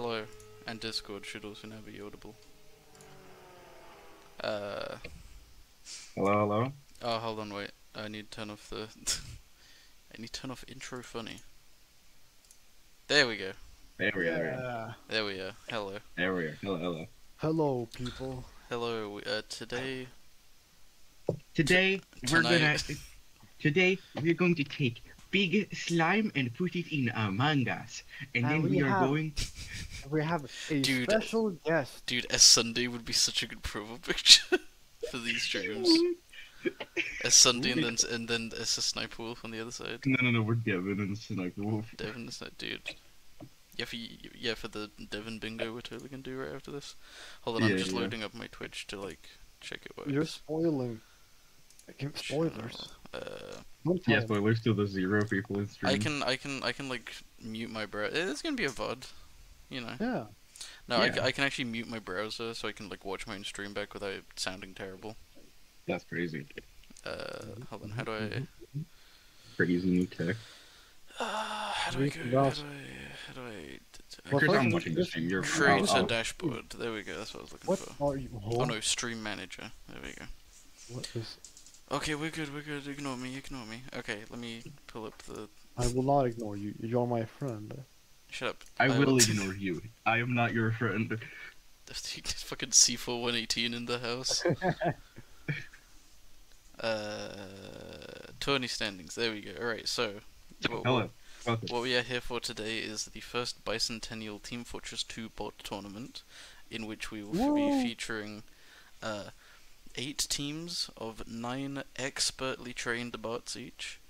Hello, and Discord should also now be audible. Uh, Hello, hello. oh, hold on, wait. I need to turn off the. I need to turn off intro funny. There we go. There we are. Yeah. There we are. Hello. There we are. Hello, hello. Hello, people. Hello. Uh, today. Today we're gonna. Today we're going to take big slime and put it in Among Us, and And then we we are have- going. We have a Dude. special guest. Dude, SSundee would be such a good profile picture for these streams. SSundee and then and then SSSniperWolf on the other side. No, no, no. We're Devin and Sniper Wolf. Devin is that dude. Yeah, for yeah for the Devin bingo we're totally gonna do right after this. Hold on, I'm just yeah. loading up my Twitch to like check it works. You're spoiling. Give spoilers. Uh, Don't tell Yeah, them. spoilers to the zero people in stream. I can I can I can like mute my browser. It's gonna be a VOD, you know. Yeah. No, I, Yeah. ca- I can actually mute my browser so I can like watch my own stream back without sounding terrible. That's crazy. Uh, hold on, how do I? Crazy new tech. Uh, how do I We go? How do I? How do I? Well, Chris, I'm we watching should the stream. You're Create I'll- a I'll- dashboard. There we go. That's what I was looking What for. are you? Oh no, stream manager. There we go. What is? Okay, we're good. We're good. Ignore me. Ignore me. Okay, let me pull up the. I will not ignore you. You're my friend. Shut up. I will will- ignore you. I am not your friend. fucking C4 118 in the house. uh, tourney standings. There we go. Alright, so. What, Hello. Welcome. what we are here for today is the first bicentennial Team Fortress 2 bot tournament, in which we will f- be featuring uh, eight teams of nine expertly trained bots each.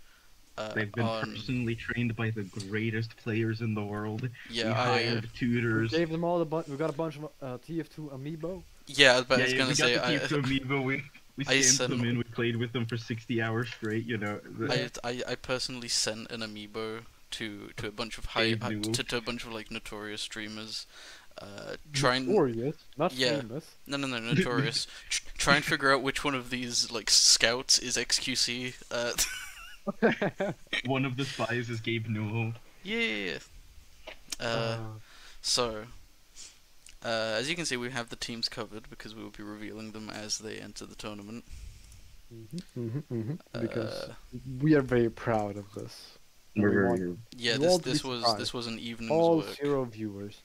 Uh, They've been on, personally trained by the greatest players in the world. we yeah, I, uh, hired We tutors. gave them all a bunch. We got a bunch of uh, TF2 amiibo. yeah, but I yeah, was yeah, gonna we say, got the I, team to Amiibo. We we I scanned them in. We played with them for sixty hours straight. You know. The- I, I, I personally sent an amiibo to to a bunch of high uh, to, to a bunch of like notorious streamers, uh, trying Notorious, not Yeah. famous. no no no notorious, tr- try and figure out which one of these like scouts is XQC. Uh, One of the spies is Gabe Newell. yeah. Uh, so. Uh, as you can see, we have the teams covered because we will be revealing them as they enter the tournament. hmm hmm because Uh, we are very proud of this. We're we very want yeah, this this was this was an evening's all work. zero viewers.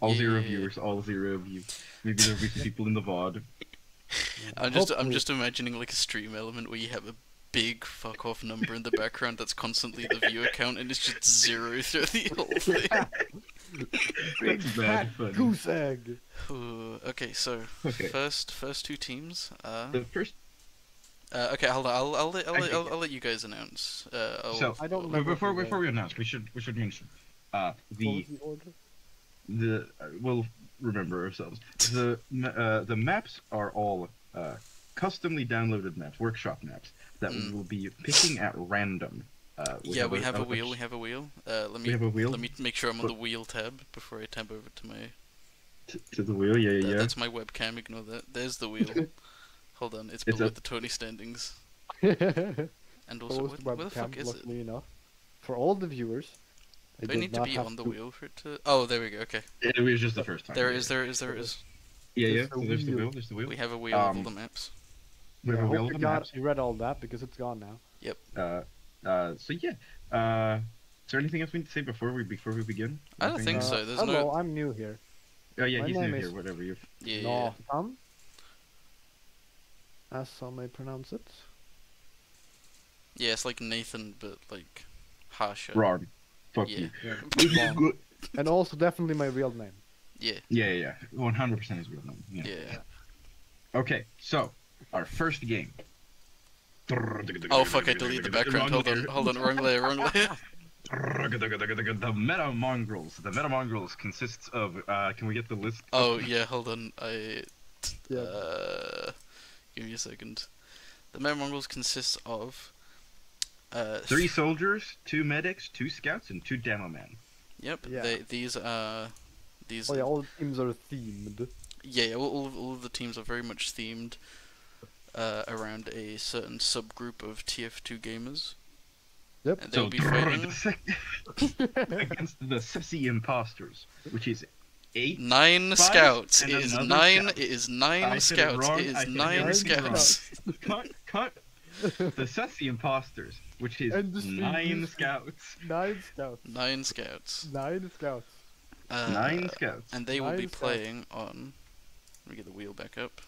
All zero Yeah. viewers. All zero views. Maybe there'll be some people in the VOD. I'm just I'm just imagining like a stream element where you have a big fuck off number in the background that's constantly the viewer count and it's just zero through the whole thing. Big That's fat bad fun. goose egg. Ooh, okay, so Okay. first first two teams. Uh, The first. uh okay, hold on. I'll I'll let, I'll, I let, I'll, I'll let you guys announce. Uh, I'll, So I don't but before before we announce, we should we should mention uh What the was the order? the uh, we'll remember ourselves. The uh, the maps are all uh, customly downloaded maps, workshop maps that we Mm. will be picking at random. Uh, yeah, we have a a- wheel. We have a wheel. Uh, let we me have a wheel let me make sure I'm on the wheel tab before I tab over to my. t- to the wheel. Yeah, Th- yeah. That's my webcam. Ignore that. There's the wheel. Hold on, it's It's below a- the tourney standings. And also, what, where the fuck webcam, is it? luckily enough. For all the viewers. They Do I need to be on the to- wheel for it to? Oh, there we go. Okay, It was just the first time. There is, there is, there is. Yeah, yeah. There's So the there's the wheel. wheel. There's the wheel. We have a wheel of all Um, the maps. We have Yeah, a I wheel of the maps. you read all that because it's gone now. Yep. Uh, uh, so yeah. Uh, is there anything else we need to say before we before we begin? I don't think else? so. There's hello, no. I'm new here. Oh yeah, My he's new name here. is- Whatever you. Yeah, no, yeah. Sam. As some may pronounce it. Yeah, it's like Nathan, but like harsher. Wrong. Fuck Yeah. you. Yeah. And also definitely my real name. Yeah, Yeah, yeah, yeah. One hundred percent is real name. Yeah. yeah. Okay, so our first game. Oh fuck! I deleted the background. Hold on, hold on. Wrong layer. Wrong layer. The Meta Mongrels. The Meta Mongrels consists of. Uh, can we get the list? Oh yeah. Hold on. I. Yeah. Uh, give me a second. The Meta Mongrels consists of. Uh, Three soldiers, two medics, two scouts, and two demo men. Yep. Yeah. They these are. These. Oh yeah, all the teams are themed. Yeah, yeah, all, all, of, all of the teams are very much themed uh, around a certain subgroup of TF2 gamers. Yep. And they So be fighting against the Sussy imposters, which is eight. nine scouts. It and is another nine. scout. It is nine said it scouts. wrong, It I is said nine nine scouts. Cut, cut. The Sussy imposters, which is nine scouts. Nine scouts. Nine scouts. Nine scouts. Uh, Nine scouts. And they will be scouts. playing on. Let me get the wheel back up.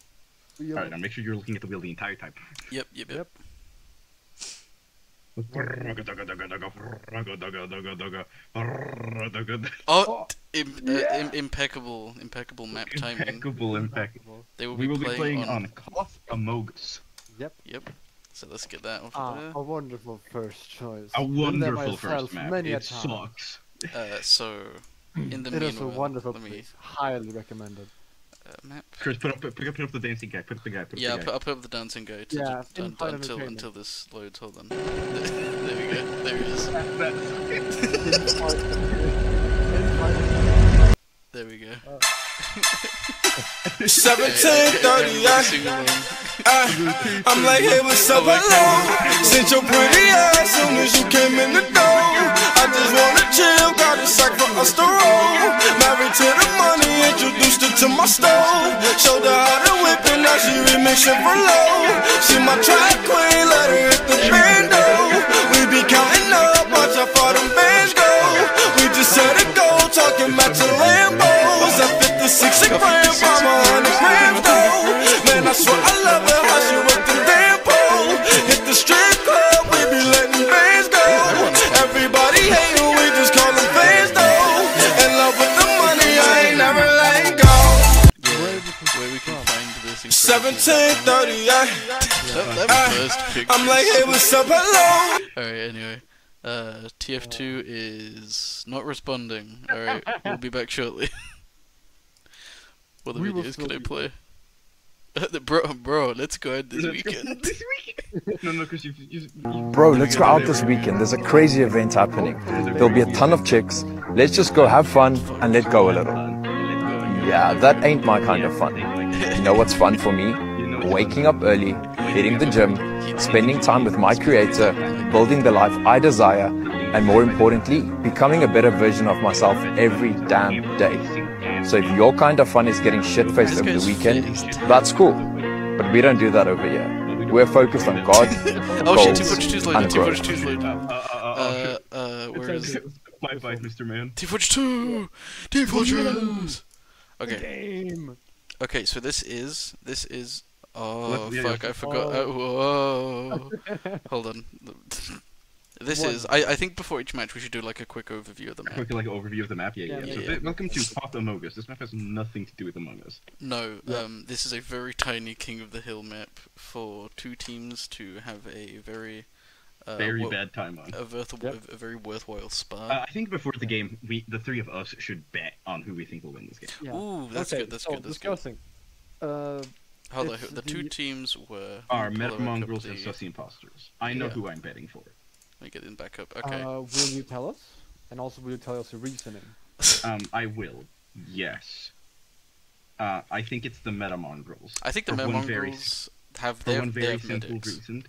We Alright, now make sure you're looking at the wheel the entire time. Yep, yep, yep. Yep. Oh, im- uh, im- impeccable, impeccable map timing. Impeccable, impeccable. They will We be will be playing, playing on. on Koth Amogus. Yep. Yep. So let's get that off Ah, there. a wonderful first choice. A wonderful myself first map. Many a It time. sucks. Uh, so, in the meanwhile, It is a meanwhile, wonderful let me place. Highly recommended. uh, map. Chris, put up, put up, put up the dancing guy. Put up the guy. Put up Yeah, the I'll guy. put, I'll put up the dancing guy to, Yeah, to, in-flight until until this loads. Hold on. there we go. There he is. There we go. Uh, 1738. Sing along. I, I'm like, hey, what's up, hello? Since your pretty ass soon as you came in the door. I just wanna chill, got a sack for us to roll. Married to the money, introduced her to my stove. Showed her how to whip it, now she remixing for low. She my track queen, let her hit the bando. We be counting up, watch how far them bands go. We just set a goal, talking about your Lambos. 56 a gram, from a hundred grams though. Man, I swear I love her, how she work the damn pole. Hit the strip club, we be letting bands go. Everybody hate her, we just call them fans though. In love with the money, I ain't never letting go. Where Yeah, this where we can come? find this incredible- 1738. That, that was first pictures. I'm like, hey, what's up, hello? Alright, anyway. Uh, TF2 is not responding. Alright, we'll be back shortly. What the We videos still can I play? Bro, bro, let's go out this weekend. this weekend. no, no, Chris, you, you, you Bro, let's go out this weekend. There's a crazy event happening. There'll be a ton of chicks. Let's just go have fun and let go a little. Yeah, that ain't my kind of fun. You know what's fun for me? Waking up early, hitting the gym, spending time with my creator, building the life I desire, and more importantly, becoming a better version of myself every damn day. So if your kind of fun is getting shit-faced This over the weekend, that's cool. But we don't do that over here. We're focused on God, Oh shit, goals, 242's loaded, and growth. 242's loaded. Uh, uh, uh, uh, Uh, uh, where is it? my bite, Mr. Man. T42! T42! Okay, Game. okay, so this is, this is, oh yeah, fuck, yeah. I forgot, oh, whoa. Hold on. This What? is, I, I think before each match we should do like a quick overview of the map. Quick, like overview of the map. Yeah, yeah. Yeah, yeah. yeah, So, yeah. th- welcome to Pop Among Us. This map has nothing to do with Among Us. No, um, this is a very tiny King of the Hill map for two teams to have a very, uh, Very wo- bad time on. a, worth- Yep. a, a very worthwhile spar. Uh, I think before the game, we the three of us should bet on who we think will win this game. Yeah. Ooh, that's okay, good. That's so good. That's good. discussing. Uh, Hold on, it's the two teams were Are Pull Meta back Mongrels and the- Sussy Imposters. I know Yeah. who I'm betting for. Let me get them back up. Okay. uh, will you tell us? And also, will you tell us the reasoning? Um, I will. Yes. Uh, I think it's the Meta Mongrels. I think the for Meta one very Mongrels have For they one have, they very have simple medics. reason.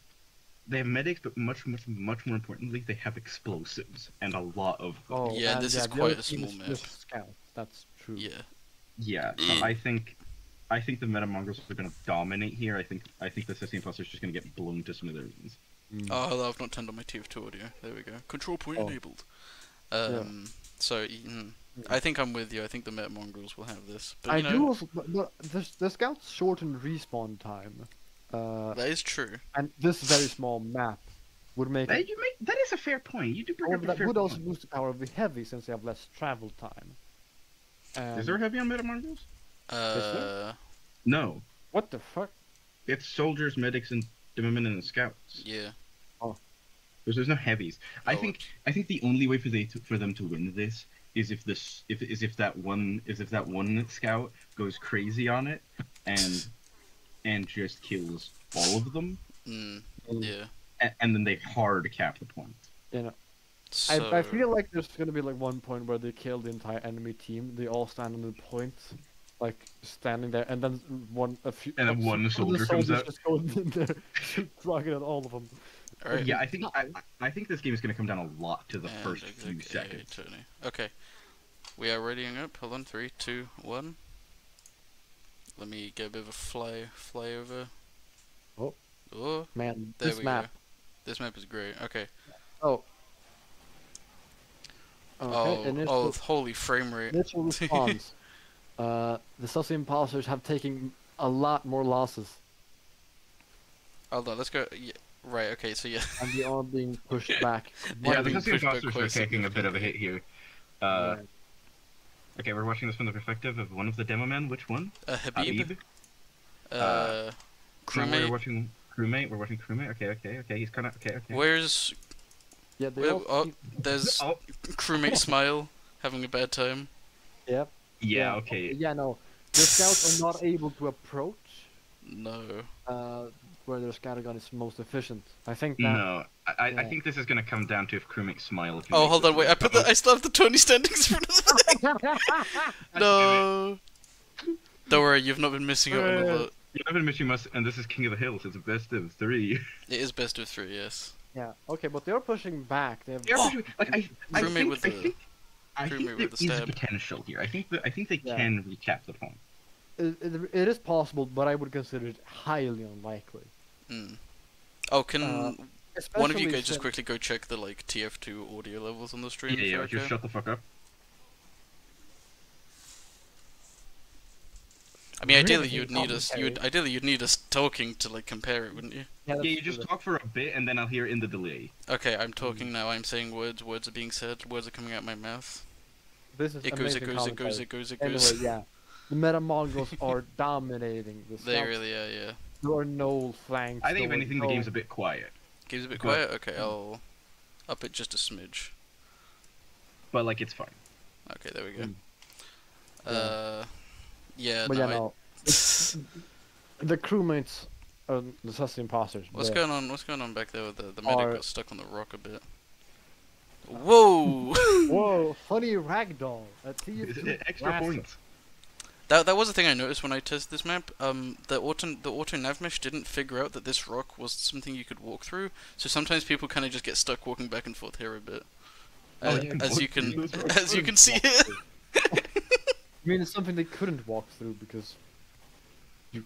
They have medics, but much, much, much more importantly, they have explosives and a lot of them. Oh, Yeah, and this is quite a small is map. just That's true. Yeah. Yeah, so I think, I think the Meta Mongrels are going to dominate here. I think, I think the Sussy Imposters is just going to get blown to smithereens. Mm. Oh, hello, I've not turned on my TF2 audio. There we go. Control point Oh. enabled. Um. So, mm, Yeah. I think I'm with you. I think the Meta Mongrels will have this. But I know, do also, but, but the, the Scouts shorten respawn time. Uh, that is true. and this very small map would make That, you make, that is a fair point. You do bring up a that fair would also point. boost the power of the heavy since they have less travel time. And Is there heavy on Meta Mongrels? Uh. No, what the fuck? it's soldiers, medics, and women and scouts. Yeah. There's, there's no heavies. I think I think the only way for they to, for them to win this is if this if is if that one is if that one scout goes crazy on it and and just kills all of them Mm, Mm. yeah. and, and then they hard cap the point. You know, So, I, I feel like there's gonna be like one point where they kill the entire enemy team. They all stand on the point, like standing there, and then one a few And then one few of the soldier comes soldiers out. just go in there, shoot dragon at all of them. Alright. Yeah, I think I, I think this game is going to come down a lot to the and first exec- few seconds. totally. Okay. We are readying up. Hold on. Three, two, one. Let me get a bit of a fly fly over. Oh. Oh, Man, there this map. go. This map is great. Okay. Oh. Okay, oh, initial, oh, holy frame rate. initial response. uh, the Sussy imposters have taken a lot more losses, Hold on, let's go. Yeah, right. Okay. So yeah. and they are being pushed back. Why Yeah, are we because the pushed back imposters are taking a bit of a hit here. Uh, Yeah. okay, we're watching this from the perspective of one of the demo men. Which one? Uh, Habib. Habib. Uh, No, crewmate. we're watching crewmate. We're watching crewmate. Okay, okay, okay. He's kind of okay, okay. Where's Yeah, they Where- all oh, there's Oh, crewmate Smile having a bad time. Yep. yeah, okay. Yeah, no. The scouts are not able to approach No. uh, where their scatter gun is most efficient. I think that. No, I, I, I think this is gonna come down to if crewmate smile. Can Oh, hold on. Wait. I put the. I still have the tourney standings for the. No. Don't worry. You've not been missing out on a Uh, lot. You haven't missed you must, and this is King of the Hills. It's a best of three. It is best of three. Yes. yeah. Okay, but they're pushing back. They have. Yeah, Oh! but like I, I Crewmate think, with I the- think, I think there the is potential here. I think that I think they Yeah. can recap the point. It, it, it is possible, but I would consider it highly unlikely. Mm. Oh, can Uh, one of you Especially guys just quickly go check the like TF2 audio levels on the stream? Yeah, yeah. you're Just shut the fuck up. I mean, ideally you'd need us. You'd ideally you'd need us talking to like compare it, wouldn't you? Yeah, Yeah, you just that- talk for a bit, and then I'll hear in the delay. Okay, I'm Mm. talking now. I'm saying words. Words are being said. Words are coming out my mouth. This is It goes. It amazing goes. It goes. It goes. It Anyway, yeah. The meta mongrels are dominating the They scouts. really are. Yeah. There are no flanks. I think if there were anything, the game's a bit quiet, Game's a bit But- quiet. Okay, I'll up it just a smidge. but like it's fine. Okay, there we go. Mm. Uh, yeah. But no, yeah, no. it's- the crewmates are the Sussy imposters. What's but- going on? What's going on back there with the the medic Are- got stuck on the rock a bit. Whoa! Whoa, funny ragdoll. At It's- TF2 extra Blast. points. That that was the thing I noticed when I tested this map. Um, the auto the auto nav mesh didn't figure out that this rock was something you could walk through. So sometimes people kind of just get stuck walking back and forth here a bit. Oh, Uh, you can as you can as you can see here. I mean, it's something they couldn't walk through because you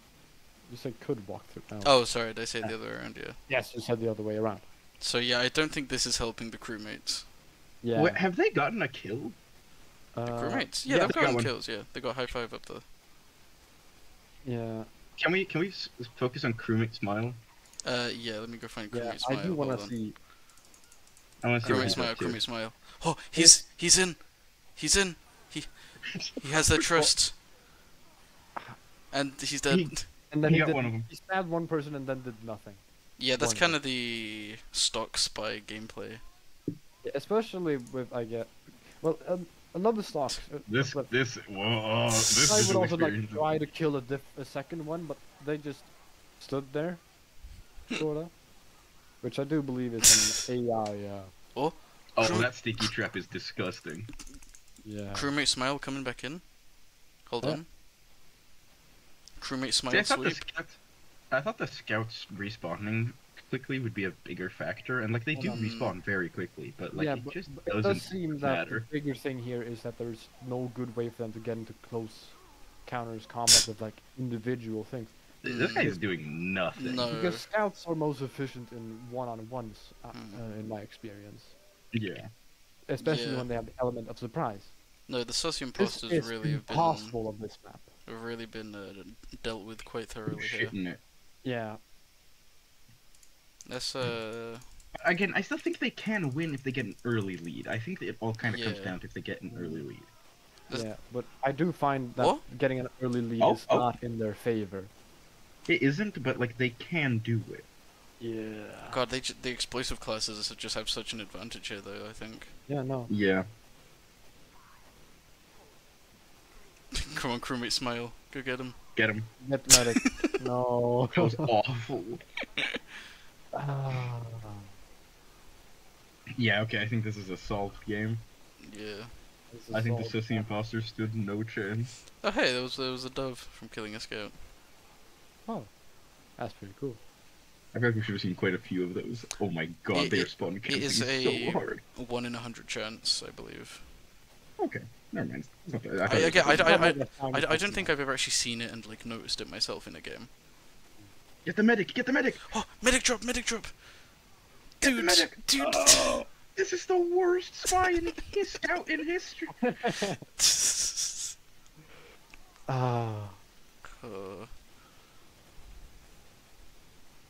you said could walk through. No. Oh, sorry, did I say the other way around? Yeah. yes, you said the other way around. So yeah, I don't think this is helping the crewmates. Yeah. Wait, have they gotten a kill? Uh, Crewmates? Yeah, yeah, they've they got kills. Yeah, they got high five up there. Yeah. Can we can we focus on crewmate smile? Uh, yeah. Let me go find crewmate Yeah. crewmate I smile. do want to see. I want to see Crewmate smile. up. Crewmate smile. Oh, he's he's in. He's in. He he has their trust. And he's dead. He- And then He he, got did, one of 'em. he stabbed one person and then did nothing. yeah, that's kind of the stock spy gameplay. Yeah, especially with I get. Well, um, another stock. uh, This but this whoa this I is would also like try to kill a, diff- a second one, but they just stood there, sorta. Which I do believe is an AI. Uh, Oh, Oh, that sticky trap is disgusting. yeah. crewmate smile coming back in. Hold Yeah. on. Crewmate smile See, I thought the sweep. scouts, I thought the scouts respawning quickly would be a bigger factor, and like they do Um, respawn very quickly, but like yeah, it but, just but it doesn't does seem that the bigger thing here is that there's no good way for them to get into close counters combat with like individual things. This guy is doing nothing. No. Because scouts are most efficient in one-on-ones, uh, Hmm. uh, in my experience. Yeah. Especially Yeah. when they have the element of surprise. No, the Sussy This imposters is really have been impossible on this map. have really been uh, dealt with quite thoroughly here. Shitting it. Yeah. That's uh. Again, I still think they can win if they get an early lead. I think it all kind of comes down to if they get an early lead. This- Yeah, but I do find that What? getting an early lead Oh, is oh. not in their favor. It isn't, but like they can do it. Yeah. God, they ju- the explosive classes just have such an advantage here, though. I think. Yeah, no. Yeah. Come on, crewmate, smile. Go get him. Get him. Get medic. no. That was awful. Ah. Yeah, okay, I think this is a solved game. Yeah. I think the solid. Sussy Imposter stood no chance. Oh hey, there was there was a dove from killing a scout. Oh. That's pretty cool. I feel like we should have seen quite a few of those. Oh my god, It- they are it- spawn it camping is so a- hard. One in a hundred chance, I believe. Okay, never mind. It's not. I, thought it again, I, I, I, I, I don't think I've ever actually seen it and like noticed it myself in a game. Get the medic! Get the medic! Oh, medic drop, medic drop! Get the Dude, medic! dude. Oh, this is the worst spy in his scout in history. Ah. uh,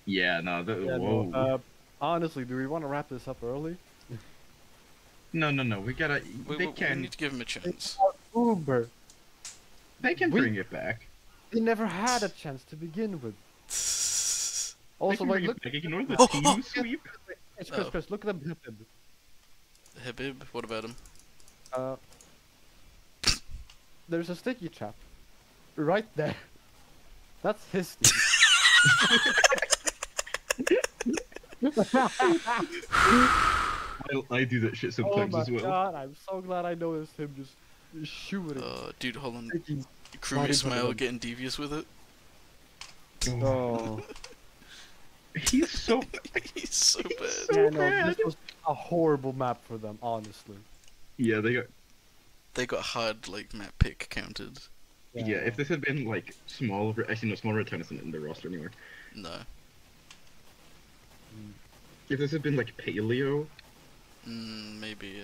Yeah, no, the, Yeah, whoa. no, uh, honestly, do we want to wrap this up early? no, no, no. We gotta. we, they we, we need to give him a chance. Uber. They can we- bring it back. They never had a chance to begin with. They Also, can like, look, back. Ignore the Oh, team oh, sweep. Chris, Chris, Oh. Chris, look at them. Hipib. Habib, what about him? Uh, there's a sticky trap. Right there. That's his. I, I do that shit oh sometimes my as well. Oh god, I'm so glad I noticed him just shooting. Uh, dude, hold on. sticky. Crewmate Smile getting devious with it. Oh. He's so. He's so bad. so yeah, no, bad. this was a horrible map for them, honestly. Yeah, they got. They got hard like map pick counted. Yeah, if this had been like small, actually no, small red town isn't in the roster anymore. No. If this had been like paleo, Mm, maybe,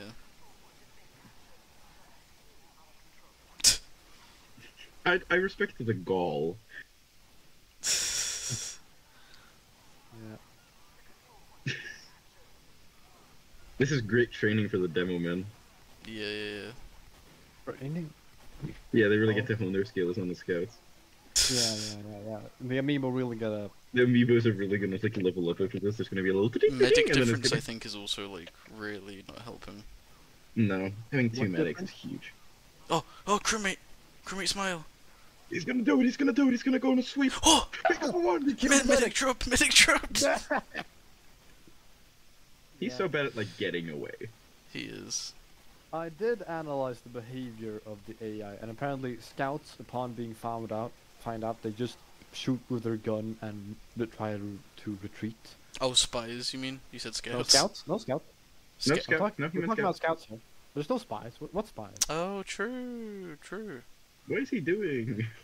yeah. I I respect the gall. Yeah. This is great training for the demo man. Yeah, yeah, yeah. Training? Yeah, they really Oh. get to hone their skills on the scouts. Yeah, yeah, yeah, yeah. The amiibo really got a. The amiibos are really gonna like level up after this. There's gonna be a little Medic and then it's difference, I gonna- think, is also like really not helping. No, having two What medics difference? is huge. Oh, oh, crewmate, crewmate Smile. He's gonna do it. He's gonna do it. He's gonna go on a sweep. Oh, Come on, med- medic drop, medic drop. He's so bad at like getting away. He is. I did analyze the behavior of the AI, and apparently scouts, upon being found out, find out they just shoot with their gun and they try to, to retreat. Oh, spies, you mean? You said scouts. No scouts? No scouts. No Sca- scout, I'm talk- no we're human talking about scouts. scouts here. There's no spies. What, what spies? Oh, true, true. What is he doing?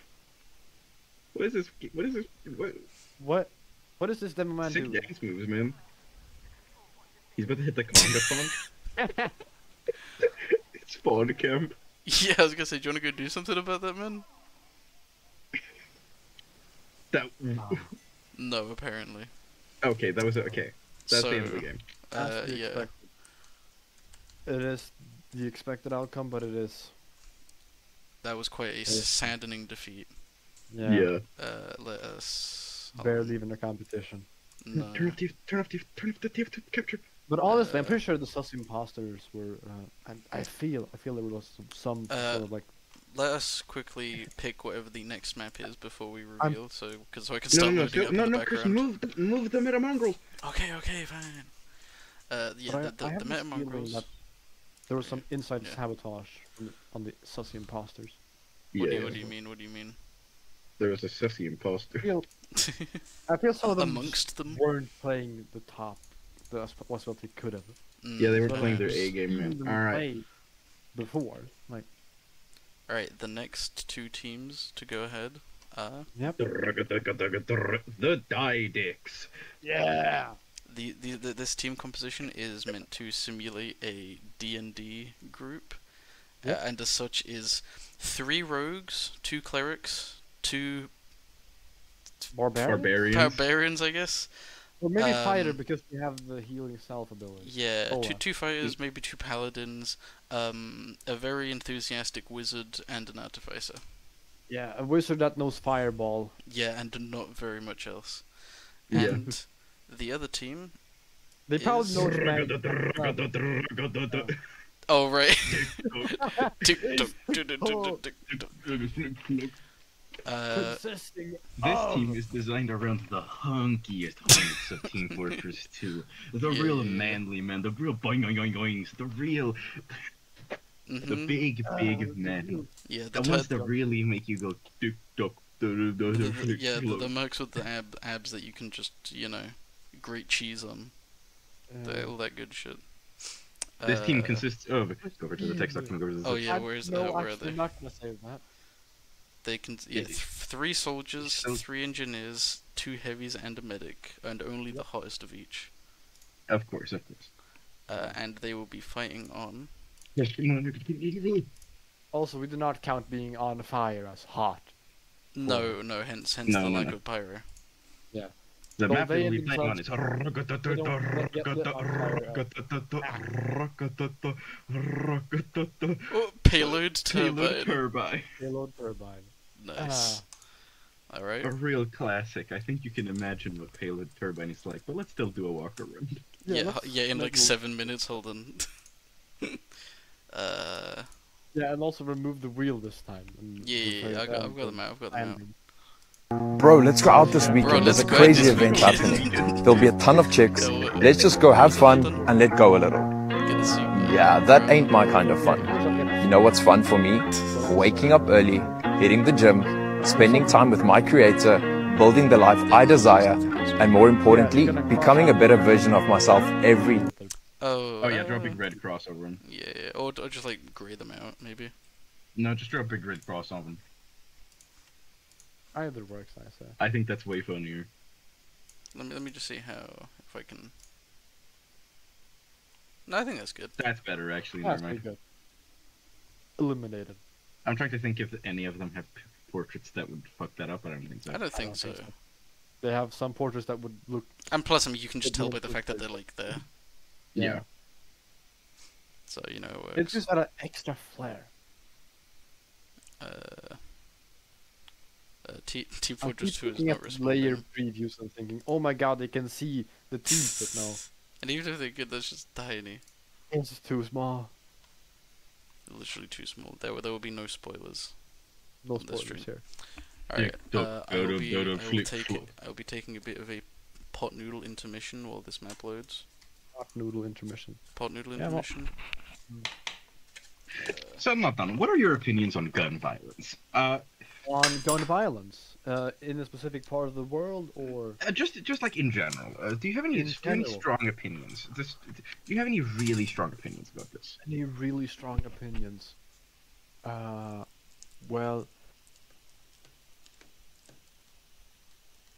What is this? What is this? What? What? What is this demo man Sick doing? dance moves, man. He's about to hit the conga it's Spawn camp. Yeah, I was gonna say, do you wanna go do something about that, man? That. No, apparently. Okay, that was okay. That's so, the end of the game. Uh, we yeah. expected. It is the expected outcome, but it is. That was quite a saddening defeat. Yeah. Yeah. Uh, let us. hold Barely even a competition. on. No. Turn off TF, turn off TF, turn off the capture. But honestly, I'm Uh, pretty sure the sus imposters were. Uh, I, I feel. I feel there was some, some Uh, sort of like. Let us quickly pick whatever the next map is before we I'm- reveal, so because so I can No, start no, no, loading so, up no, in the no, Chris, background. move, the, move the meta mongrel. Okay, okay, fine. Uh, yeah, but I, the, the, I the meta mongrels. there was some inside Yeah. sabotage from the, on the sussy imposters. What, do you, what do you mean? What do you mean? there was a sussy imposter. I feel, I feel some of them Amongst them? weren't playing the top. That's was what they could have. Yeah, they were Mm, playing their. A game, man. All right. play Before, like, Alright, the next two teams to go ahead are yep. The Die Dicks. Yeah. the, the, the this team composition is meant to simulate a D&D group, uh, and as such is three rogues, two clerics, two Barbarian. Barbarians. barbarians, I guess. Or maybe fighter Um, because we have the healing self ability. Yeah, Oh, two two fighters, maybe two paladins, um, a very enthusiastic wizard, and an artificer. Yeah, a wizard that knows fireball. Yeah, and not very much else. Yeah. And the other team. They probably Is- know the mag- Oh right. Uh, consisting. This of- team is designed around the hunkiest hunks of Team Fortress 2. The real manly men, the real boing boing boing boings, the real, the mhm, big, Uh, big men. Yeah, the, The ones that really make you go tick tock. the, the- yeah, the, the mercs with the ab abs that you can just you know grate cheese on, the, Uh, all that good shit. This team Uh, consists of. Go over to the text document. Go over to the text. Oh, text yeah, I'm- where's- no, uh, where are actually, they? not gonna say that. They can yeah, Yeah, th- three soldiers, so- three engineers, two heavies, and a medic, and only the hottest of each. Of course, of course. Uh, and they will be fighting on. Also, we do not count being on fire as hot. No, no, hence hence No, the no, lack no. of pyro. Yeah. The So map they that we'll be playing on is. Oh, payload Payload turbine. turbine. Payload turbine. Nice. All right. A real classic. I think you can imagine what payload turbine is like, but let's still do a walk around. Yeah, let's- yeah, in like let's- seven minutes. Hold on. uh, Yeah, and also remove the wheel this time. and yeah, yeah, replace yeah, I got, them I've got the with map. I've got the map. Bro, let's go out this weekend. Bro, There's a let's go out crazy event weekend. happening. There'll be a ton of chicks. Let's just go have fun and let go a little. Get to see. Yeah, that ain't my kind of fun. You know what's fun for me? Waking up early, hitting the gym, spending time with my creator, building the life I desire, and more importantly, becoming a better version of myself every Oh. Oh yeah, uh, draw a big red cross over them. Yeah, yeah, or, or just like grey them out, maybe. No, just draw a big red cross on them. Either works, I say. I think that's way funnier. Let me let me just see how if I can. No, I think that's good. That's better, actually. That's Never pretty mind. good. Eliminated. I'm trying to think if any of them have portraits that would fuck that up. I don't think so. I don't think don't so. think so. They have some portraits that would look. And plus, I mean, you can just tell by the fact that they're like there. Yeah. So you know, it It's just got an extra flair. Uh, uh, T Team I Fortress keep 2 is looking not at the layer responding. previews and thinking, oh my god, they can see the teeth, but no, And even if they could, that's just tiny. it's just too small. Literally too small. There, will- there will be no spoilers. No On spoilers stream. here. Alright, don't- uh, I, will be, I will take. I will be taking a bit of a pot noodle intermission while this map loads. Pot noodle intermission. Pot noodle Yeah, well- intermission. So I'm not done. What are your opinions on gun violence? Uh, On gun violence, uh, in a specific part of the world, or uh, just just like in general. Uh, do you have any, In do you have any general. strong opinions? Do you have any really strong opinions about this? any really strong opinions? Uh, well,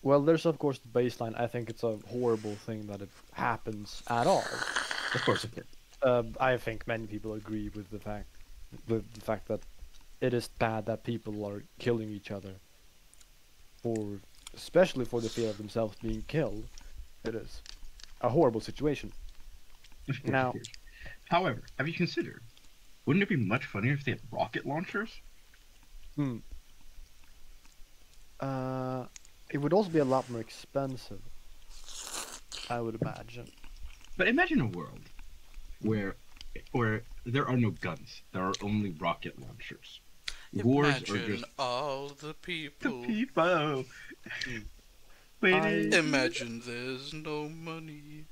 well, there's of course the baseline. I think it's a horrible thing that it happens at all. Of course, of course. Uh, I think many people agree with the fact, the, the fact that it is bad that people are killing each other. For especially for the fear of themselves being killed, it is a horrible situation. Of course, Now- of. However, have you considered? Wouldn't it be much funnier if they had rocket launchers? Hmm. Uh, it would also be a lot more expensive. I would imagine. But imagine a world where where there are no guns. There are only rocket launchers. Wars are Imagine just all the people. the people. people. I- Waiting. Imagine there's no money.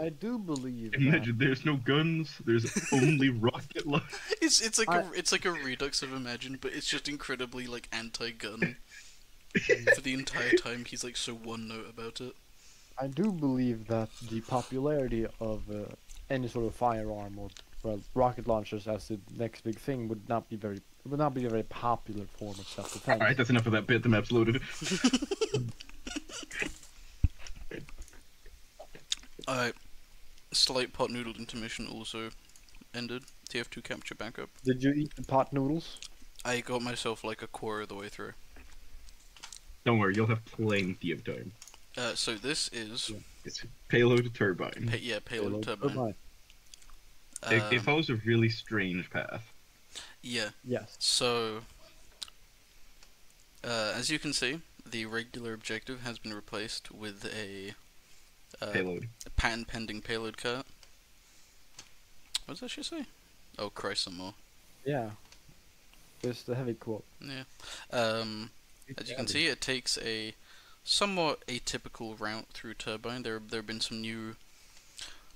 I do believe. that- Imagine there's no guns. There's only rocket launchers. It's it's like I- a it's like a redux of Imagine, but it's just incredibly like anti-gun. For the entire time, he's like so one note about it. I do believe that the popularity of uh, any sort of firearm or well rocket launchers as the next big thing would not be very would not be a very popular form of self-defense. All right, that's enough of that bit. The map's loaded. Alright. Slight pot noodle intermission also ended. TF2 capture backup. Did you eat the pot noodles? I got myself like a quarter of the way through. Don't worry, you'll have plenty of time. Uh, so this is It's payload turbine. pa- yeah payload Hello, turbine. goodbye. It, it Um, follows a really strange path. Yeah. Yes. So, uh, as you can see, the regular objective has been replaced with a, uh, Payload. a patent pending payload cart. What does that shit say? Oh, Christ, some more. Yeah. It's the heavy quote. Yeah. Um, as you can see, it takes a somewhat atypical route through Turbine. There, there have been some new.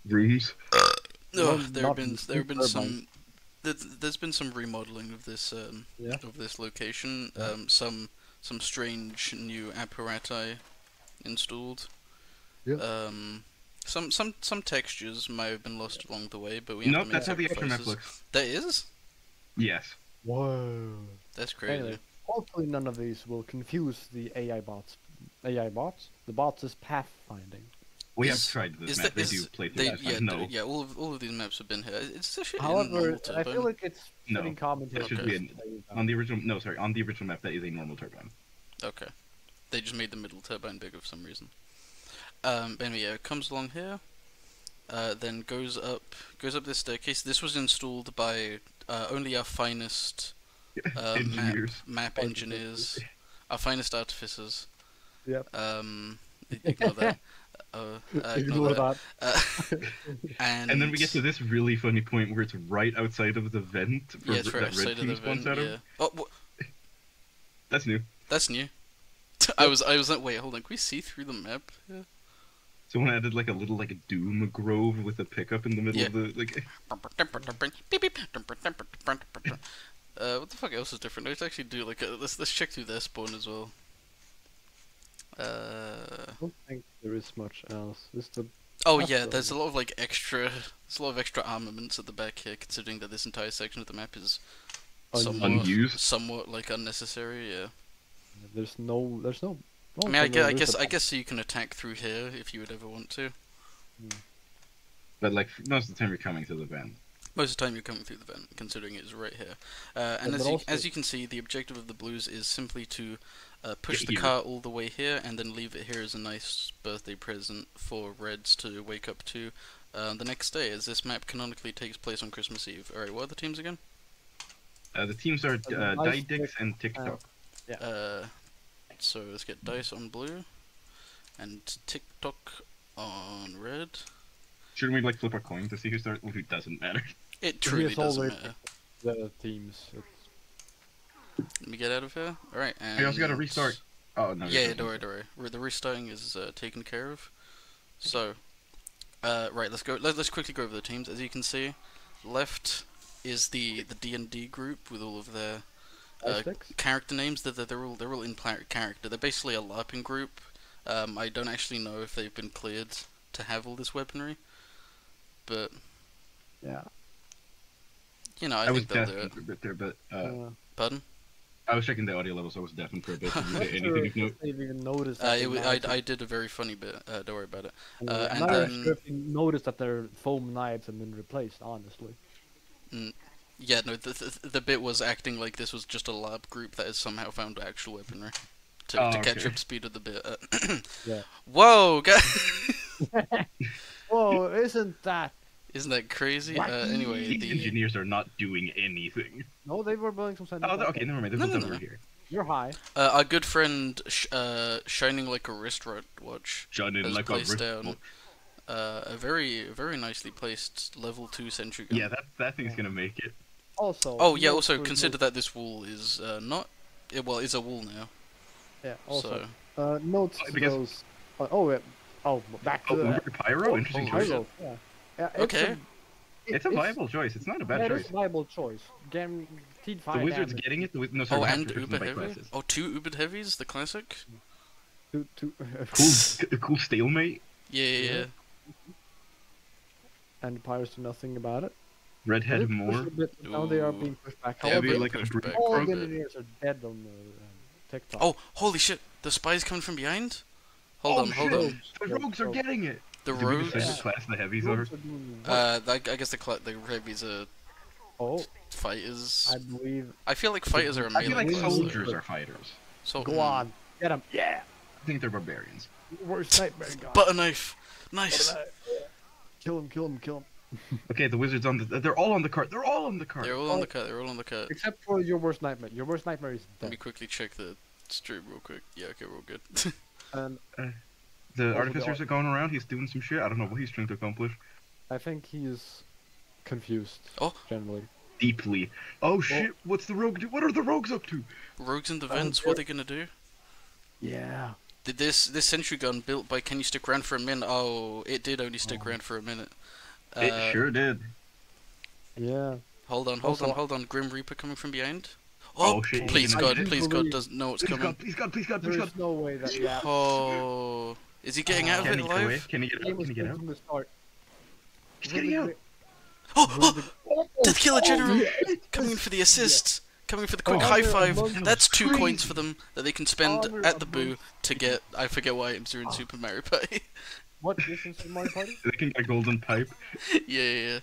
Rooms. Well, there have been there have been Turbine. some. There's, there's been some remodeling of this um, Yeah. of this location. Yeah. Um, some some strange new apparati installed. Yeah. Um, some some some textures may have been lost along the way, but we have Nope, that's how the extra map looks. That is. Yes. Whoa. That's crazy. Anyway, hopefully none of these will confuse the AI bots. AI bots? The bots is pathfinding. We Is- have tried this map. that- they is- do play through They, that. yeah, no, yeah. All of all of these maps have been here. It's actually in However, normal I feel like it's No, fitting commentary. that should to be this on the original. No, sorry, on the original map that is a normal turbine. Okay. They just made the middle turbine bigger for some reason. Um, anyway, yeah, it comes along here, uh, then goes up goes up this staircase. This was installed by uh, only our finest uh, map, Engineers. map Artificers. engineers, our finest artificers. Yep. Um, i- ignore that. Uh, uh, ignore Ignore that. that. Uh, and, And then we get to this really funny point where it's right outside of the vent for yeah, it's right that red outside of team the spawns vent. out Yeah. of. Oh, wha- That's new. that's new. I was I was like, wait, hold on. Can we see through the map? Yeah. Someone added like a little like a doom grove with a pickup in the middle Yeah. of the like. Beep, beep. Uh, what the fuck else is different? Let's actually do like a, let's let's check through their spawn as well. Uh, I don't think there is much else. It's the oh yeah, the- there's a lot of like extra, there's a lot of extra armaments at the back here, considering that this entire section of the map is somewhat, Unused? somewhat like unnecessary. Yeah. there's no there's no. I mean, I guess, I guess, I guess you can attack through here if you would ever want to. But like most of the time you're coming through the vent. Most of the time you're coming through the vent, considering it's right here. Uh, and Yeah, as you, also- as you can see, the objective of the blues is simply to uh, push Get the here. car all the way here and then leave it here as a nice birthday present for Reds to wake up to uh, the next day, as this map canonically takes place on Christmas Eve. Alright, what are the teams again? Uh, the teams are the uh, nice Didix pick, and TikTok. Uh, so let's get Dice on blue and TikTok on red. Shouldn't we like flip a coin to see who starts? Well, who doesn't matter. It truly it's doesn't matter. the teams. It's, Let me get out of here. Alright, and... We also gotta restart. Oh no. Yeah, you're yeah, don't worry, don't worry. The restarting is uh, taken care of. So, uh, right, let's go. Let, let's quickly go over the teams. As you can see, left is the the D and D group with all of their uh, character names. They're, they're, they're all they're all in character. They're basically a LARPing group. Um, I don't actually know if they've been cleared to have all this weaponry, but Yeah. you know, I, I, was think they'll do it. for there, but uh, Uh, Pardon? I was checking the audio levels. So I was deafened for a bit. Did you not get sure anything if of note? they've even noticed. Uh, that it, they're w- I, knives. I did a very funny bit. Uh, don't worry about it. Uh, I'm and not then- sure if you noticed that their foam knives have been replaced. Honestly. Yeah, no, the, the the bit was acting like this was just a lab group that has somehow found actual weaponry to, Oh, to catch okay. up speed of the bit. Uh, Yeah. Whoa, guy! Whoa! Isn't that? Isn't that crazy? Uh, anyway, The the engineers are not doing anything. No, they were building some side. Oh, okay, never mind. They're No, built no, over here. You're high. uh, our good friend sh- uh, shining like a wrist ro- watch Shining has like a placed wrist down uh, a very very nicely placed level two sentry gun. Yeah, that that thing's gonna make it. Also. Oh yeah, also consider note- that this wall is uh, not. It, well, is a wall now. Yeah. Also, So uh, notes Oh, because- those. Oh, yeah. Oh, back to Oh, the. Uber Pyro. oh, Interesting choice. Pyro, Yeah. Yeah it's Okay. A, It's a viable choice. It's not a bad That choice. is a viable choice. Guaranteed The wizard's damage. getting it. The, no, sorry, oh, and Uber by heavy. classes. Oh, two Uber heavies, the classic. To, to, Cool, cool stalemate. Yeah, yeah, yeah. and the pirates do nothing about it. Redhead more. bit, Now they are being pushed back. They are However, like pushed brute back all the engineers are dead on the uh, TikTok. Oh, holy shit! The spy's coming from behind. Hold oh, on, hold on. The rogues are getting it. The Did we rogues. decide what class the heavies are? Rogues are doing what? Uh, I, I guess the cla the heavies are oh, fighters. I believe. I feel like fighters are a I feel like class, though. soldiers are fighters. So, Go mm, on, get him. Yeah. I think they're barbarians. Worst nightmare guy. Butter knife. Nice. Kill him, kill him, kill him. Okay, the wizards on the. They're all on the cart. They're all on the cart. They're all on the cut. They're all on the cut. Except for your worst nightmare. Your worst nightmare is Let me quickly check the stream real quick. Yeah, okay, we're all good. And The the artificers are going around. He's doing some shit. I don't know what he's trying to accomplish. I think he's confused. Oh. Generally. Deeply. Oh shit! What's the rogue? Do? What are the rogues up to? Rogues in the Um, vents. What are they gonna do? Yeah. Did this this sentry gun built by Can You Stick Around for a Minute? Oh, it did only stick Oh. around for a minute. Uh, it sure did. Yeah. Hold on, hold Also- on, hold on. Grim Reaper coming from behind. Oh, Oh, shit, please God, please God, doesn't know what's Please coming. God, please God, please God, There please is God. no way that. Yeah. Oh, Is he getting uh, out of Can it he get away? alive? Can he get out? Can he get out? from the start. He's getting out. Oh, oh, oh, oh, Death Killer oh, General yeah. coming in for the assist. Coming for the quick Oh, high five. That's two crazy. coins for them that they can spend Honor at the boo to get. I forget why items are in ah. Super Mario Party. What is in Super Mario Party? They can get a golden pipe. yeah, yeah, yeah.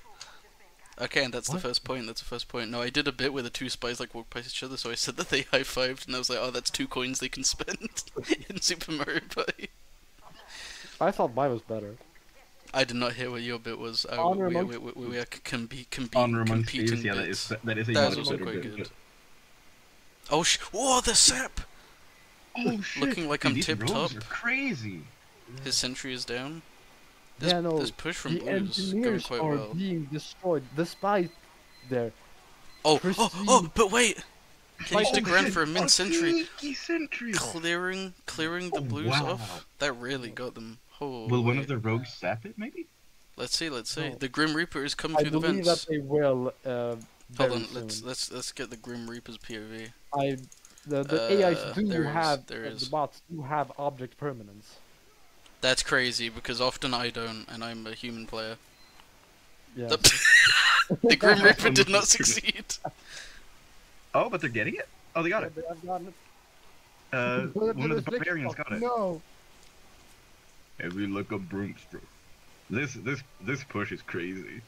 Okay, and that's What? the first point. That's the first point. No, I did a bit where the two spies like walked past each other, so I said that they high fived, and I was like, oh, that's two coins they can spend in Super Mario Party. I thought mine was better. I did not hear what your bit was. Uh, Honor we, amongst we, we, we are com- be, com- Honor competing thieves. Yeah, that bits. is that is a That was much also better quite bit, good. Oh sh! Whoa, the sap! Oh shit! Looking like Dude, I'm these tip rogues top. are crazy. His sentry is down. This, yeah, no. this push from the Blues is going engineers quite are well. being destroyed. Despite their Oh, oh, oh, but wait! Can you Oh, stick around for a min a sentry? sneaky sentry. Clearing, clearing the Oh, Blues wow. off. That really got them. Oh, Will one of the rogues sap it? Maybe. Let's see, let's see. No. The Grim Reaper is coming I through the vents. I believe vents. that they will. Uh, Hold very on, let's let's let's get the Grim Reaper's POV. I the the Uh, AIs do there is, have there uh, is. the bots do have object permanence. That's crazy because often I don't, and I'm a human player. Yeah. The, the Grim Reaper did not succeed. Oh, but they're getting it. Oh, they got it. I've gotten it. Uh, one of the barbarians got it. No. Every look of broomstick. This this this push is crazy.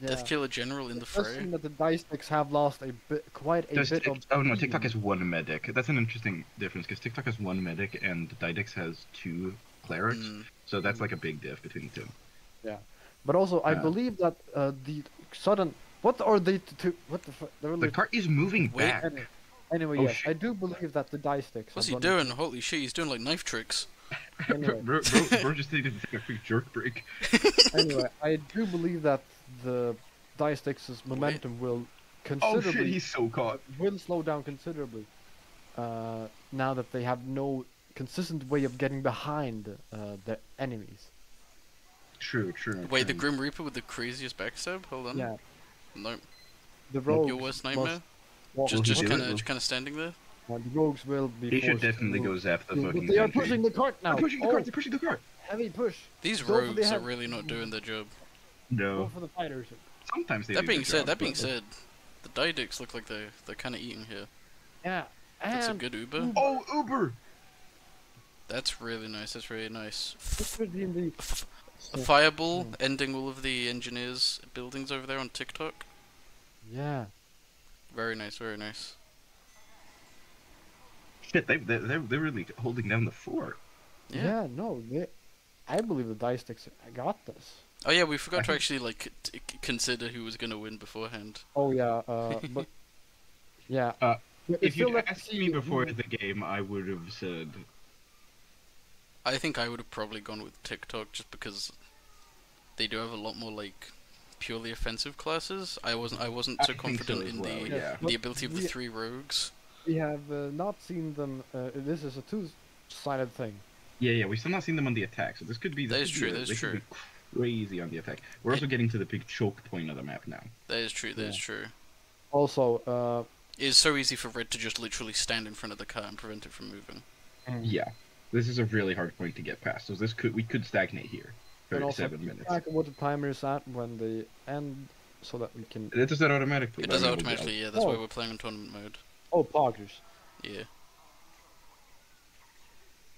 Yeah. Death Killer General in the It does fray. seem that the dice sticks have lost a bit, quite a Does bit Tik- of. oh no, TikTok speed. has one medic. That's an interesting difference because TikTok has one medic and Didix has two clerics. Mm. So that's like a big diff between the two. Yeah, But also, I Yeah. believe that uh, the sudden. What are they to? to what the fuck? They're The like, cart is moving back. anyway, anyway Oh, yes, shit. I do believe that the dice sticks. What's he doing? Holy shit, he's doing like knife tricks. Anyway. bro, bro, bro just needed to take a quick jerk break. anyway, I do believe that the dice sticks' momentum will Oh considerably shit, he's so caught. will slow down considerably. Uh, now that they have no consistent way of getting behind uh, the enemies. True, true. Wait, the. Grim Reaper with the craziest backstab? Hold on. Yeah, No, the rogues. your worst nightmare? Just, just kind of, just kind of standing there. The rogues will be. He should forced to definitely go move. zap the But fucking they are sentry. pushing the cart now. They're pushing the oh, cart. They're pushing the cart. heavy push. These Go for the rogues are really not doing their job. Go No. for the fighters. Sometimes they That being said, job, that being but- said, the Didicks look like they're they're kind of eating here. Yeah, That's a good Uber. Oh, Uber! That's really nice. That's really nice. this would be in the. A fireball ending all of the engineers' buildings over there on TikTok. Yeah. Very nice. Very nice. Shit, they they they're, they're really holding down the fort. yeah. Yeah. no, they, I believe the dice sticks got this. Oh yeah, we forgot to actually like t- c- consider who was gonna win beforehand. Oh yeah, uh, but yeah. Uh, If it's still you like asked see me before who- the game, I would have said I think I would have probably gone with TikTok just because they do have a lot more like purely offensive classes. I wasn't I wasn't I so think so confident as in well, the yeah. the ability of the three rogues. We have uh, not seen them. Uh, this is a two-sided thing. Yeah, yeah, we've still not seen them on the attack, so this could be. This That is true, Be that is true. crazy on the attack. We're also getting to the big choke point of the map now. That is true. That is Yeah. true. Also, uh, It's so easy for Red to just literally stand in front of the car and prevent it from moving. Yeah, this is a really hard point to get past. So this could we could stagnate here for and also seven minutes. track of what the timer is at when the end, so that we can. It does that automatically. It does I mean, we'll automatically. Yeah, that's why Oh. we're playing in tournament mode. Oh, poggers. Yeah.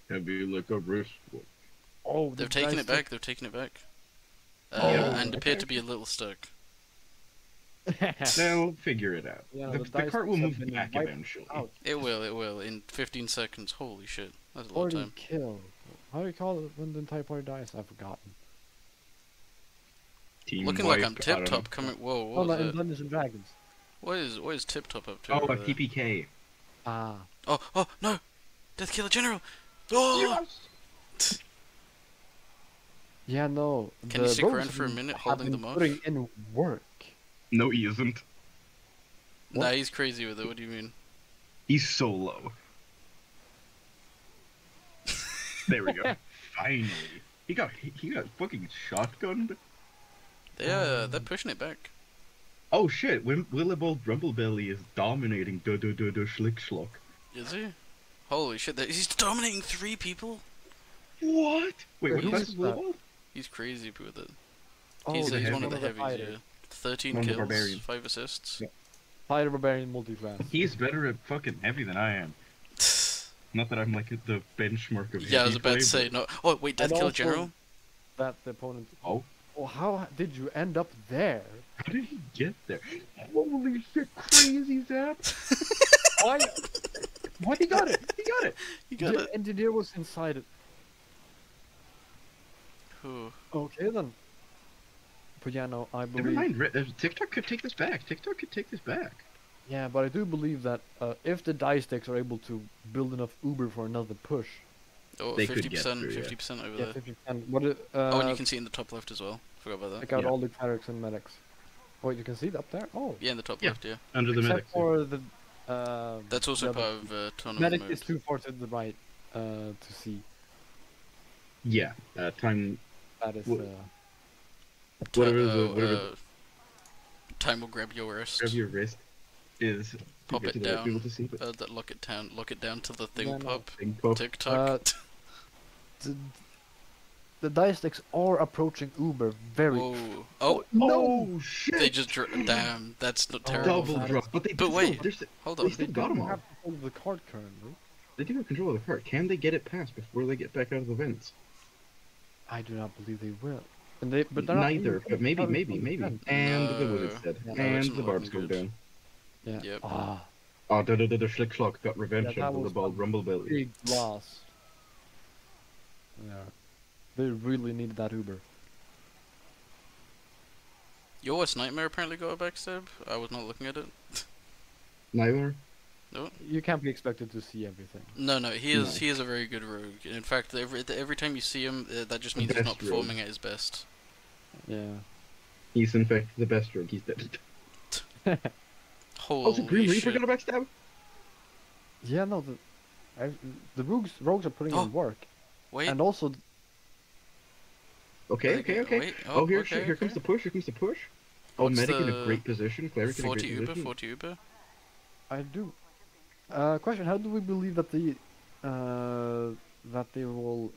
go- Have you look up wrist? Oh, they're taking it back. They're taking it back. Uh, Oh, and appear to be a little stuck. stick- They'll figure it out. Yeah, the, the the, cart will move back eventually. out. It will. It will. In 15 seconds. Holy shit. That's a lot of Party time. kill. How do you call it when the entire party dies? I've forgotten. Team Looking like I'm I tip top coming. Whoa. Oh, What no, was in? Dungeons and Dragons. What is what is tip top up to? Oh, a there? PPK. Ah. Oh, oh no! Death Killer General! Oh! Yeah, no. Can the you stick around for a have minute been holding them off? Putting in work. No, he isn't. Nah, he's crazy with it. What do you mean? He's so low. there we go. Finally, he got he got fucking shotgunned. Yeah, uh, they're pushing it back. Oh shit! Wim- Willibald Rumblebelly is dominating. Do do do do schlick schlock. Is he? Holy shit! that- He's dominating three people. What? Wait, what Who class is is? He's crazy with it. Oh, he's the he's heavy- one of the one of heavies. fighters. Yeah. Thirteen One of the kills, five assists. Yeah. Fighter Barbarian multi-class. He's better at fucking heavy than I am. Not that I'm like the benchmark of yeah, I was about play, to say but- no. Oh wait, Death And Killer General. That the opponent. Oh, Oh, how did you end up there? How did he get there? Holy shit, crazy Zap! Why? What? He got it! He got it! You got the it. engineer was inside it. Ooh. Okay then. But yeah, no, I believe. Never mind, TikTok could take this back. TikTok could take this back. Yeah, but I do believe that uh, if the die sticks are able to build enough Uber for another push, Oh, They could 50 get percent, through, fifty percent over yeah, there. 50 percent. What? Uh, oh, and you can see in the top left as well. Forgot about that. check out Yeah. all the clerics and medics. Wait, you can see it up there. Oh, Yeah, in the top Yeah. left. Yeah. Under the except medic. for the. Uh, That's also the part of uh, tournament medic mode. is too far to the right uh, to see. Yeah, uh, time. That is. Wha- Uh, Ti- whatever the- uh, whatever uh, time will grab your wrist. Grab your wrist is. Pop it down. people to see, but Uh, that lock it down. Lock it down to the thing Yeah, no. pop. thing pop. Tick tock. Uh, the, the die sticks are approaching Uber very. Whoa. Oh, no shit! they just dro- damn. That's not Oh, terrible. double drop, but they But still- wait. they're st- Hold they on. still They got don't them all. have control of the card currently. They do have control of the cart. Can they get it past before they get back out of the vents? I do not believe they will. And they, but they're not Neither, even but maybe, maybe, maybe. vent. And the No. wizard's dead. No, and the barbs go down. Yeah. Yep. Ah, Oh, da da da da schlick schlock got revenge Yeah, on the Willibald Rumblebelly. big loss. Yeah. They really needed that Uber. Your worst nightmare apparently got a backstab. I was not looking at it. Nylar? You can't be expected to see everything. No, no, he is No. he is a very good rogue. In fact, every every time you see him, uh, that just means he's best not rogue. performing at his best. Yeah. He's in fact the best rogue. He's dead. Holy Also, Grim Reaper shit. got a backstab? Yeah, no, the I, the rogues rogues are putting Oh, in work, Wait. and also Okay, Okay, okay, okay. wait, Oh, oh, here, okay, here comes the push, here comes the push. Oh, What's medic in a great position, cleric in a 40 great Uber, position. 40 Uber. I do. Uh, question: How do we believe that the uh that they will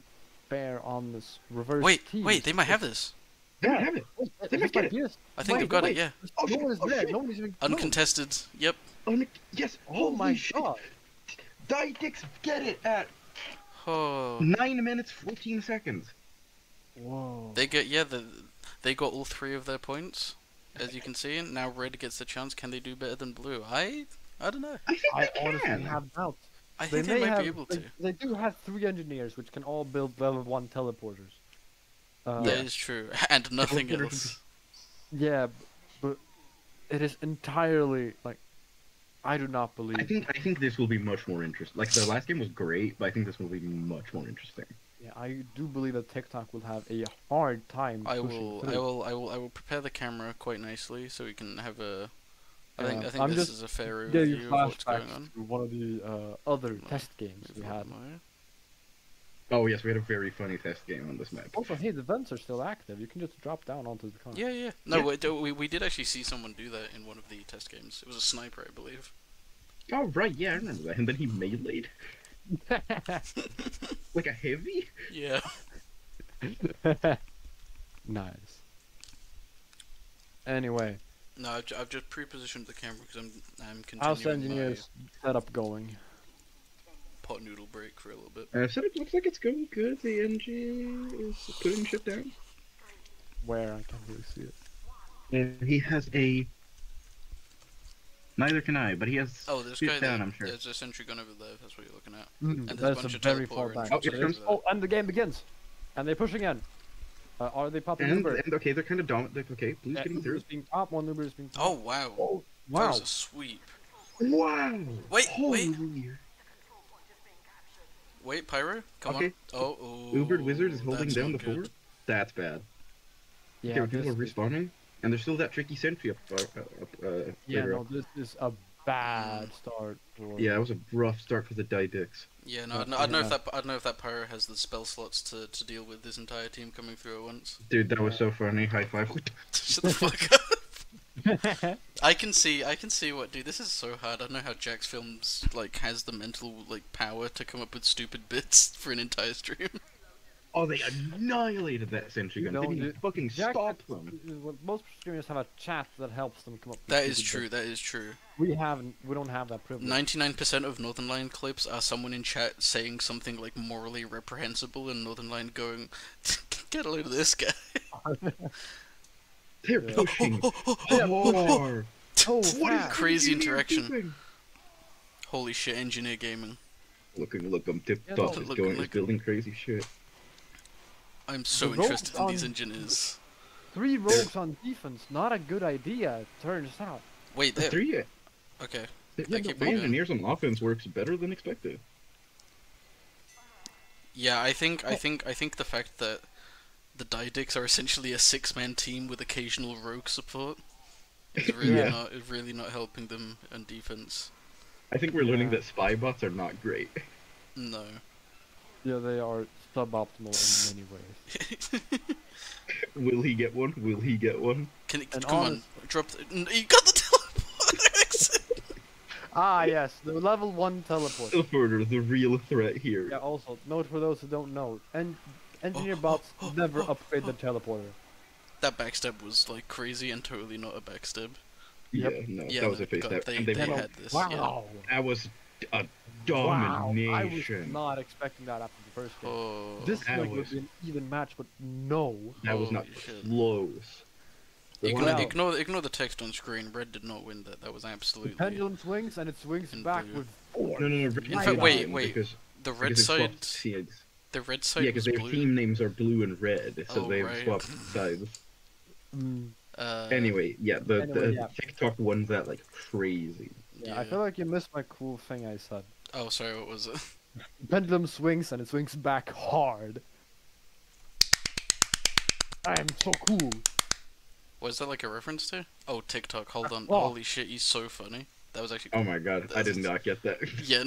fare on this reverse? Wait, team? wait, they might have this. They might have it. They might get it. this. I think Wait, they've got wait. it, yeah. Oh, no shit, one is oh, there. shit. Nobody's even close. Uncontested, yep. Oh, Nick- yes. Oh my holy shit. god! Didix get it at Oh. 9 minutes 14 seconds. Whoa. They get, yeah, the, they got all three of their points, as you can see. And now red gets the chance. Can they do better than blue? I, I don't know. I think I they honestly can. have doubts. I They think may they, might have. be able they, to. they do have three engineers, which can all build level one teleporters. Uh, That is true, and nothing else. Yeah, but it is entirely like I do not believe. I think I think this will be much more interesting. Like the last game was great, but I think this will be much more interesting. Yeah, I do believe that TikTok will have a hard time. I pushing will, I will, I will, I will prepare the camera quite nicely so we can have a. I think, I think I'm this just is a fair Getting overview of what's going on. to one of the uh, other test games we had. Oh yes, we had a very funny test game on this map. Also, hey, the vents are still active. You can just drop down onto the car. Yeah, yeah. No, Yeah. wait, we we did actually see someone do that in one of the test games. It was a sniper, I believe. Oh right, yeah, I remember that. And then he meleeed like a heavy. Yeah. nice. Anyway, No, I've, I've just pre-positioned the camera because I'm I'm the continuing my engineers setup going? pot noodle break for a little bit. Uh, so it looks like it's going good. The NG is putting shit down. Where I can't really see it. And he has a. Neither can I, but he has. Oh, this guy. down, there, I'm sure. There's a sentry gun over there. That's what you're looking at. Mm, there's a that's a bunch of very far back. Oh, here comes- Oh, and the game begins, and they're pushing in. Uh, are they popping And, Uber? and okay, they're kind of dominant. Okay, Blue's Yeah, getting Uber through. is being top. One Uber is being top. Oh wow. Oh, That wow! was a sweep. Wow! Wait, Holy. wait. Wait, Pyro, come Okay. on. Oh, oh. Ubered Wizard is holding down the not good. fort. That's bad. Yeah, okay, people are this, respawning, and there's still that tricky sentry up. Uh, up uh, yeah, no, up. this is a bad start for. Yeah, it was a rough start for the Die Dicks. Yeah, no, I don't know, I don't know if that I don't know if that Pyro has the spell slots to, to deal with this entire team coming through at once. Dude, that was so funny. High five. Shut the fuck up. I can see, I can see what, dude. This is so hard. I don't know how Jacksfilms like has the mental like power to come up with stupid bits for an entire stream. Oh, they annihilated that sentry gun. know, Didn't even fucking Jack- stop them. Most streamers have a chat that helps them come up. with That is true. jokes. That is true. We haven't. We don't have that privilege. Ninety-nine percent of Northernlion clips are someone in chat saying something like morally reprehensible, and Northernlion going, "Get a load of this guy." They're Yeah. pushing Oh, oh, oh. Oh, oh, oh. oh, What is fast. Crazy interaction. Holy shit, engineer gaming. Looking, look, I'm tip Yeah, top. no, is looking going, building crazy shit. I'm so The interested in these engineers. Three rogues on defense, not a good idea. It turns out. Wait, there. three, uh, Okay. the, Yeah, the keep engineers on offense works better than expected. Yeah, I think I oh. think I think the fact that the Didicks are essentially a six-man team with occasional rogue support is really Yeah. not is really not helping them on defense. I think we're learning Yeah. that spy bots are not great. No. Yeah, they are suboptimal in many ways. Will he get one? Will he get one? Can it, And come on, honest- drop. The, you got the teleport. Ah, yes, the level one teleport. Teleporter, the real threat here. Yeah. Also, note for those who don't know, and engineer Oh, bots oh, oh, never oh, upgrade the oh. teleporter. that backstab was like crazy and totally not a backstab. Yeah, no, Yeah, that was a face God, they- and they, they had this, yeah. Wow. That was a domination. Wow. I was domination. not expecting that after the first game. Oh. this that like would was- be an even match, but no. that was not Holy shit. close. The Ignore, one- Wow. ignore, ignore the text on screen. Red did not win that. That was The absolutely. pendulum swings and it swings In back blue. with force. no, no, no. In fact, wait, wait. Because, The red side, sides. the red side Yeah, because their blue. team names are blue and red, so Oh, they've right. swapped sides. Mm, Uh, Anyway, yeah, the, Anyway, the yeah. TikTok won that like crazy. yeah, I feel like you missed my cool thing I said. Oh, sorry. What was it? Pendulum swings and it swings back hard. I am so cool. Was that like a reference to? Oh, TikTok. Hold on. Oh. Holy shit, he's so funny. That was actually. Oh my god, I did not get that. Yeah.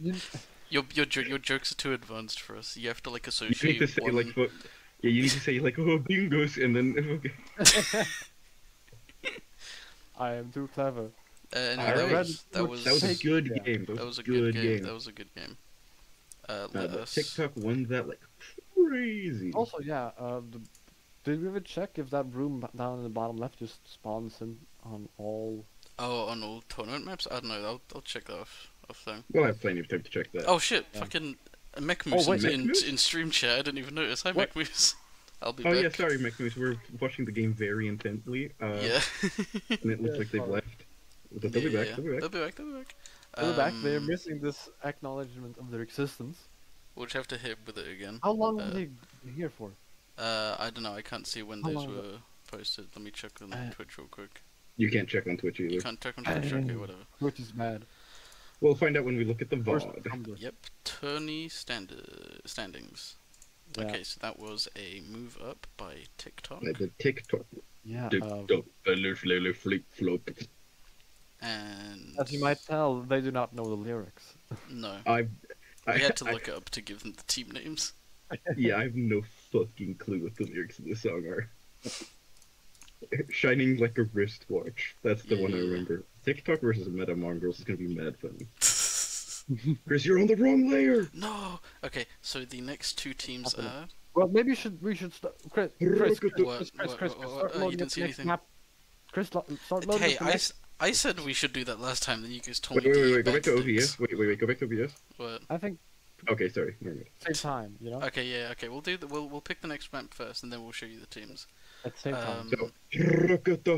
no, your your jo- your jokes are too advanced for us. You have to like associate. You need to say one. like, fu- yeah, you need to say like, oh, bingos, and then okay. I am too clever. Uh, anyway, I that read was that was That was a good yeah. game. That was, that was a good, good game. game. That was a good game. Uh, Uh, let but us. TikTok won that like crazy. Also, yeah, uh, the, did we ever check if that room down in the bottom left just spawns in on all? Oh, on all tournament maps. I don't know. I'll I'll check that off off thing. We'll have plenty of time to check that. Oh shit! Yeah. Fucking uh, Mechmoose wait, in, in in stream chat. I didn't even notice. Hi What? Mechmoose. I'll be Oh back. yeah, sorry, McNews. We're watching the game very intently. Uh, Yeah. And it looks Yeah, like they've sorry. left. But they'll be Yeah, back. yeah. They'll be back. They'll be back. They'll be back. We're back. They're Um, missing this acknowledgement of their existence. We'll just have to hit with it again. How long uh, were they here for? Uh, I don't know. I can't see when How those long ago? were posted. Let me check on Uh, Twitch real quick. You can't check on Twitch either. You either. can't check on Twitch. Okay, whatever. Which is mad. We'll find out when we look at the First, VOD. Yep. Tourney standard standings. Yeah. Okay, so that was a move up by TikTok, Like the TikTok. Yeah. Tick uh, tock, fellow, fellow, flip flop. And as you might tell, they do not know the lyrics. no, I've. we had to I- look it up to give them the team names. Yeah, I have no fucking clue what the lyrics of this song are. Shining like a wristwatch. That's the one I Yeah. remember. TikTok versus Meta Mongrels is gonna be mad funny. Chris, you're on the wrong layer. no. Okay, so the next two teams are. Well, maybe should we should start. Chris, Chris, Chris, What? Chris, What? Chris, What? Chris, What? Chris, What? start Uh, you loading didn't up see the next anything? map. Chris, lo- start loading Hey, up the I, next. s- I said we should do that last time. Then you guys told Wait, me wait, to wait, wait, go back to backsticks. OBS. Wait, wait, wait, go back to OBS. What? I think Okay, sorry. Never mind. same time, you know, Okay, yeah, okay. We'll do the, we'll we'll pick the next map first, and then we'll show you the teams. at the same time. Um, So,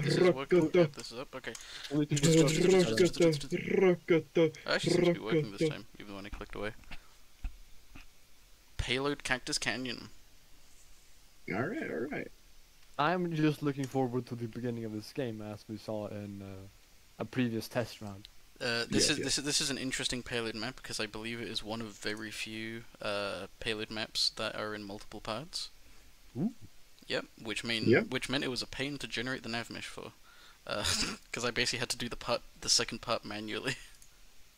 this is working. Yep, this is up. Okay. We can discuss it. rakata, rakata, I actually seems to be working this time, even when I clicked away. Payload Cactus Canyon. All right, all right. I'm just looking forward to the beginning of this game, as we saw in uh, a previous test round. Uh, this Yes, is yes. this is this is an interesting payload map because I believe it is one of very few uh, payload maps that are in multiple parts. Ooh. Yep, which mean Yep. which meant it was a pain to generate the nav mesh for, because I basically had to do the part the second part manually.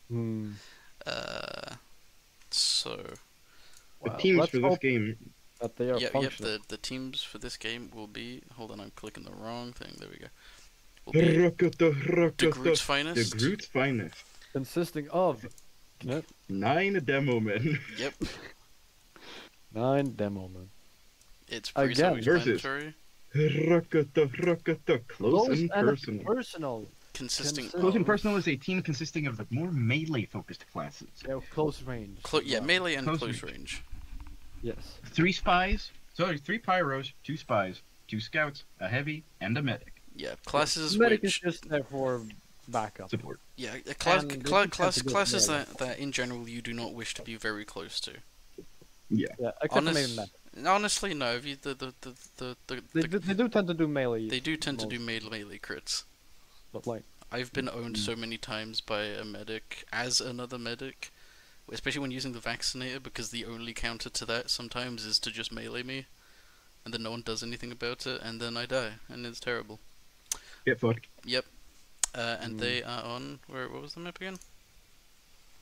Hmm. Uh, so The Well, teams let's for this game. that they are yep, yep. The the teams for this game will be. Hold on, I'm clicking the wrong thing. There we go. Will be Rakata, the rakata. Groot's The finest. Groot's finest. consisting of Knut, Nine demo men. Yep. Nine demo men. It's pretty Again, versus- self-explanatory, Rakata, rakata, close and and personal. personal. consisting. Consist- Close and personal is a team consisting of the more melee-focused classes. Yeah, close range. Clo- yeah, Wow. melee and Close close range. range. Yes. Three spies, sorry, three pyros, two spies, two scouts, a heavy, and a medic. Yeah, classes Medic which is just there for backup. Support. yeah, class, and they cla- do class, tend to go classes that, that in general you do not wish to be very close to. Yeah. Yeah, except for Honest- maybe medic. Honestly, no. You, the, the, the, the, the, They, the- do, they do tend to do melee. they do tend to do melee, melee crits. But like, I've been owned Mm. so many times by a medic as another medic, especially when using the vaccinator, because the only counter to that sometimes is to just melee me, and then no one does anything about it, and then I die, and it's terrible. Get fucked. Yep. Uh, and Mm. they are on where? What was the map again?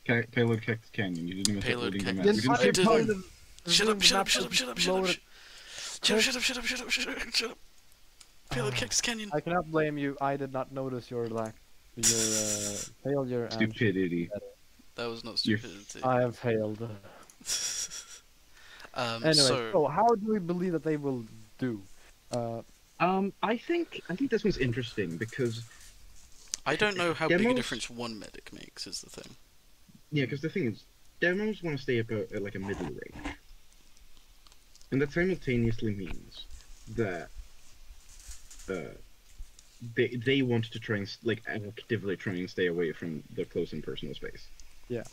Ca- Payload Cactus Canyon. You didn't even start Payload loading the Cactus- map. the We didn't I did- point time. of Shut up! Shut up! Shut up! Shut up! Shut up! Shut up! Shut up! Shut up! Shut up! Shut up! Shut up! Payload Ah. Cactus Canyon. I cannot blame you. I did not notice your lack, your uh, failure, and Stupidity. That was not You're- stupidity. I have failed. um, Anyway, so so how do we believe that they will do? Uh, Um, I think I think this one's interesting because I don't know how big a difference one medic makes. Is the thing. yeah, because the thing is, demos want to stay about at like a middle range, and that simultaneously means that uh, they they want to try and like actively try and stay away from the close and personal space. Yeah.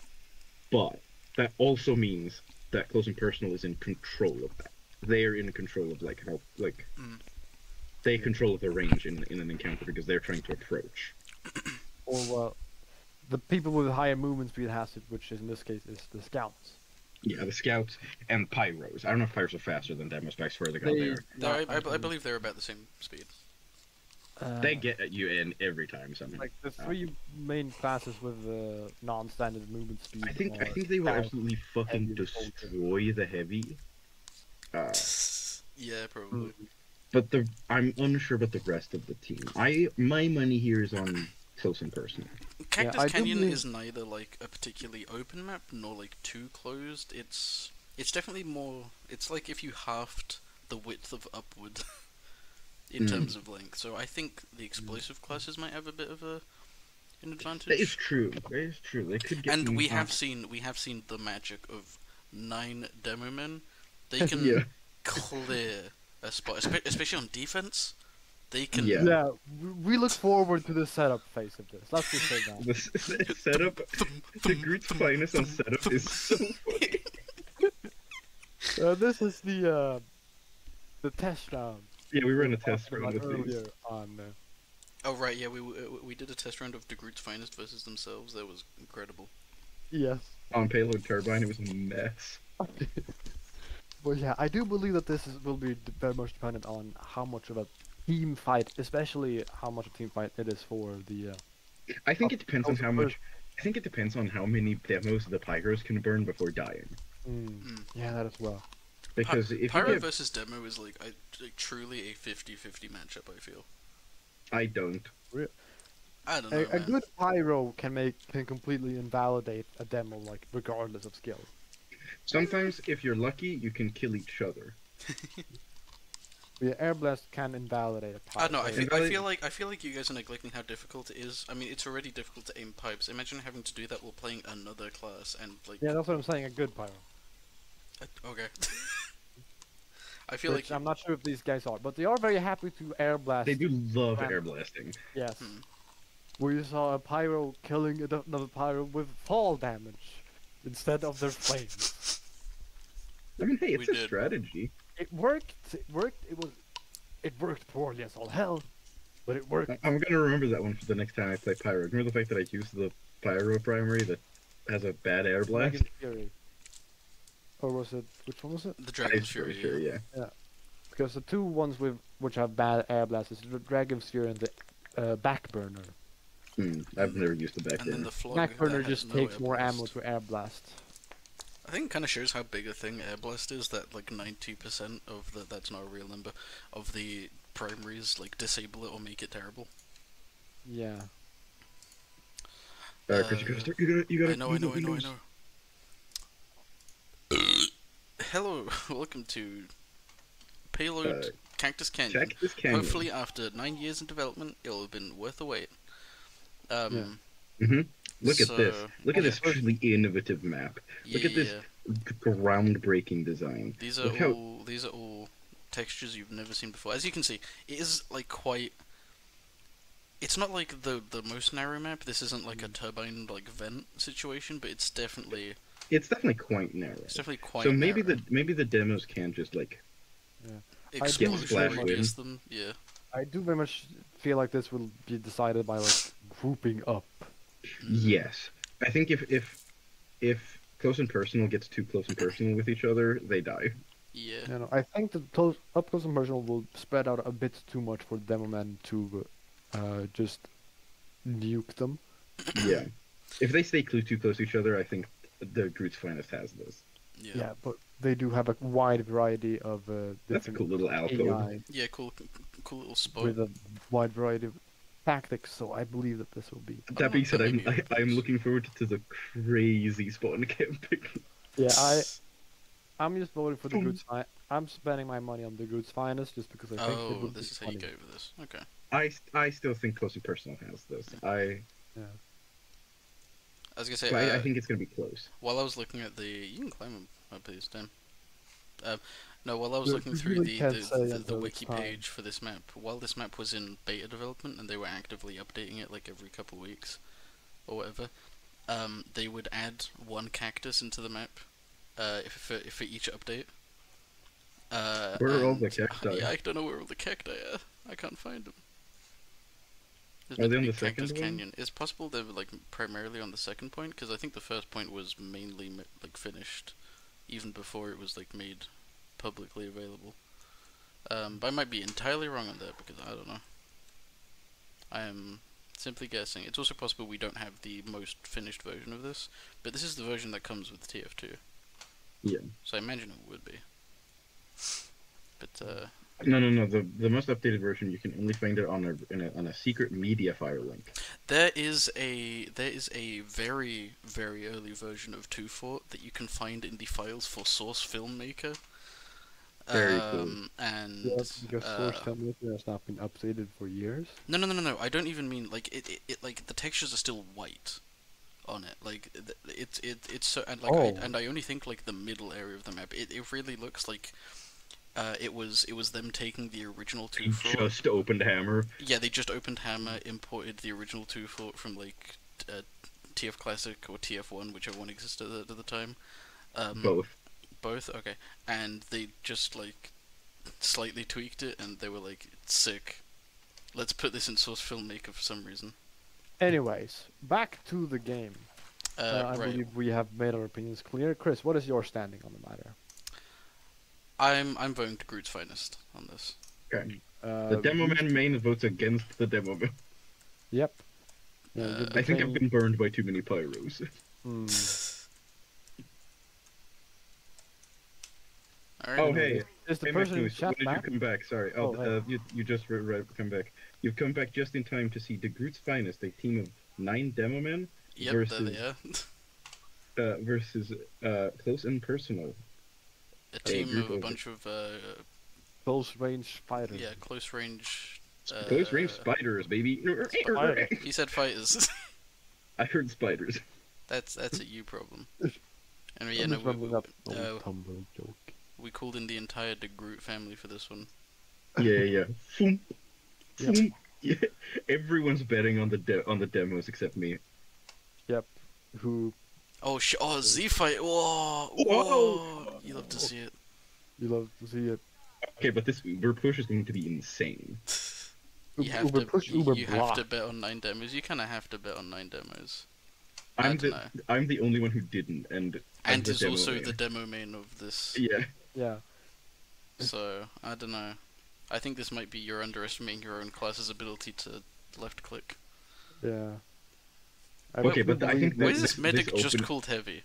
But that also means that close and personal is in control of that. They're in control of like how like Mm. They control the range in in an encounter because they're trying to approach. or well, the people with higher movement speed has it, which is in this case is the scouts. Yeah, the scouts and pyros. I don't know if pyros are faster than demos, but I swear to God they, They- are. They're- I, I, I believe they're about the same speed. Uh, They get at you in every time somehow. like the three main classes with uh, non-standard movement speed. I think I think they will absolutely fucking destroy the heavy. Uh, yeah, probably. But the I'm unsure about the rest of the team. I my money here is on close and personal. Cactus I do Canyon is neither like a particularly open map nor like too closed. It's it's definitely more. It's like if you halved the width of upward in Mm. terms of length. So I think the explosive classes might have a bit of a an advantage. That is advantage. true. That is true. They could get. And we hot- have seen we have seen the magic of nine demo men. They can yeah. clear a spot, especially on defense. They can Yeah. Yeah, we- we look forward to the setup phase of this. Let's just say that. The setup, the Groot's finest on setup is so funny. Uh, this is the uh, the test round. Yeah, we ran a test round about of these. earlier on. Uh, Oh right, yeah, we we we did a test round of the Groot's finest versus themselves. That was incredible. yes, on payload turbine. It was a mess. But yeah, I do believe that this is, will be very much dependent on how much of a team fight, especially how much of a team fight it is for the. Uh, I think it depends on also how first- much. I think it depends on how many demos the pyros can burn before dying. mm, Mm. Yeah, that as well. Because Py- if you Pyro get, versus Demo is like, I, like truly a 50-50 matchup. I feel. I don't. I don't know. A, a man. good pyro can make can completely invalidate a demo, like regardless of skill. Sometimes, if you're lucky, you can kill each other. Yeah, air blast can invalidate a pyro. I don't know. I, feel, I feel like I feel like you guys are neglecting how difficult it is. I mean, it's already difficult to aim pipes. Imagine having to do that while playing another class and like. yeah, that's what I'm saying. A good pyro. uh, okay. I feel Which like I'm not sure if these guys are, but they are very happy to air blast. They do love Ram- air blasting. Yes. Hmm. We saw a pyro killing ano- another pyro with fall damage instead of their flames. I mean, hey, We it's a did. strategy. It worked. It worked. It was. It worked poorly as all hell, but it worked. I- I'm gonna remember that one for the next time I play pyro. Remember the fact that I used the pyro primary that has a bad air blast? Dragon Fury. Or was it? Which one was it? the Dragon's Ice Fury. Fury, yeah. yeah. Because the two ones with which have bad air blasts is the Dragon's Fury and the uh, Backburner. Hmm, I've never used the back And then end. the Phlog. that Backburner has just no takes air more blast. ammo to air blast. I think it kind of shows how big a thing air blast is. That like ninety percent of the that's not a real number of the primaries like disable it or make it terrible. Yeah. Uh, Chris, you gotta start. You gotta. You gotta. I know, I know, I know, I know. hello, welcome to Payload Uh, Cactus Canyon. Check this canyon. Hopefully, after nine years in development, it'll have been worth the wait. Um, hmm Look at this. Look at this truly innovative map. Look at this yeah, groundbreaking design. These are Look how- all these are all textures you've never seen before. As you can see, it is like quite. It's not like the the most narrow map. This isn't like a turbine like vent situation, but it's definitely It's definitely quite narrow. it's definitely quite. So maybe narrow. the maybe the demos can just like I do explosion feel like- them. Yeah, I do very much feel like this will be decided by like grouping up. yes. I think if if if close and personal gets too close and personal with each other, they die. yeah. You know, I think the close, up close and personal will spread out a bit too much for demo men to uh, just nuke them. yeah. If they stay close too close to each other, I think the Groot's finest has this. Yeah. Yeah, but they do have a wide variety of uh, That's a cool little alcove. AI Yeah, cool, cool little spot. with a wide variety of tactics. So I believe that this will be. That being said, I'm I, I'm looking forward to the crazy spawn camping. Yeah, I. I'm just voting for the Groot's. Fi- I'm spending my money on the Groot's finest just because I think it Oh, would this be is how you funny. go with this. Okay. I, I still think close and personal has this. I Yeah. I was gonna say. I, I uh, think it's gonna be close. While I was looking at the, you can climb them up these, Dan. Um, no, while I was looking through the the, the, the wiki page for this map, while this map was in beta development and they were actively updating it like every couple weeks or whatever, um, they would add one cactus into the map uh, if for, if for each update. Uh, Where are all the cacti? Yeah, I don't know where all the cacti are. I can't find them. There's Are they on the second Cactus one? Canyon. It's possible they're like primarily on the second point because I think the first point was mainly like finished even before it was like made publicly available. Um, but I might be entirely wrong on that because I don't know. I am simply guessing. It's also possible we don't have the most finished version of this, but this is the version that comes with TF2. Yeah. So I imagine it would be. But uh, No, no, no. The the most updated version you can only find it on a, in a on a secret media file link. There is a there is a very very early version of Two Fort that you can find in the files for Source Filmmaker. Very cool. um, And Yeah, because Source uh, Filmmaker has not been updated for years. no, no, no, no, no. I don't even mean like it. It, it like the textures are still white on it. Like it's it it's so and like Oh. I, and I only think like the middle area of the map. It it really looks like. Uh, it was it was them taking the original two You fort. just opened Hammer. Yeah, they just opened Hammer, imported the original two fort from like uh, TF Classic or TF1, whichever one existed at the, at the time. Um, Both. Both. Okay, and they just like slightly tweaked it, and they were like, "Sick, let's put this in Source Filmmaker for some reason." Anyways, back to the game. Uh, Uh, I right. believe we have made our opinions clear. Chris, what is your standing on the matter? I'm I'm voting to Groot's finest on this. Okay. Uh, The demo man main votes against the demo man. Yep. Yeah, Uh, I think I've been burned by too many pyros. Hmm. right. Oh hey, Is the hey person in Maximus, when did back? you come back? Sorry. Oh, Oh, hey. uh, you you just re- re- come back. You've come back just in time to see the Groot's finest, a team of nine demo men Yep, versus- they are. uh, versus uh, close and personal. A team group of a of- bunch of uh, Close range fighter. yeah, close range. Uh, Close range spiders, baby. Spider. He said fighters. I heard spiders. That's that's a you problem. And yeah, I'm no, just we, up. uh, Tumblr joke. We called in the entire De Groot family for this one. Yeah, yeah. Foom. Yep. Foom. Yeah. Everyone's betting on the de- on the demos except me. Yep. Who Oh sh! Oh Z fight! Whoa! Whoa. Whoa! You love to see it. you love to see it? Okay, but this Uber push is going to be insane. You have Uber to. push, you Uber you block. have to bet on nine demos. You kind of have to bet on nine demos. I I'm the know. I'm the only one who didn't, and And the is demo also man. the demo main of this. yeah. Yeah. So I don't know. I think this might be you're underestimating your own class's ability to left click. Yeah. I Okay, but I think Why is this this medic just open- called heavy?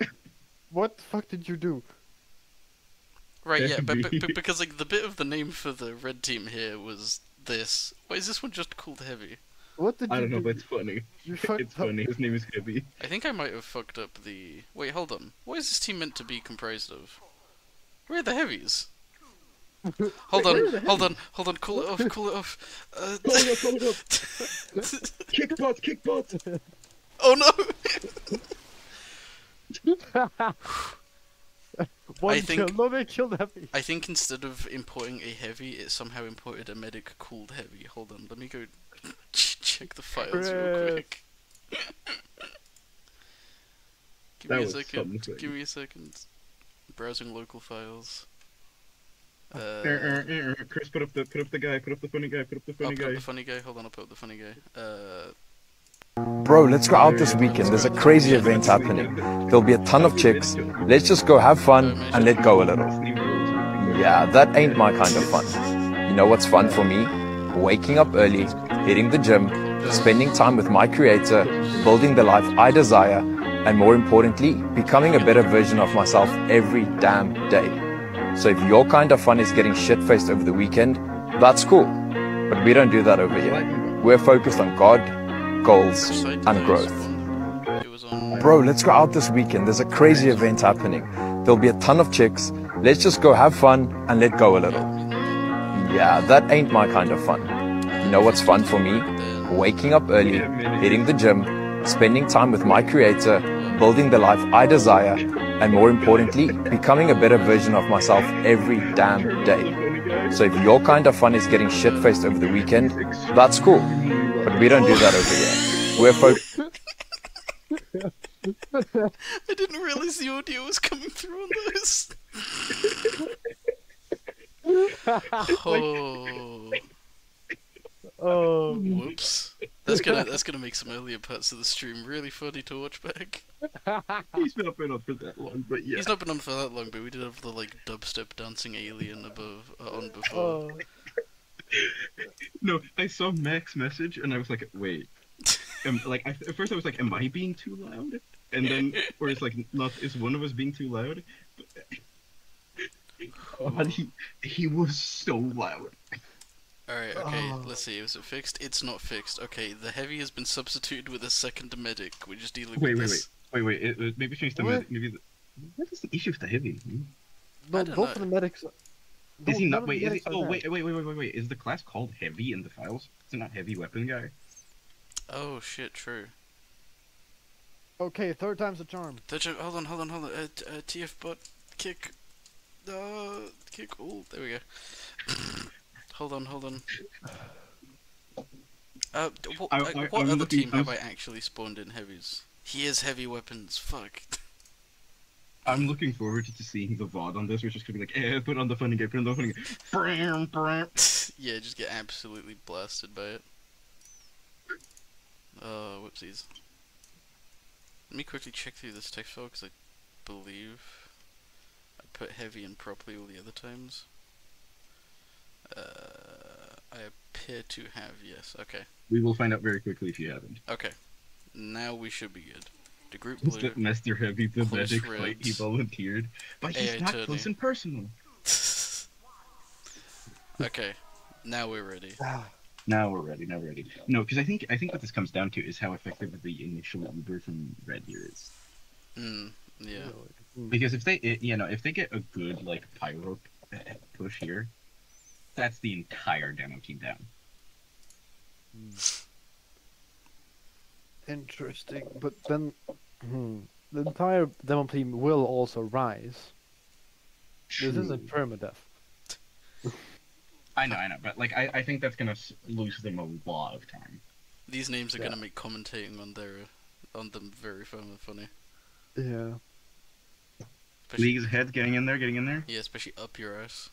What the fuck did you do? Right, yeah, but, but, but because like the bit of the name for the red team here was this. Why is this one just called heavy? What did I you don't know, do? but it's funny. You fucked It's up. funny. His name is Heavy. I think I might have fucked up the. Wait, hold on. What is this team meant to be comprised of? Where are the heavies? Hold Where on, hold on, hold on. Cool it off, cool it off. Uh, Pull it up, pull it up. Kick butt, kick butt. oh no! One I kill. think- No, they killed Heavy. I think instead of importing a heavy, it somehow imported a medic called heavy. Hold on, let me go ch- check the files real quick. Give That me a second. something. Give me a second. Browsing local files. Uh, Er, er, er, er. Chris, put up the put up the guy. Put up the funny guy. Put up the I'll funny put up the funny guy. Hold on, I'll put up the funny guy. Uh, Bro, let's go out this weekend. There's a crazy event happening. There'll be a ton of chicks. Let's just go have fun and let go a little. Yeah, that ain't my kind of fun. You know what's fun for me? Waking up early, hitting the gym, spending time with my creator, building the life I desire, and more importantly, becoming a better version of myself every damn day. So if your kind of fun is getting shit faced over the weekend, that's cool. But we don't do that over here. We're focused on God, goals, and growth. Bro, let's go out this weekend. There's a crazy event happening. There'll be a ton of chicks. Let's just go have fun and let go a little. Yeah, that ain't my kind of fun. You know what's fun for me? Waking up early, hitting the gym, spending time with my creator, building the life I desire, and more importantly, becoming a better version of myself every damn day. So if your kind of fun is getting shit faced over the weekend, that's cool. But we don't do that over here. We're focused. I didn't realize the audio was coming through on those. oh, Oh, whoops. That's gonna that's gonna make some earlier parts of the stream really funny to watch back. He's not been up for that long, but yeah. He's not been on for that long, but we did have the like dubstep dancing alien above uh, on before. oh. No, I saw Mac's message and I was like, wait. Am, like I, at first I was like, am I being too loud? And then, or it's like, not is one of us being too loud? But he he was so loud. Alright, okay, Oh. let's see. Is it fixed? It's not fixed. Okay, the heavy has been substituted with a second medic. We're just dealing Wait, with wait, this. wait, wait, wait. It, it, maybe change the What? med- maybe. The, what is the issue with the heavy? No, both know. of the medics. Is he not? Wait, is he, oh there. wait, wait, wait, wait, wait, wait. Is the class called heavy in the files? Is it not heavy weapon guy? Oh shit, true. Okay, third time's a charm. Touch it- hold on, hold on, hold on. Uh, uh, TF butt kick. Uh, kick. Oh, there we go. hold on, hold on. Uh, what, I- uh, I- what other looking- team have I'm- actually spawned in heavies? He is heavy weapons. Fuck. I'm looking forward to seeing the VOD on this, which is gonna be like, eh, put on the funny guy, put on the funny bram. yeah, just get absolutely blasted by it. Uh, whoopsies. Let me quickly check through this text file because I believe I put heavy in properly all the other times. Uh, I appear to have, yes. Okay. We will find out very quickly if you haven't. Okay. Now we should be good. The group Is blue. that Master Heavy the Close medic fight he volunteered? But he's AI not Tony. close and personal. okay. Now we're ready. Now we're ready. Now we're ready. No, because I think I think what this comes down to is how effective the initial Uber from Red here is. Mm, yeah. Because if they, i you know, if they get a good like pyro uh, push here, that's the entire demo team down. Interesting, but then hmm, the entire demo team will also rise. This isn't permadeath. I know, I know, but like I, I think that's gonna lose them a lot of time. These names are Yeah. gonna make commentating on their on them very fun and funny. Yeah. Especially, League's head getting in there, getting in there. yeah, especially up your ass.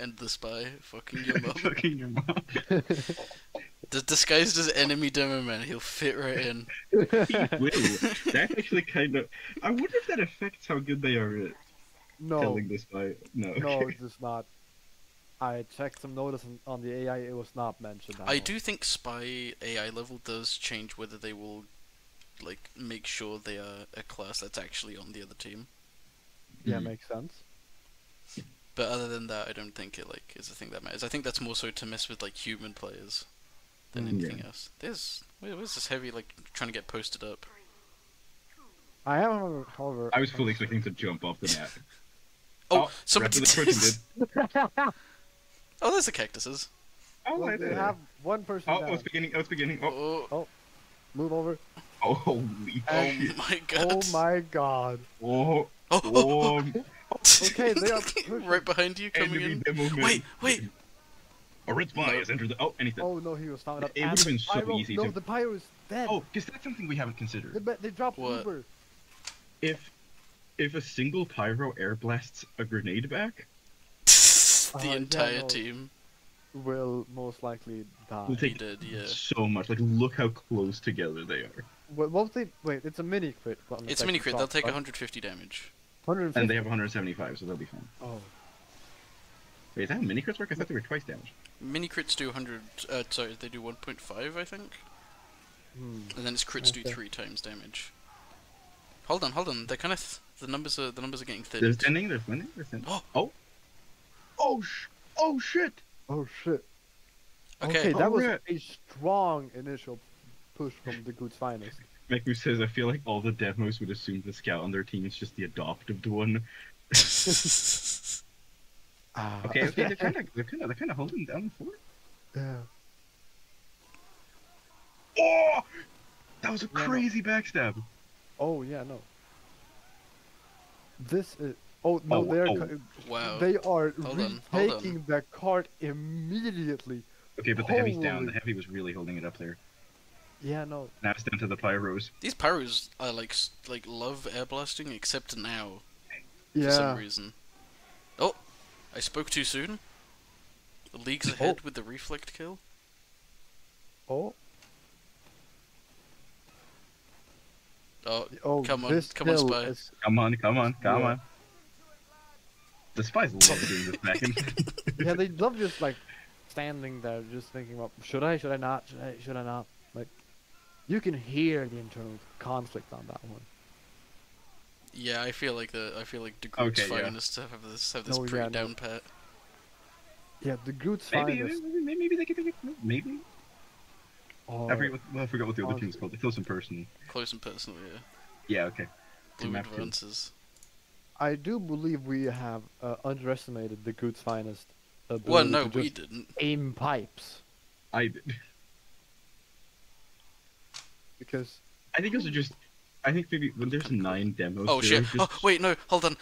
And the spy fucking your mum. Fucking your mom. D- disguised as enemy demo man, he'll fit right in. he will. That's actually kind of. I wonder if that affects how good they are at No, telling this by. No. no, okay. it does not. I checked some notice on, on the AI. It was not mentioned. at I all. do think spy AI level does change whether they will like make sure they are a class that's actually on the other team. Yeah, Mhm. makes sense. But other than that, I don't think it like is a thing that matters. I think that's more so to mess with like human players than Mm, anything yeah. else. There's where was this heavy like trying to get posted up? I am, however- however. I was fully expecting to jump off the map. Oh, Oh, somebody did. the person did. oh, there's the cactuses. Oh, Well, I they did. have one person Oh, down. it's beginning. Oh, it's beginning. Oh, Oh, Move over. oh, holy oh shit. my god. Oh my god. Oh, Oh, oh, oh, Okay, they are pushing. right behind you coming enemy in. demo. Wait, wait. A red spy has entered the. Oh, anything. Oh no, he was found out. It would've been the so pyro- easy No, to- the pyro is dead. Oh, because that's something we haven't considered. ba- they dropped What? Uber. If if a single pyro air blasts a grenade back, the Uh, yeah, entire no. team. Will most likely die. We'll take did, yeah. so much. Like, look how close together they are. What, what they? Wait, it's a mini crit. It's a mini crit. shot, They'll take right? 150 damage. 150. And they have 175, so they'll be fine. Oh. Wait, is that how mini crits work? I thought they were twice damage. Mini crits do 100. Uh, sorry, they do 1.5, I think. Hmm. And then its crits do three times damage. Hold on, hold on. They're kind of th- the numbers are the numbers are getting They're thin. thinning, they're thinning, they're thinning. Oh. Oh! Oh, sh- oh shit! Oh shit. Okay. Okay, that was Alright. a strong initial push from the Groot's finest. Meku says, I feel like all the demos would assume the scout on their team is just the adopted one. Ah. Okay, okay, they're kind of, they're kind of, they're kind of holding down the fort. yeah. Oh! That was a Yeah, no. crazy backstab. Oh yeah, no. This is. Oh no, Oh, they're. oh. Wow. They are Hold on, hold on. retaking the cart immediately. Okay, but the heavy's down. The heavy was really holding it up there. Yeah, no. Now it's down to the pyros. These pyros are like like love air blasting, except now for some reason. Oh, I spoke too soon. The league's oh. ahead with the reflect kill. Oh. Oh, Oh, Come on, come on, kill Spy. is- Come on, come on, come Yeah. on. The spies love doing this back and yeah, they love just like standing there, just thinking about should I, should I not, should I, should I not? Like, you can hear the internal conflict on that one. yeah. I feel like the I feel like the group's Okay, finest to have this have this No, pretty yeah, no. down pat. Yeah, the Groot's maybe, finest. maybe, maybe they could take it. Maybe. Oh, I forget, what, well, I forgot what the other honestly. team's called. They close and personal. Close and personal, yeah. Yeah, okay. Blue map kill. advances. I do believe we have uh, underestimated the Groot's finest. Ability Well, no, to we didn't. aim pipes I did. because I think those are just. I think maybe when there's nine demos. Oh shit! Just, Oh wait, no, hold on.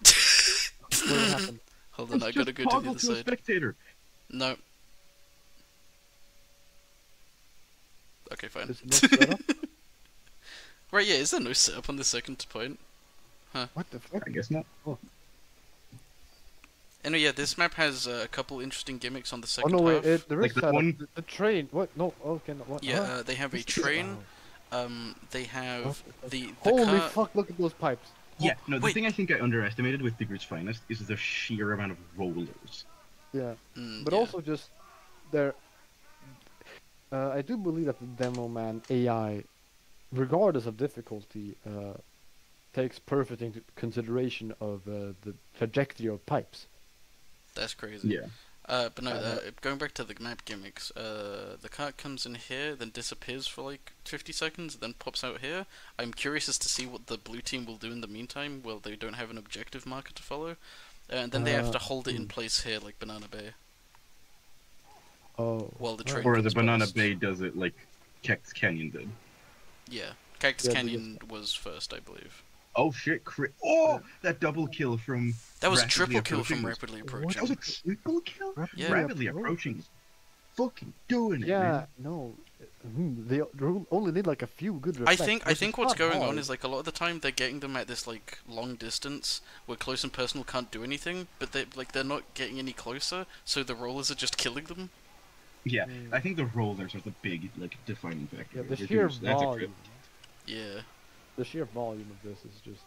what hold on, I gotta just go to the other to a side. spectator. No. Okay, fine. There's no setup? Right, yeah, is there no setup on the second point? Huh. What the fuck? I guess not. Anyway, yeah, this map has uh, a couple interesting gimmicks on the second. Oh second no, wait, half. it, there is Like the one- The, the train. What? No. Okay. No, what? yeah, huh? uh, they have a train. oh. Um, they have the, the Holy car. fuck! Look at those pipes. Yeah, no. The wait. thing I think I underestimated with the Groot's finest is the sheer amount of rollers. Yeah, Mm, but yeah. also just there. Uh, I do believe that the demo man AI, regardless of difficulty, uh, takes perfect into consideration of uh, the trajectory of pipes. that's crazy. Yeah. Uh, but no, Uh, uh, going back to the map gimmicks, uh, the cart comes in here, then disappears for like 50 seconds, then pops out here. I'm curious as to see what the blue team will do in the meantime, while they don't have an objective marker to follow. Uh, and then they have Uh, to hold it in hmm. place here, like Banana Bay, Oh. while the train Or the Banana past. Bay does it like Cactus Canyon did. Yeah, Cactus Yeah, Canyon was first, I believe. Oh shit! Crit! Oh, that double kill from. That was a triple kill from approaching. rapidly What? approaching. That was a triple kill. Rapidly Yeah. Rapidly approaching. Fucking doing it, Yeah. man. No. Hmm, They only need like a few good. I think I think what's not going on is like a lot of the time they're getting them at this like long distance where close and personal can't do anything, but they like they're not getting any closer, so the rollers are just killing them. Yeah, Mm. I think the rollers are the big like defining factor. Yeah, the sheer that's a crit. volume. Yeah. The sheer volume of this is just.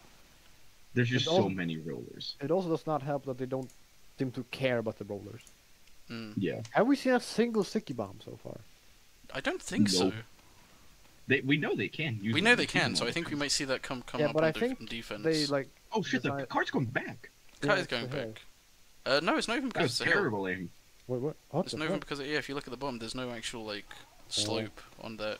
There's just It so many rollers. It also does not help that they don't seem to care about the rollers. Mm. Yeah, Have we seen a single sticky bomb so far? I don't think Nope. so. they we know they can. Use We know they can, so I think we might see that come come Yeah, up but on I think defense. They like. Oh shit! The design- card's going back. Car is going back. Uh, no, it's not even That because was it's a hill. terrible aim. What? What? What It's not even fuck? because yeah. If you look at the bottom, there's no actual like slope on that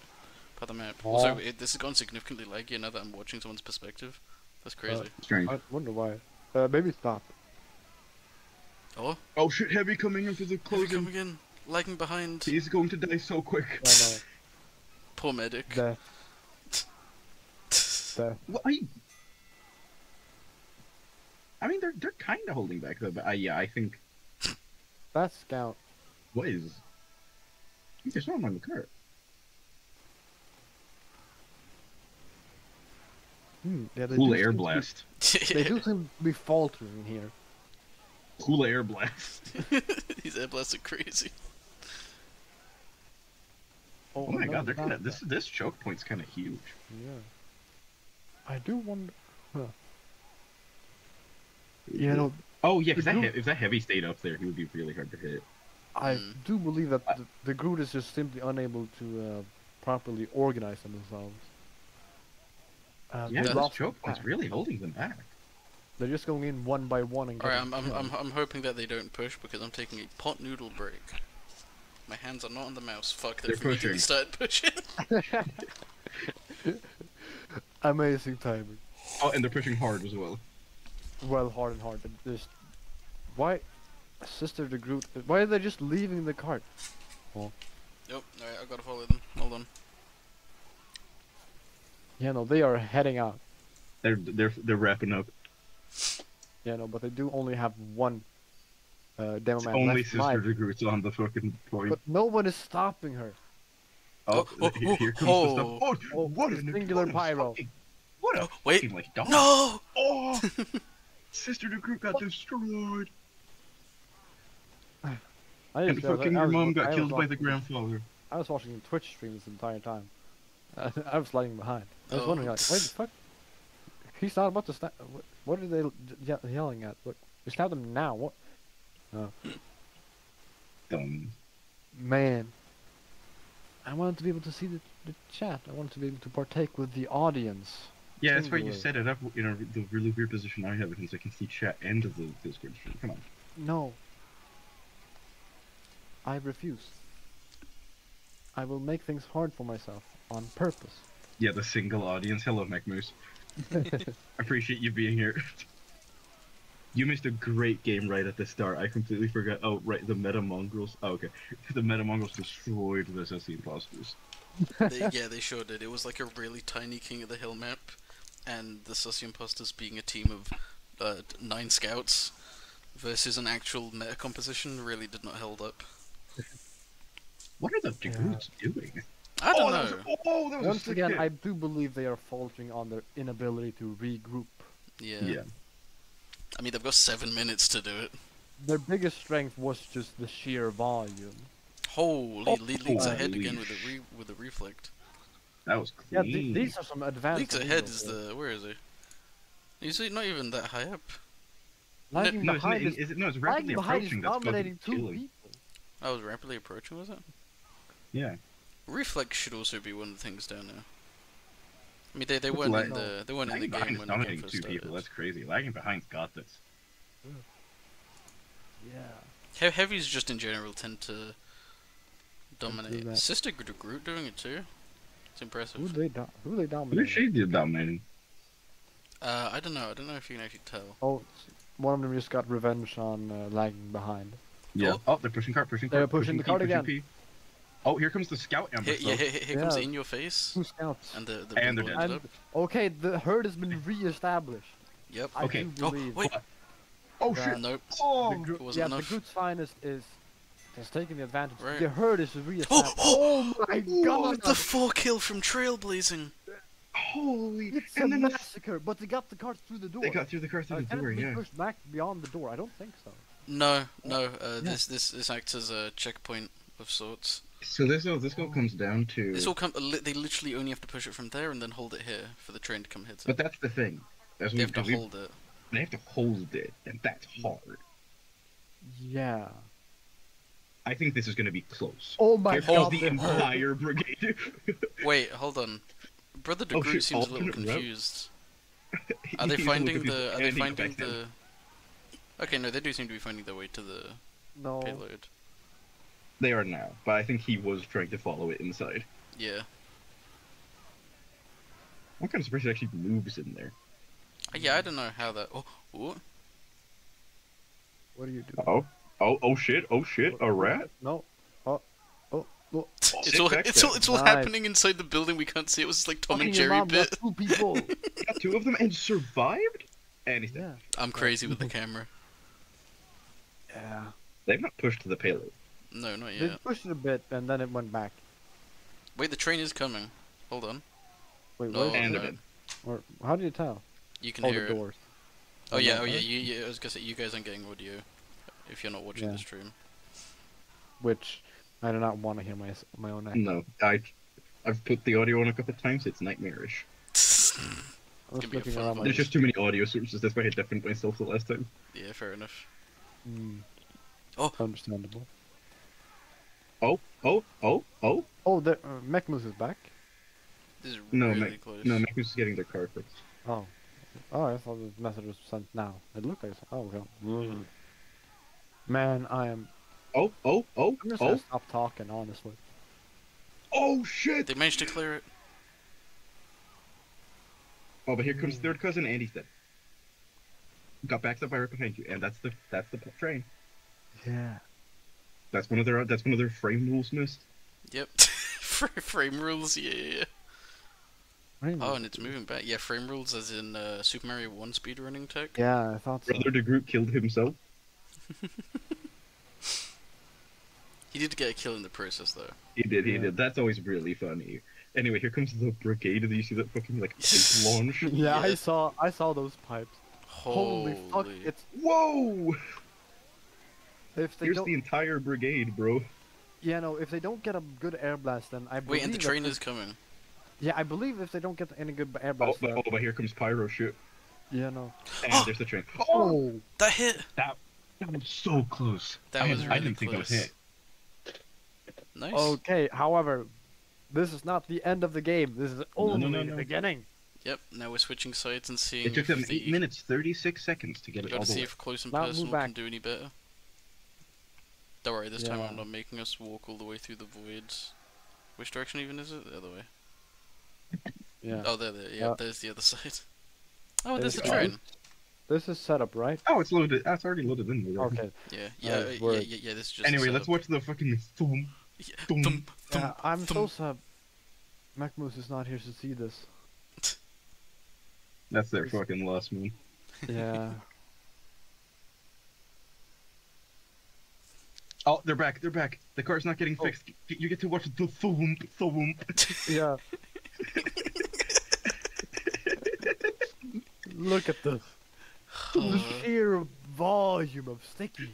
part the map. Oh. Also, it, this has gone significantly laggy now that I'm watching someone's perspective. That's crazy. Strange. I wonder why. Uh, maybe stop. oh, Oh shit! Heavy coming in for the heavy closing. coming in, lagging behind. He's going to die so quick. Oh Poor medic. no. Death. Death. What? I, I mean, they're they're kind of holding back though. But uh, yeah, I think That scout. what is? I think there's no one on the cart. Hmm. Yeah, they Cool air seem to be- blast. They do seem to be faltering here. Cool air blast. These air blasts are crazy. Oh my no, god, they're kind of this this choke point's kind of huge. Yeah. I do wonder. Huh. You know, Oh yeah, if that Groot- if that heavy stayed up there, he would be really hard to hit. I Mm. do believe that the, the Groot is just simply unable to uh, properly organize themselves. Uh, Yeah, they this choke point's really holding them back. They're just going in one by one and Alright, I'm, I'm, I'm. I'm hoping that they don't push because I'm taking a pot noodle break. My hands are not on the mouse. Fuck, they've They're pushing. started pushing. Amazing timing. Oh, and they're pushing hard as well. Well, hard and hard. but Just why, Sister the group? Why are they just leaving the cart? Oh. Yep, alright, I gotta follow them. Hold on. Yeah, no, they are heading out. They're they're they're wrapping up. Yeah, no, but they do only have one uh, demo man Only left Sister alive. de Groot's on the fucking point. But no one is stopping her. oh, oh, here, here comes oh, the stuff. Oh, oh, what a singular what a pyro. fucking- What a Oh, wait. fucking like dog. No! Oh, Sister de Groot got destroyed. I And just, I was- fucking I your was mom got I was killed by the grandfather. I was watching Twitch stream this entire time. I was lagging behind. I was Oh. wondering, like, wait, the fuck? He's not about to snap. What, what are they ye- yelling at? Look, We stabbed him now. What? Dumb. Man. I wanted to be able to see the, the chat. I wanted to be able to partake with the audience. Yeah, that's why you set it up in a, the really weird position I have it in, so I can see chat and the Discord stream. Come on. No. I refuse. I will make things hard for myself on purpose. Yeah, the single audience. Hello, MacMoose. Appreciate you being here. You missed a great game right at the start. I completely forgot. Oh, right, the Meta Mongrels. Oh, okay. The Meta Mongrels destroyed the Sussy imposters. they, yeah, they sure did. It was like a really tiny King of the Hill map, and the Sussy Imposters being a team of uh, nine scouts versus an actual meta composition really did not hold up. What are the Yeah. Doing? I don't oh, that know. was, oh, that was Once again, hit. I do believe they are faltering on their inability to regroup. Yeah. Yeah. I mean, they've got seven minutes to do it. Their biggest strength was just the sheer volume. Holy, Oh, Le- League's ahead again with a re- with a reflect. That was Yeah, clean. th- these are some advanced. League's ahead is there. the where is he? He's not even that high up. Lagging no, it's, behind is, is it, no, it's lagging rapidly behind is approaching that's dominating fucking two killing. people. Oh, I was rapidly approaching, was it? Yeah. Reflex should also be one of the things down there. I mean, they they weren't in the they weren't in the Lagging behind game is when the game dominating first two started. people. That's crazy. Lagging behind's got this. Yeah. He- Heavies just in general tend to dominate. that. Sister Gro- Groot doing it too. It's impressive. Who they do- who they Who dominating? she did dominating? Uh, I don't know. I don't know if you can actually tell. Oh, s- one of them just got revenge on uh, lagging behind. Yeah. Oh. Oh, they're pushing cart, pushing They're cart. pushing the P, cart pushing again. P. Oh, here comes the scout Here, ambush. yeah, though. here, here comes Yeah. in your face, Two scouts. and the the And they're dead. And okay, the herd has been re-established. Yep. I Okay. do Oh believe. wait. Oh Yeah. shit! Nope. Oh, the Gro- wasn't yeah, enough. the Groot's finest is is taking the advantage. Right. The herd is re-established. Oh, oh my Oh, god! the four kill from Trailblazing. holy! It's a and then the- massacre, but they got the cart through the door. they got through the car through Uh, the can door. it be Yeah. pushed back beyond the door? I don't think so. No, no. Uh, this this this acts as a checkpoint of sorts. So this all this all comes down to. This all come. They literally only have to push it from there and then hold it here for the train to come hit it. But that's the thing. As They have to hold it. they have to hold it, and that's hard. Yeah. I think this is going to be close. Oh my Here god! the the entire brigade. Wait, hold on. Brother Oh, DeGroot shit, seems a little confused. Are they finding the? Are they finding the? Okay, no, they do seem to be finding their way to the No. payload. They are now, but I think he was trying to follow it inside. Yeah. I'm kind of surprised it actually moves in there. Yeah, I don't know how that. Oh, oh. What do you do? Oh, oh, oh shit, oh shit, a rat? No. Oh. Oh. oh. It's all it's all it's all Nice. happening inside the building. We can't see it. Was like Tom and Fucking your Jerry mom bit. got Two people. Got two of them and survived? And he's dead. yeah. I'm crazy with the camera. Yeah. They've not pushed the payload. No, not They yet. pushed it a bit and then it went back. Wait, the train is coming. Hold on. Wait, No, where? And no. they're. Or, how do you tell? You can Oh, hear the it. doors. Oh yeah, no, oh yeah. You, you, I was gonna say you guys aren't getting audio if you're not watching Yeah. the stream. Which I do not want to hear my my own echo. No, I, I've put the audio on a couple of times. It's nightmarish. I was gonna be a fun around There's just too many audio sources. That's why I deafened myself the last time. yeah, fair enough. mm, Oh. understandable. Oh, oh, oh, oh. Oh, the uh, Mechmus is back. This is No, really Mac, close. no, Mac was getting their car fixed. Oh. Oh, I thought the message was sent now. It looked like. Oh, okay. Mm. Man, I am. Oh, oh, oh, I'm just oh, stop talking, honestly. oh shit! They managed to clear it. Oh, but here comes third cousin, and he's dead. Got backed up by right behind you, and that's the that's the train. Yeah. That's one of their that's one of their frame rules missed. Yep. Frame rules. Yeah, yeah, yeah. Oh, and it's moving back. Yeah, frame rules as in uh, Super Mario One speed running tech. Yeah, I thought so. Brother de Groot killed himself. He did get a kill in the process though. He did, he Yeah. did. That's always really funny. Anyway, here comes the brigade. Do you see that fucking like pipe launch? Yeah, I saw. I saw those pipes. Holy, Holy fuck! It's Whoa! If they Here's don't. the entire brigade, bro. Yeah, no. If they don't get a good air blast, then I believe Wait, and the train they- is coming. Yeah, I believe if they don't get any good air Oh, blast, but, oh, but here comes pyro shoot. yeah, no. And Oh! there's the train. Oh, That hit. That that was so close. That I, was I really didn't think I was hit. Nice. okay. However, this is not the end of the game. This is only no, the no. beginning. Yep. Now we're switching sides and seeing. It took them if the, eight minutes, thirty-six seconds to get We it all gotta the see if close and Now personal can do any better. Don't worry, this time I'm not making us walk all the way through the voids. Which direction even is it? The other way. Yeah. Oh, there, there. Yeah, Uh, there's the other side. Oh, there's the There's- train. This is set up, right? Oh, it's loaded. That's already loaded in there. Okay. Yeah, yeah, uh, yeah, yeah, yeah. This is just. Anyway, let's watch the fucking thump. Yeah, Thum. thump, Yeah, I'm so thump. sad. Macmoose is not here to see this. That's their fucking loss, man. Yeah. Oh, they're back. They're back. The car's not getting Oh. fixed. You get to watch the thump, thump. yeah. Look at the, the sheer volume of stickies.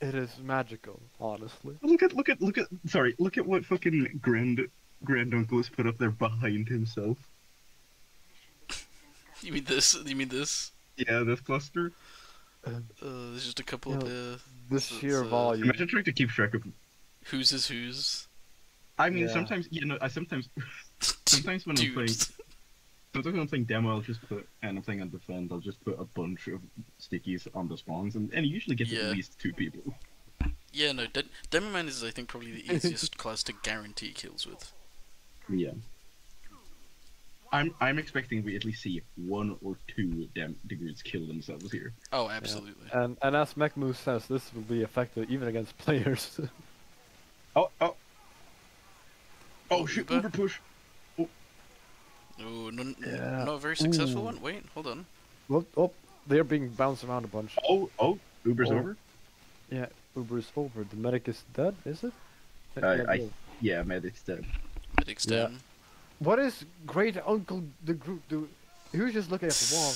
It is magical, honestly. Look at, look at, look at. Sorry, look at what fucking grand granduncle has put up there behind himself. you mean this? You mean this? Yeah, this cluster. Uh, there's just a couple Yeah. of the. The It's- sheer it's, uh, volume. Imagine trying to keep track of. Whose is whose? I mean, Yeah. sometimes you know, I sometimes, sometimes when I'm Dude. playing, sometimes when I'm playing demo, I'll just put, and I'm playing on defend, I'll just put a bunch of stickies on the spawns, and and you usually get Yeah. at least two people. Yeah, no. De- Demo Man is, I think, probably the easiest class to guarantee kills with. Yeah. I'm I'm expecting we at least see one or two damn degrees kill themselves here. Oh, absolutely. And and as Macmoose says, this will be effective even against players. Oh oh. Oh Oh, shit! Uber? Uber push. Oh, oh no, Yeah. not a very successful Ooh. one. Wait, hold on. oh, oh, they're being bounced around a bunch. Oh oh. Uber's Oh. over. Yeah, Uber's over. The medic is dead, is it? I- Yeah, I- yeah. Yeah, medic's dead. Medic's Yeah. down. What is Great Uncle the Groot do? He was just looking at the wall.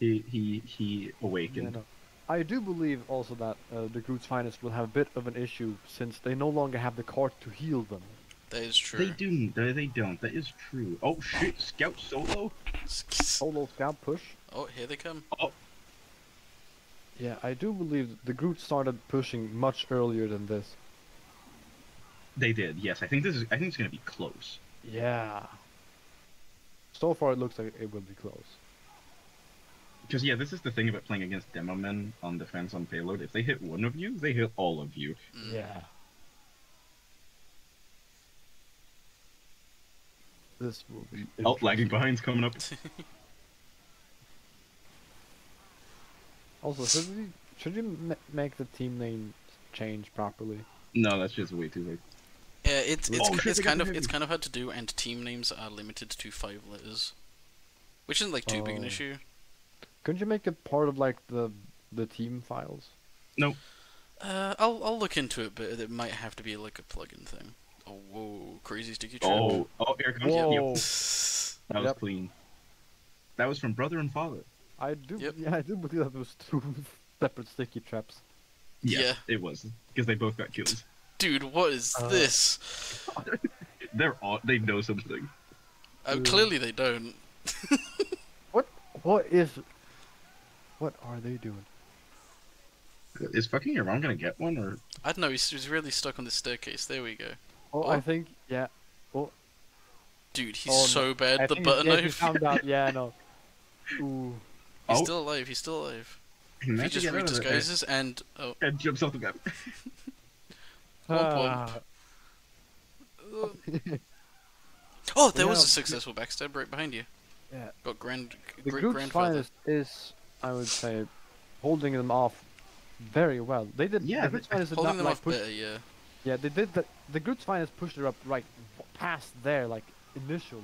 He he he Yeah, awakened. no. I do believe also that uh, the Groot's finest will have a bit of an issue since they no longer have the cart to heal them. That is true. They do. They, they don't. That is true. Oh shit! Scout solo. Solo scout push. Oh, here they come. Oh. Yeah, I do believe the Groot started pushing much earlier than this. They did. Yes, I think this is. I think it's gonna be close. Yeah. So far, it looks like it will be close. Because yeah, this is the thing about playing against demo men on defense on payload. If they hit one of you, they hit all of you. Mm. Yeah. This will be. Oh, lagging interesting. behind's coming up. Also, should we should we make the team name change properly? No, that's just way too late. Yeah, it's it's Oh, it's kind of it's kind of hard to do, and team names are limited to five letters, which isn't like too big an Oh. issue. Couldn't you make it part of like the the team files? No. Uh, I'll I'll look into it, but it might have to be like a plugin thing. Oh whoa, crazy sticky trap. Oh, oh, here comes. Yep, Whoa! Yep, that was Yep. clean. That was from brother and father. I do. Yep. Yeah, I do believe that was two separate sticky traps. Yeah. it was because they both got killed. Dude, what is Uh, this? They're all they know something. Uh, clearly they don't. What? What is? What are they doing? Is fucking your mom gonna get one or? I don't know. He's, he's really stuck on the staircase. There we go. Oh, Oh. I think yeah. Oh. Dude, he's Oh, no. so bad. I the think butter yeah, he knife. found out. Yeah, no. Ooh. He's Oh. still alive. He's still alive. He He just get out of it redisguises and oh, and jumps off the map. Womp womp. Ah, oh, there was Yeah, a successful backstab right behind you. Yeah. Got grand, the great Groot's finest is, I would say, holding them off very well. They did. Yeah, the Groot's finest did Holding not them like off push. better, yeah. Yeah, they did. The, the Groot's finest pushed her up right past there, like initially,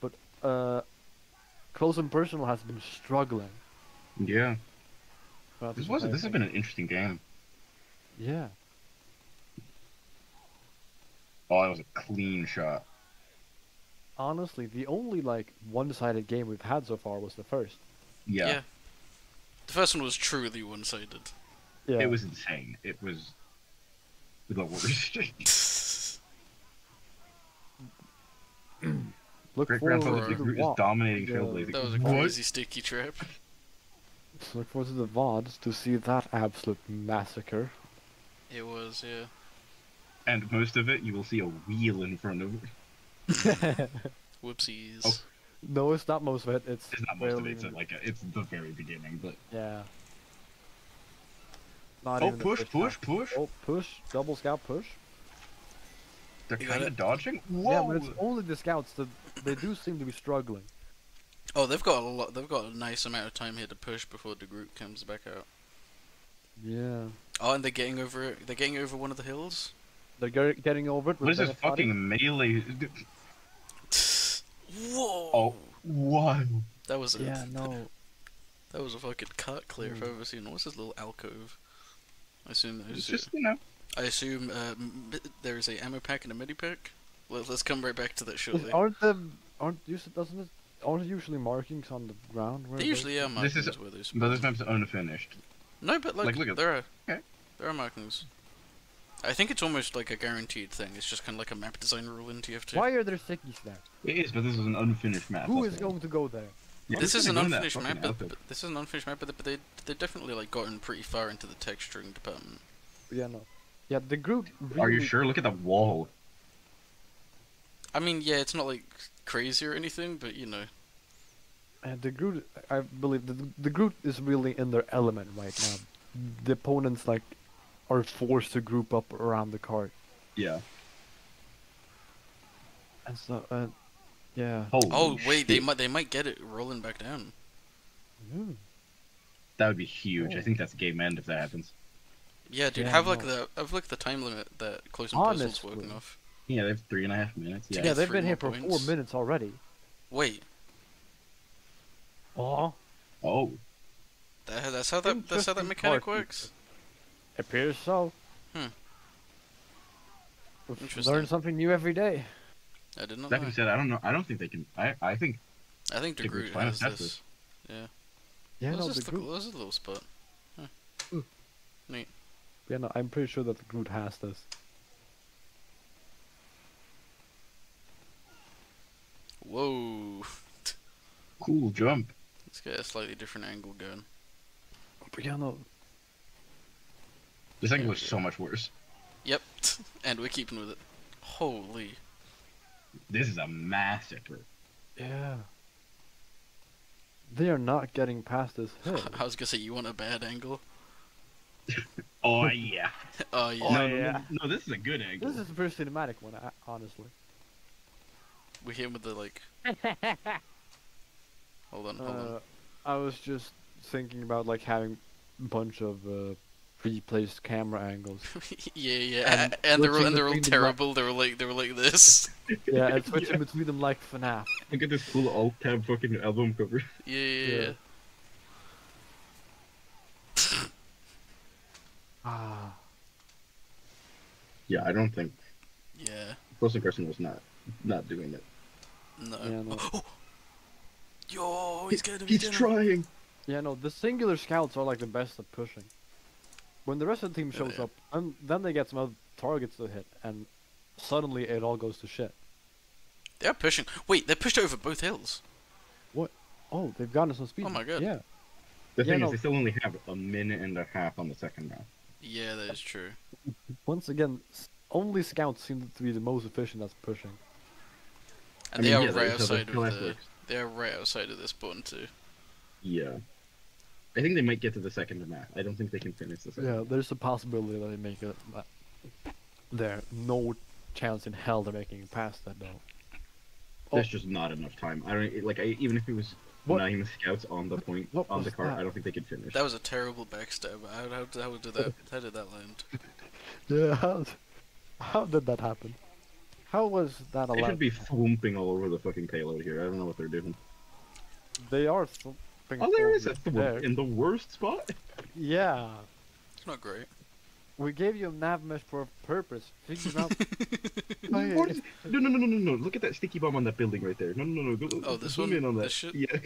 but uh, close and personal has been struggling. Yeah, throughout this this was this has been an interesting game. Yeah. Oh, that was a clean shot. Honestly, the only like one-sided game we've had so far was the first. Yeah, Yeah. The first one was truly one-sided. Yeah. it was insane. It was the worst. Look Great forward grandfather to Big the Root is VOD. dominating Yeah. Trailblazing. That was a What? crazy sticky trip. Look forward to the VODs to see that absolute massacre. It was, yeah. And most of it, you will see a wheel in front of it. Whoopsies. Oh. no, it's not most of it. It's, It's not most of it. It's even- like a, it's the very beginning. But yeah. Not oh, even the push, push, half. push! Oh, push! Double scout push. They're kind of it. dodging. Whoa! Yeah, but it's only the scouts that they do seem to be struggling. Oh, they've got a lot. They've got a nice amount of time here to push before the group comes back out. Yeah. Oh, and they're getting over. it. They're getting over one of the hills. They're getting over it. What with is this Benefati. fucking melee? Whoa! Oh, whoa! That was a Yeah, no. that was a fucking cut clear if Mm. I've ever seen. What's this little alcove? I assume It's there's. just you know. I assume uh, there is a ammo pack and a medi pack. Let, let's come right back to that shortly. aren't the aren't usually doesn't it aren't usually markings on the ground? Where They they- usually are This markings is- where those. But this map's unfinished. No, but like, like, look at- there are Okay. there are markings. I think it's almost like a guaranteed thing. It's just kind of like a map design rule in TF2. Why are there stickies there? It is, but this is an unfinished map. Who that's is all. going to go there? Yeah, this is an gonna go in that unfinished map, but, but this is an unfinished map, but they they definitely like gotten pretty far into the texturing department. Yeah, no. Yeah, the group. Really, Are you sure? Look at the wall. I mean, yeah, it's not like crazy or anything, but you know, Uh, the Groot, I believe the the Groot is really in their element right now. The opponents like are forced to group up around the cart. Yeah. and so uh, yeah. Holy oh wait, they might they might get it rolling back down. Mm. That would be huge. I Oh. think that's game end if that happens. Yeah, dude, Yeah, have like the have like the time limit that closing and personal's working off. Yeah, they have three and a half minutes. Yeah, Yeah. they've been here more for four minutes already. Wait, Oh, Oh, that, that's how that that's how that mechanic part. works. Appears so. Hmm. Learn something new every day. I did not that being said, I don't know. I don't think they can. I I think I think the group has if that's this. Yeah. Yeah, no, What's the this, Groot. little, what's this little spot? Yeah, no, I'm pretty sure that the Groot has this. Whoa. cool jump. Let's get a slightly different angle going. But yeah, no. This angle was so much worse. Yep. and we're keeping with it. Holy. This is a massacre. Yeah. They are not getting past this hill. I was gonna say you want a bad angle. Oh yeah. Oh yeah. Oh, no, yeah. no, no, this is a good angle. This is a very cinematic one, honestly. We hit him with the like. hold on, hold Uh, I was just thinking about like having a bunch of uh, pre-placed camera angles. yeah, yeah, and and, and they're all, and they're all between the black- terrible. They were like they were like this. Yeah, and switching between them like FNAF. Look at this cool alt tab fucking album cover. Yeah, yeah, Yeah. yeah. Ah, Yeah, I don't think Yeah. Close Aggression was not not doing it. No. Yeah, no. Yo, he's getting him. He's getting trying. yeah, no. The singular scouts are like the best at pushing. When the rest of the team shows up, and then they get some other targets to hit, and suddenly it all goes to shit. They're pushing. Wait, they pushed over both hills. What? Oh, they've gotten some speed. Oh my God. Yeah, The Yeah, thing no. is, they still only have a minute and a half on the second round. Yeah, that is true. once again, only scouts seem to be the most efficient at pushing. And I they mean, are yeah, right that's how the outside of the. works. They are right outside of this button too. Yeah. I think they might get to the second map. I don't think they can finish the second. Yeah, there's a possibility that they make it. There, no chance in hell they're making it past that though. There's just not enough time. I don't like. I, even if it was What- nine scouts on the point what on the car, that? I don't think they could finish. That was a terrible backstab. How, how, how did that? How did that land? Yeah, how, how did that happen? How was that They allowed? should be thwomping all over the fucking payload here. I don't know what they're doing. They are. Thumping Oh, there over is a thwomp in the worst spot. Yeah, It's not great. we gave you a nav mesh for a purpose. Figure out. What is- No, no, no, no, no, no! Look at that sticky bomb on that building right there. No, no, no, no. Go, Oh, this zoom one? in on that. This shit? Yeah.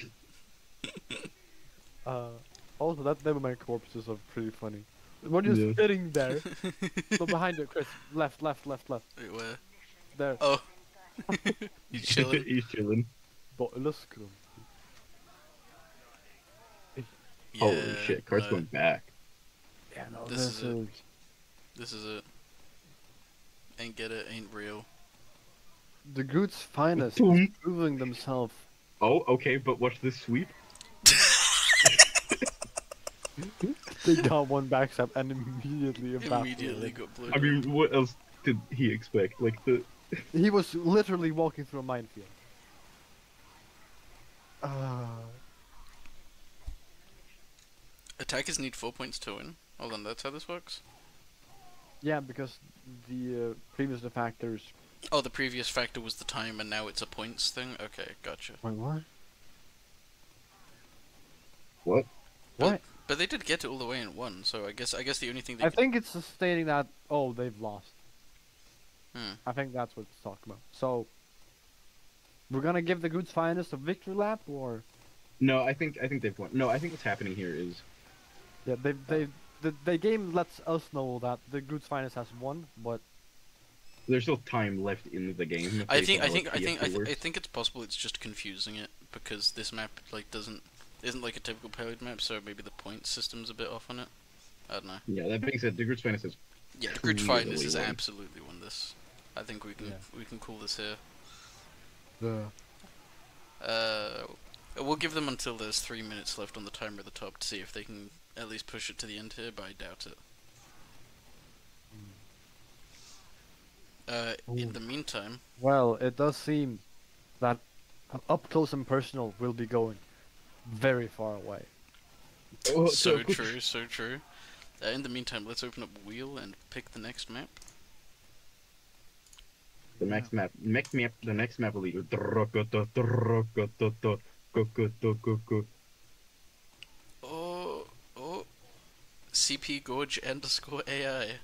Uh, also, that Nevermind corpses are pretty funny. When you're Yeah. sitting there, so behind you, Chris, left, left, left, left, Wait, where? there. Oh. He's chilling. He's chilling. Bolleskrum. Holy shit! Cart's no, going back. Yeah, no, This this, is it. is. This is it. Ain't get it, ain't real. The Groot's finest Boom. proving themselves. Oh, okay, but watch this sweep. They got one backstab and immediately evaporated. Immediately got blue. I mean, what else did he expect? Like the He was literally walking through a minefield. Uh, Attackers need four points to win. Hold on, that's how this works? yeah, because the uh, previous factors. Oh, the previous factor was the time and now it's a points thing? Okay, gotcha. Wait, what? what? What? But they did get it all the way in one, so I guess I guess the only thing they I think it's stating that oh they've lost. Hmm. I think that's what it's talking about. So we're gonna give the Groot's finest a victory lap, or No, I think I think they've won. No, I think what's happening here is yeah, they they the, the game lets us know that the Groot's finest has won, but there's still time left in the game. I think I think I think I, th- I think it's possible it's just confusing it because this map like doesn't isn't like a typical payload map, so maybe the point system's a bit off on it. I don't know. Yeah, that being said, the Grid Finest is Yeah, the grid Clearly finest is absolutely won this. I think we can Yeah. we can call this here. the Uh, we'll give them until there's three minutes left on the timer at the top to see if they can at least push it to the end here, but I doubt it. Uh, in the meantime, well, it does seem that up close and personal will be going very far away. oh, so true, so true. Uh, in the meantime, let's open up Wheel and pick the next map. The next map, next map, the next map will be. CP Gorge underscore AI.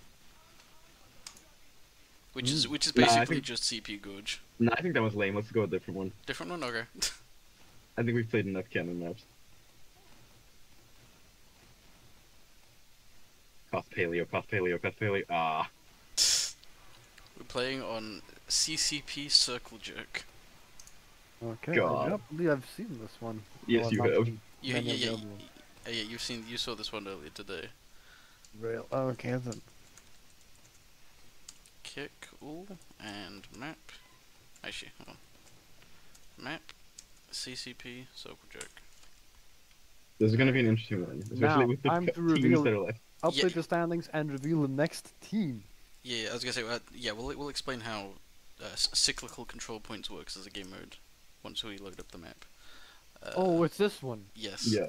Which is Mm. which is Nah, basically think- just CP Gorge. No, I think that was lame. Let's go with a different one. Different one, okay. I think we've played enough canon maps. Cost paleo, cost paleo, cost paleo. Ah, We're playing on CCP Circle Jerk. Okay, God. I don't believe I've seen this one. Yes, Well, you have. seen Yeah, many yeah, of yeah, other ones. y- yeah, you've seen, you saw this one earlier today. Real. Okay then. Kick, all, and map. Actually, hold on. Map, CCP, Circle Jerk. This is gonna be an interesting one, especially Now, with the time co- to reveal- that are left. Update Yeah. the standings and reveal the next team. Yeah, I was gonna say, uh, yeah, we'll we'll explain how uh, cyclical control points works as a game mode once we load up the map. Uh, oh, it's this one. yes. Yeah.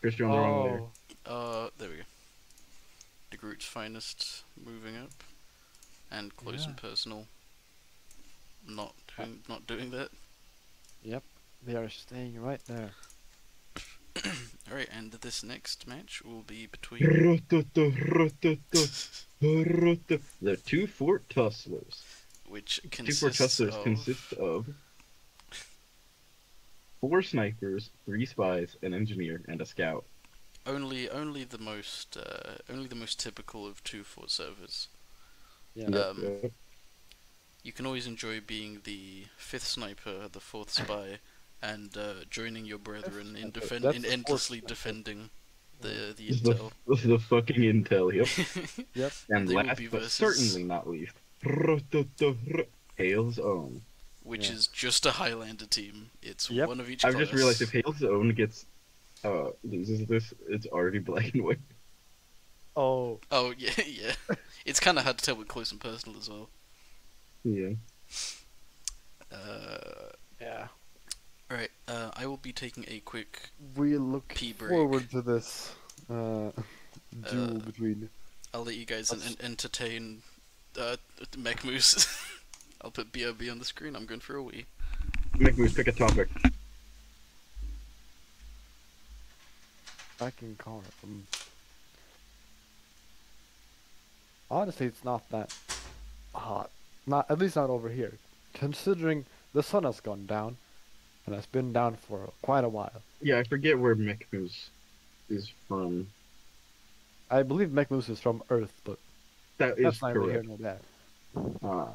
Chris, you're on the wrong layer. Oh, Uh, there we go. The Groot's finest moving up, and close and personal. Not doing, not doing that. Yep, they are staying right there. All right, and this next match will be between. The two Fort Tusslers. which consists Two Fort Tusslers of consist of four snipers, three spies, an engineer, and a scout. Only only the most uh, only the most typical of two fort servers. Yeah. Yeah. Um, yep. You can always enjoy being the fifth sniper, the fourth spy, and uh, joining your brethren in defend in endlessly defending the the the, intel. the fucking intel, yep. Yep. And They last be but certainly not least, Hale's Own. which Yeah. is just a Highlander team. It's Yep. one of each. I've just realized if Hale's Own gets uh loses this, it's already black and white. Oh, Oh yeah, yeah. It's kind of hard to tell with close and personal as well. Yeah. Uh, yeah. all right. Uh, I will be taking a quick We look pee break. forward to this uh, duel Uh, between. I'll let you guys en- That's- entertain uh, Mech Moose. I'll put BRB on the screen. I'm going for a wee. Make me pick a topic. Back in car. Um, honestly, it's not that hot. Not at least not over here. Considering the sun has gone down, and it's been down for quite a while. Yeah, I forget where Mechmoose is from. I believe Mechmoose is from Earth, but That is that's here correct. nor there. Ah.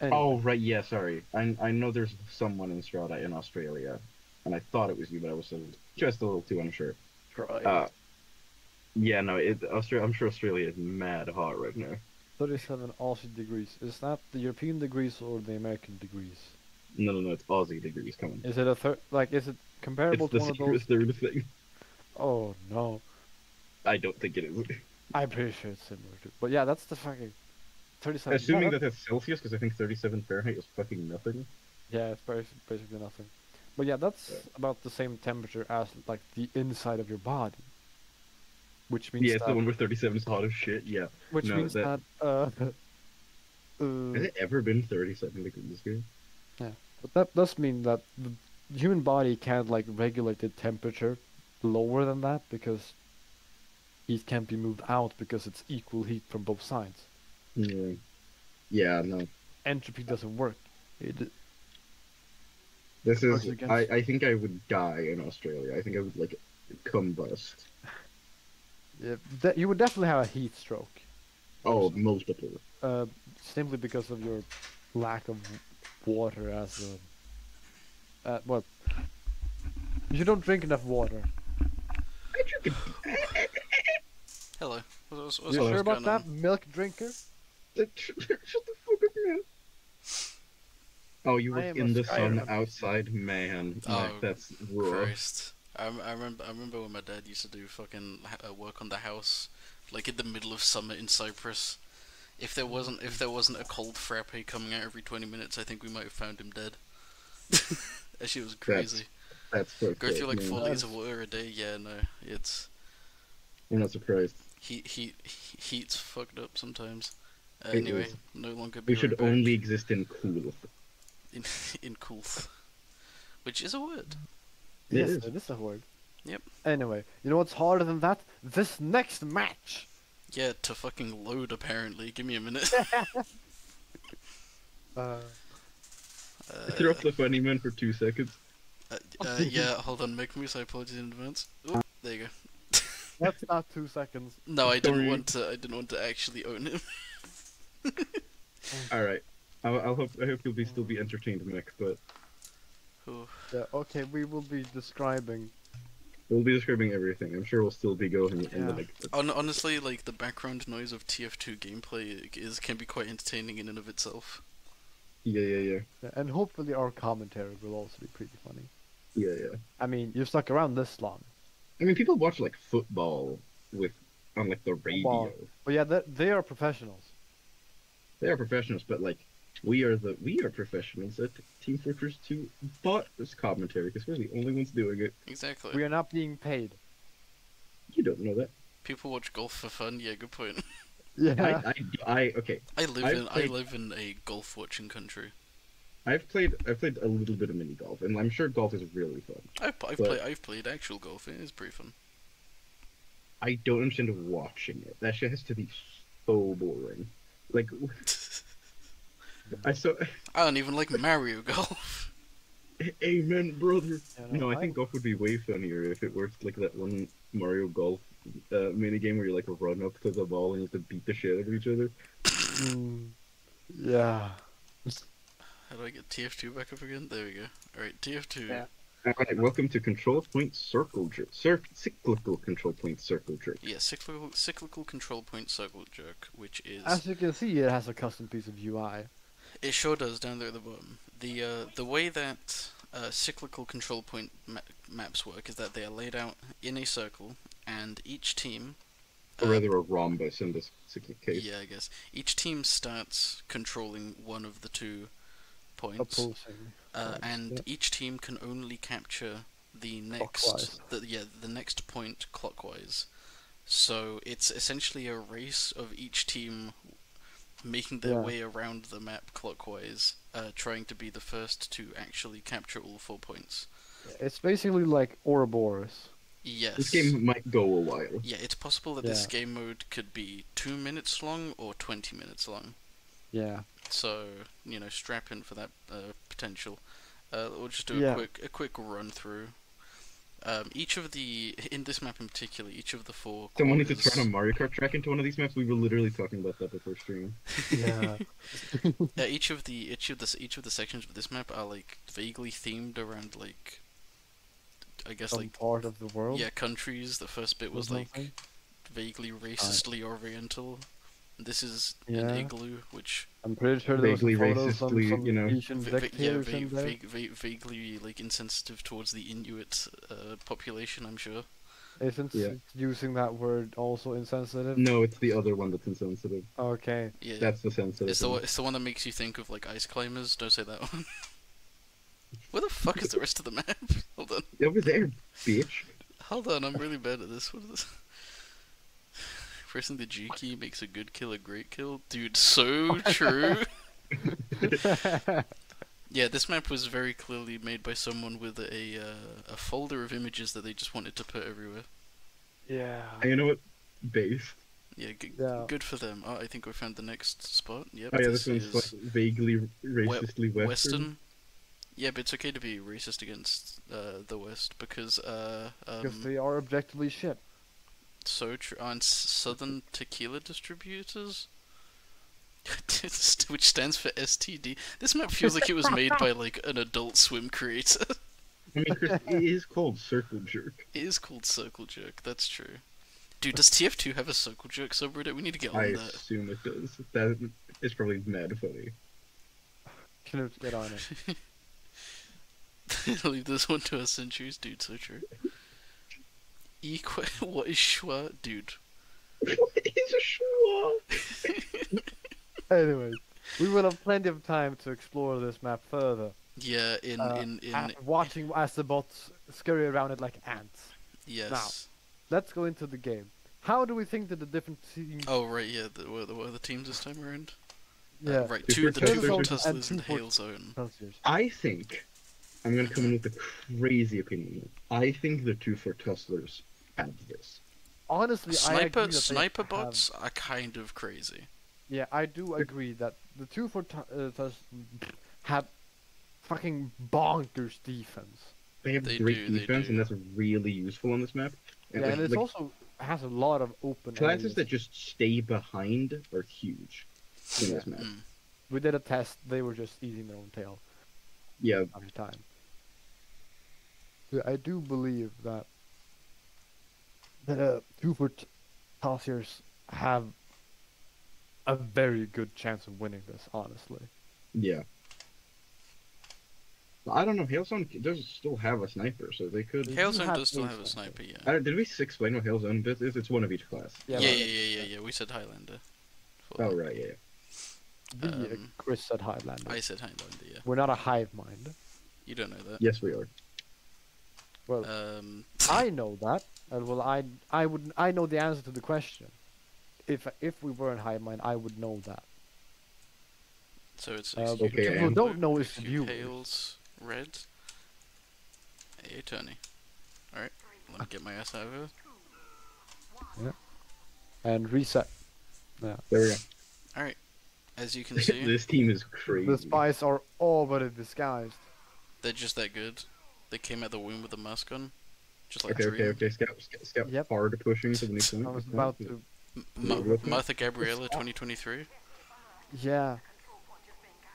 Anyway, Oh right, yeah. Sorry, I I know there's someone in Strata in Australia, and I thought it was you, but I was just a little too unsure. right. Uh, yeah, no, it Australia. I'm sure Australia is mad hot right now. 37 Aussie degrees. Is that the European degrees or the American degrees? No, no, no, it's Aussie degrees coming. Is it a third? Like, is it comparable It's to the one of secret those? third thing. Oh no, I don't think it is. I'm pretty sure it's similar to. But yeah, that's the fucking 37. Assuming yeah, that that's Celsius, because I think 37 Fahrenheit is fucking nothing. Yeah, it's basi- basically nothing. But yeah, that's Yeah. about the same temperature as like the inside of your body. Which means Yeah, it's that. the one where 37 is hot as shit. Yeah. which no, means that- that. uh, Has uh, it ever been 37 degrees here? Yeah, but that does mean that the human body can't like regulate the temperature lower than that because heat can't be moved out because it's equal heat from both sides. Yeah. Yeah, no. Entropy doesn't work. It, This is. against- I, I think I would die in Australia. I think I would, like, combust. yeah, de- you would definitely have a heat stroke. Oh, multiple. Uh, simply because of your lack of water as a. Uh, well, you don't drink enough water. I drink Hello. What's, what's, You what's sure about that, on? milk drinker? Shut the fuck up, man. Oh, you I work in the sun outside, man. Oh, Like, that's raw. Christ. I, I remember. I remember when my dad used to do fucking uh, work on the house, like in the middle of summer in Cyprus. If there wasn't, if there wasn't a cold frappe coming out every twenty minutes, I think we might have found him dead. that shit was crazy. That's fucked Go through like man. four liters of water a day. Yeah, no, it's I'm not surprised. heat. Heat. Heat's fucked up sometimes. Uh, anyway, is. no longer. be We should right back. only exist in cool. In in Coolth, which is a word. It yes, is. it is a word. Yep. Anyway, you know what's harder than that? This next match. Yeah, to fucking load apparently. Give me a minute. Uh, Uh, Throw up the funny man for two seconds. uh, uh, yeah, hold on, make moose. I apologize in advance. Oh, there you go. that's not two seconds. No, I didn't Sorry. want to. I didn't want to actually own him. All right. I'll, I'll hope. I hope you'll be still be entertained, Mick. But Yeah, okay, we will be describing. we'll be describing everything. I'm sure we'll still be going in the Yeah. like. Hon- honestly, like the background noise of TF2 gameplay is can be quite entertaining in and of itself. Yeah, yeah, yeah, Yeah, And hopefully our commentary will also be pretty funny. yeah, yeah. I mean, you've stuck around this long. I mean, people watch like football with on like the radio. Football. But yeah, they, they are professionals. They are professionals, but like we are the we are professionals at Team Fortress 2 bought this commentary because we're the only ones doing it. Exactly. We are not being paid. You don't know that. People watch golf for fun. Yeah, good point. Yeah. I, I, I, okay. I live I've in I live in a golf watching country. I've played I've played a little bit of mini golf, and I'm sure golf is really fun. I've, I've played I've played actual golf. It is pretty fun. I don't understand watching it. That shit has to be so boring. Like, I saw. I don't even like Mario Golf. Amen, brother. Yeah, No, I think golf would be way funnier if it worked like that one Mario Golf uh, mini game where you like run up to the ball and you have to beat the shit out of each other. Mm, yeah. How do I get TF2 back up again? There we go. Alright, TF2. Yeah. Alright, welcome to Control Point Circle Jerk. Cir- cyclical Control Point Circle Jerk. Yeah, cyclical cyclical control point circle jerk, which is As you can see, it has a custom piece of UI. It sure does down there at the bottom. The uh, the way that uh, cyclical control point ma- maps work is that they are laid out in a circle, and each team, Or rather, a rhombus in this cyclic case. yeah, I guess each team starts controlling one of the two points, Opposing. uh, sides, and yeah. each team can only capture the next, the, yeah, the next point clockwise. So it's essentially a race of each team making their Yeah. way around the map clockwise, uh, trying to be the first to actually capture all four points. It's basically like Ouroboros. Yes. This game might go a while. Yeah, it's possible that this game mode could be two minutes long or twenty minutes long. Yeah. So you know, strap in for that uh, potential. Uh, we'll just do a Yeah. quick a quick run through. Um, each of the in this map in particular, each of the four. Someone needs to quarters- turn a Mario Kart track into one of these maps. We were literally talking about that before stream. Yeah. Yeah, each of the each of the each of the sections of this map are like vaguely themed around like. I guess Some like part of the world. yeah countries. The first bit or was like vaguely racistly oriental. This is an igloo, which I'm pretty sure there was Vaguely some photos from racistly, some you know. Asian va- va- yeah, dictators va- in there. va- va- vaguely like insensitive towards the Inuit uh, population. I'm sure. Isn't Yeah. using that word also insensitive? No, it's the other one that's insensitive. Okay. Yeah, That's the sensitive. it's the one. one- it's the one that makes you think of like ice climbers. Don't say that one. Where the fuck is the rest of the map? Hold on, Over there, bitch. hold on. I'm really bad at this. What is this? Pressing the G key makes a good kill a great kill, dude. So true. Yeah, this map was very clearly made by someone with a uh, a folder of images that they just wanted to put everywhere. yeah. And you know what? Base. Yeah, g- Yeah. good for them. Oh, I think we found the next spot. Yep, Oh yeah, this, this one's is like vaguely we- racistly western. Western. Yeah, but it's okay to be racist against uh, the West because uh, Because um, they are objectively shit. So true. On s- Southern Tequila Distributors, which stands for STD. This map feels like it was made by like an Adult Swim creator. I mean, Chris, it is called Circle Jerk. It is called Circle Jerk. That's true. Dude, does TF2 have a Circle Jerk subreddit? We need to get on I that. assume it does. That is probably mad funny. Knut, get on it. Leave this one to our centuries, dude. So true. Equa, what is schwa, dude? What is a schwa? Anyways, we will have plenty of time to explore this map further. Yeah, in uh, in in a- watching as the bots scurry around it like ants. yes. Let's go into the game. How do we think that the different teams? Oh right, yeah. The, what, the, what are the teams this time around? Uh, yeah. right, Two two for the two Tusslers for and two and for- Hail Zone. Celsius. I think I'm gonna come in with a crazy opinion. I think the two for Tusslers have this. Honestly, I agree Sniper that they sniper have- bots are kind of crazy. Yeah, I do agree that the two for tu- uh, have fucking bonkers defense. They have They great do, defense, and that's really useful on this map. Yeah, like- and it's like, also has a lot of open classes areas. that just stay behind are huge in this map. Mm. We did a test; they were just eating their own tail Yeah, every time. I do believe that the uh, two for t- tossers have a very good chance of winning this. Honestly, yeah. I don't know. Hailzone does still have a sniper, so they could. They Hailzone does still have a sniper. sniper, yeah. I did we explain what Hailzone is? It's- It's one of each class. Yeah, Yeah, yeah, yeah, yeah, yeah. We said Highlander. For- Oh right, yeah. yeah. Uh, Um, Chris said Highlander. I said Highlander, yeah. We're not a hive mind. You don't know that. Yes, we are. Well, Um, I know that, and well, I I would I know the answer to the question. If if we were in hive mind, I would know that. so it's Uh, execute Okay, Hail and- don't know blue, if the execute viewers. Hails red. A attorney. Alright, let me get my ass out of here. Yeah. And reset. Yeah. There we go. Alright, as you can see, this team is crazy. The spies are all but disguised. they're just that good. They came out the womb with a mask on. Just like Okay, okay, Dream. okay. Scout, scout, scout Yep. hard pushing to the next point. I was about to. M- Yeah, Ma- what- Martha Gabriella 2023. Yeah.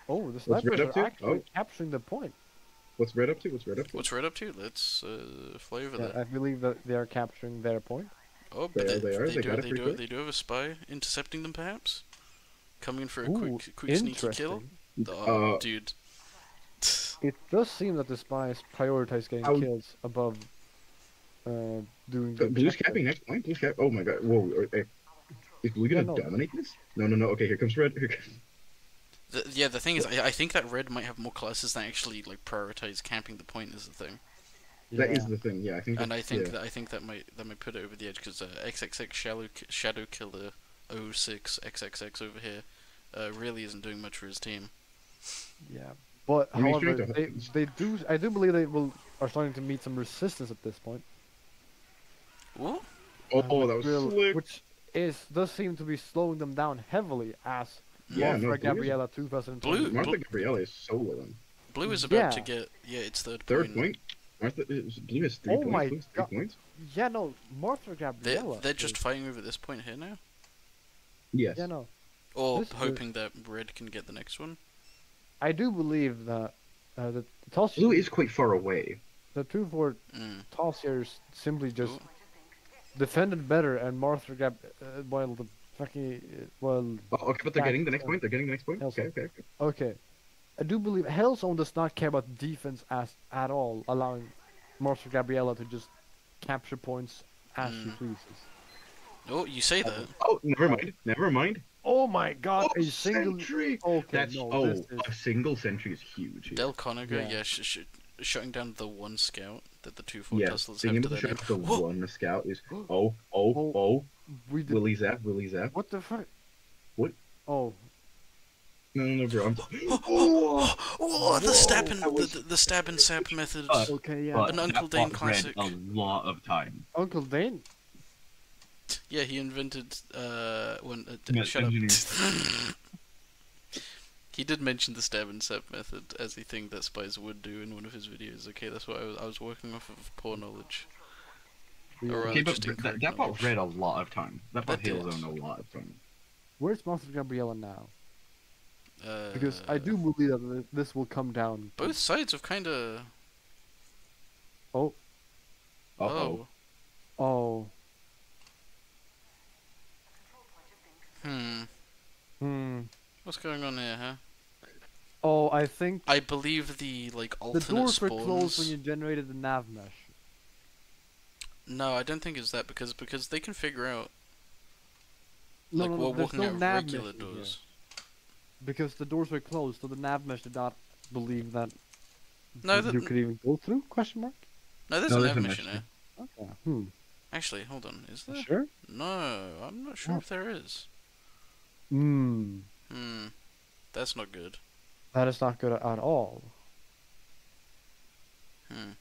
Oh, the Red snipers up are to? actually Oh. capturing the point. What's red up to? What's red up to? What's Red up to? Let's uh, fly over Yeah, there. I believe that they are capturing their point. Oh, They but are, they, they are, they they do, got they, pretty do, quick. they do have a spy intercepting them, perhaps? Coming in for a Ooh, quick, quick sneaky kill? interesting. Oh, Uh, dude. It does seem that the spies prioritize getting How- kills above uh, doing the Blue's capping next point. Blue's cap. Oh my god. Whoa. uh, uh, Is Blue gonna Yeah, no. dominate this? No, no, no. Okay, here comes red. Here comes... The, yeah, the thing is, I, I think that red might have more classes that actually like prioritize camping the point is the thing, That is the thing. Yeah, I think. and I think yeah. that I think that might that might put it over the edge because uh, XXX Shadow Shadow Killer 06 XXX over here uh, really isn't doing much for his team. Yeah, but I however, they, they do. I do believe they will are starting to meet some resistance at this point. What? Oh, Uh, oh, that was Grill- slick. Which is does seem to be slowing them down heavily as Yeah, Mothra no, Blue is- Gabriella 2020. Blue- Martha Gabriella is soloing. Blue is about to get yeah, its third, Third point. Martha is Blue has three Oh points. my Blue has three God. points. Yeah, no, Martha They're, Gabriella. they're just fighting over this point here now. Yes. Yeah, no. or This is- hoping that red can get the next one. I do believe that uh, the toss Blue is quite far away. the two for Mm. tossiers simply just Ooh. defended better, and Martha Gab uh, while the fucking uh, well Oh, okay, but they're getting the next point. They're getting the next point. Hell's Okay, okay, okay. okay. I do believe Hellzone does not care about defense as at all, allowing Martha Gabriella to just capture points as she Mm. pleases. Oh, you say that. Oh, never mind. Never mind. Oh my god, Oh, a single sentry. Okay, That's no, oh, this is a single sentry is huge. here. Dell Conagher, Yeah. yeah, sh- sh- shutting down the one scout that the two Fort yeah, Tuslers being have able to to shut name. the one scout is oh, oh, oh, Oh. we did Willy Zap, Willy Zap. what the fuck? What? Oh, No, no, no, bro. I'm... Oh, the stab and was- the, the, the stab and sap method. Uh, okay, yeah. An Uncle that Dane classic. A lot of time. Uncle Dane. Yeah, he invented uh when uh, Yeah, shut up. he did mention the stab and sap method as a thing that spies would do in one of his videos. Okay, that's what I was I was working off of poor knowledge. We Or, uh, Okay, but that, incorrect that bought knowledge. Red a lot of time. That bought That did. A lot of time. Where's Martha Gabriella now? Uh, Because I do believe that this will come down. Both sides have kind of. Oh, Uh-oh. Oh. oh, Hmm. hmm. What's going on here, huh? Oh, I think I believe the like alternate the alternate doors were closed when you generated the nav mesh. No, I don't think it's that because because they can figure out No, like no, no, we're there's walking no out nav regular mesh doors. Because the doors were closed, so the nav mesh did not believe that No, you could even go through? Question mark. No, there's No, a nav a mission mesh here. Okay. Hmm. Actually, hold on. Is there? Sure. No, I'm not sure Oh. if there is. Hmm. Hmm. That's not good. That is not good at all. Hmm.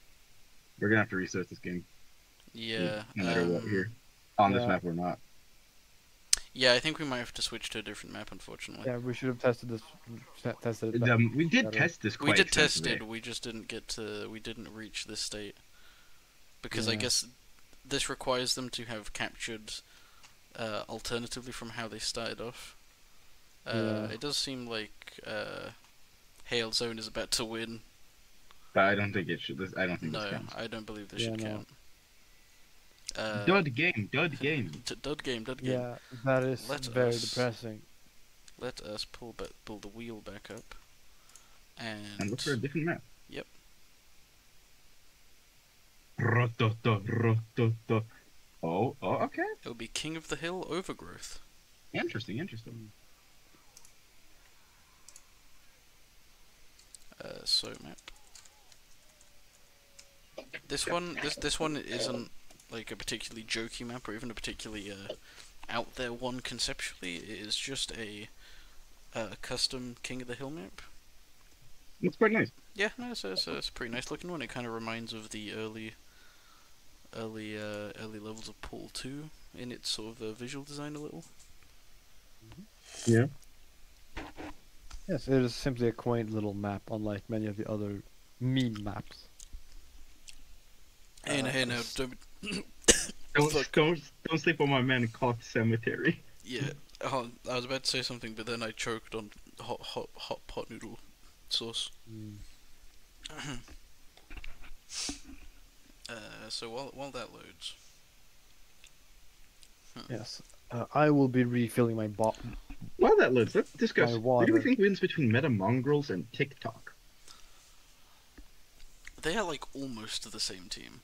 We're gonna have to restart this game. Yeah. No matter what um, here. On this map or not. Yeah, I think we might have to switch to a different map, unfortunately. Yeah, we should have tested this. Tested it. Um, we did better. test this we did test it. We just didn't get to. We didn't reach this state because I guess this requires them to have captured uh, alternatively from how they started off. Uh, Yeah. It does seem like uh, Hail Zone is about to win. But I don't think it should. I don't think No, this counts. I don't believe this Yeah, should no. count. Uh, dud game, dud game. t- dud game, dud game. Yeah, that is Let very us- depressing. Let us pull ba- pull the wheel back up, and, And look for a different map. Yep. Rototo, rototo. Oh, oh, okay. It'll be King of the Hill Overgrowth. Interesting, interesting. Uh, so map. This one, this this one isn't like a particularly jokey map or even a particularly uh, out there one conceptually. It is just a uh, custom King of the Hill map. It's quite nice. Yeah, no, it's, it's, it's a pretty nice looking one. It kind of reminds of the early, early, uh, early levels of Portal Two in its sort of uh, visual design a little. Yeah. Yes, it is simply a quaint little map, unlike many of the other mean maps. Hey, Uh, now, hey, now, don't, Don't, don't, don't sleep on my man Koth Cemetery. yeah. Oh, I was about to say something, but then I choked on hot, hot, hot pot noodle sauce. Uh, so while while that loads, Yes, uh, I will be refilling my bot. While that loads, let's discuss. My Who do water. we think wins between Meta Mongrels and TikTok? they are like almost the same team.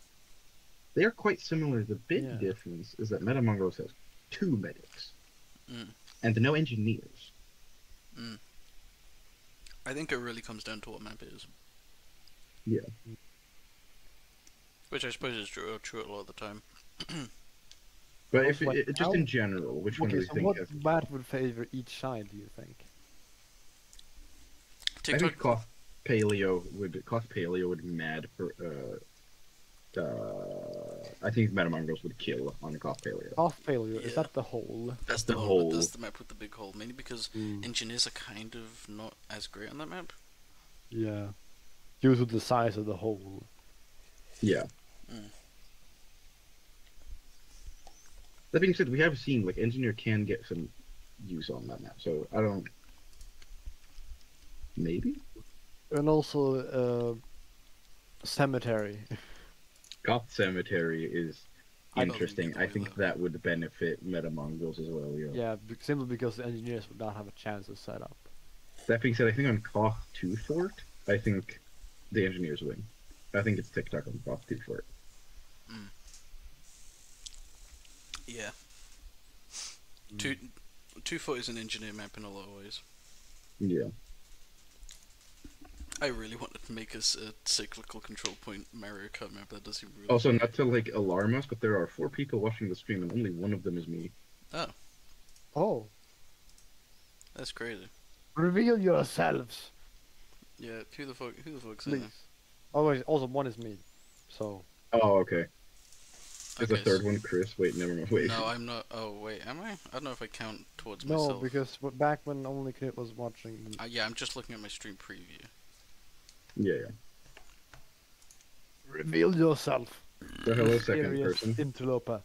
They are quite similar. The big Yeah. difference is that Meta Mongrels has two medics Mm. and no engineers. I think it really comes down to what map it is. Yeah. Which I suppose is true, true a lot of the time. But if like, it, just in general, which one do you so think? what has- map would favor each side? Do you think? I TikTok. think Koth Paleo would Koth Paleo would be mad for. Uh, uh, I think Meta Mongrels would kill on Koth Paleo. Off failure is that the whole? That's the the, hole. That's the map with the big hole. Mainly because Mm. engineers are kind of not as great on that map. Yeah, due to the size of the hole. Yeah. Mm. That being said, we have seen like engineer can get some use on that map, so I don't. Maybe And also, uh, cemetery. Koth Cemetery is I interesting. either I think that would benefit Meta Mongrels as well. Yeah. yeah, simply because the engineers would not have a chance to set up. That being said, I think on Koth Two Fort, I think the engineers win. I think it's TikTok on Koth Two Fort. Yeah. Two, mm. two foot is an engineer map in a lot of ways. Yeah. I really wanted to make us a cyclical control point Mario Kart map. That doesn't really. Also, not to like alarm us, but there are four people watching the stream, and only one of them is me. Oh, Oh. That's crazy. reveal yourselves, Yeah. Who the fuck? Who the fuck's in please. there? Oh, wait, also one is me. So Oh, okay. Is the third so- one Chris? Wait, never mind. Wait. No, I'm not. Oh wait, am I? I don't know if I count towards no, myself. because back when only Knut was watching. Uh, yeah, I'm just looking at my stream preview. Yeah, yeah. Reveal yourself. So hello, second Mysterious person. Interloper.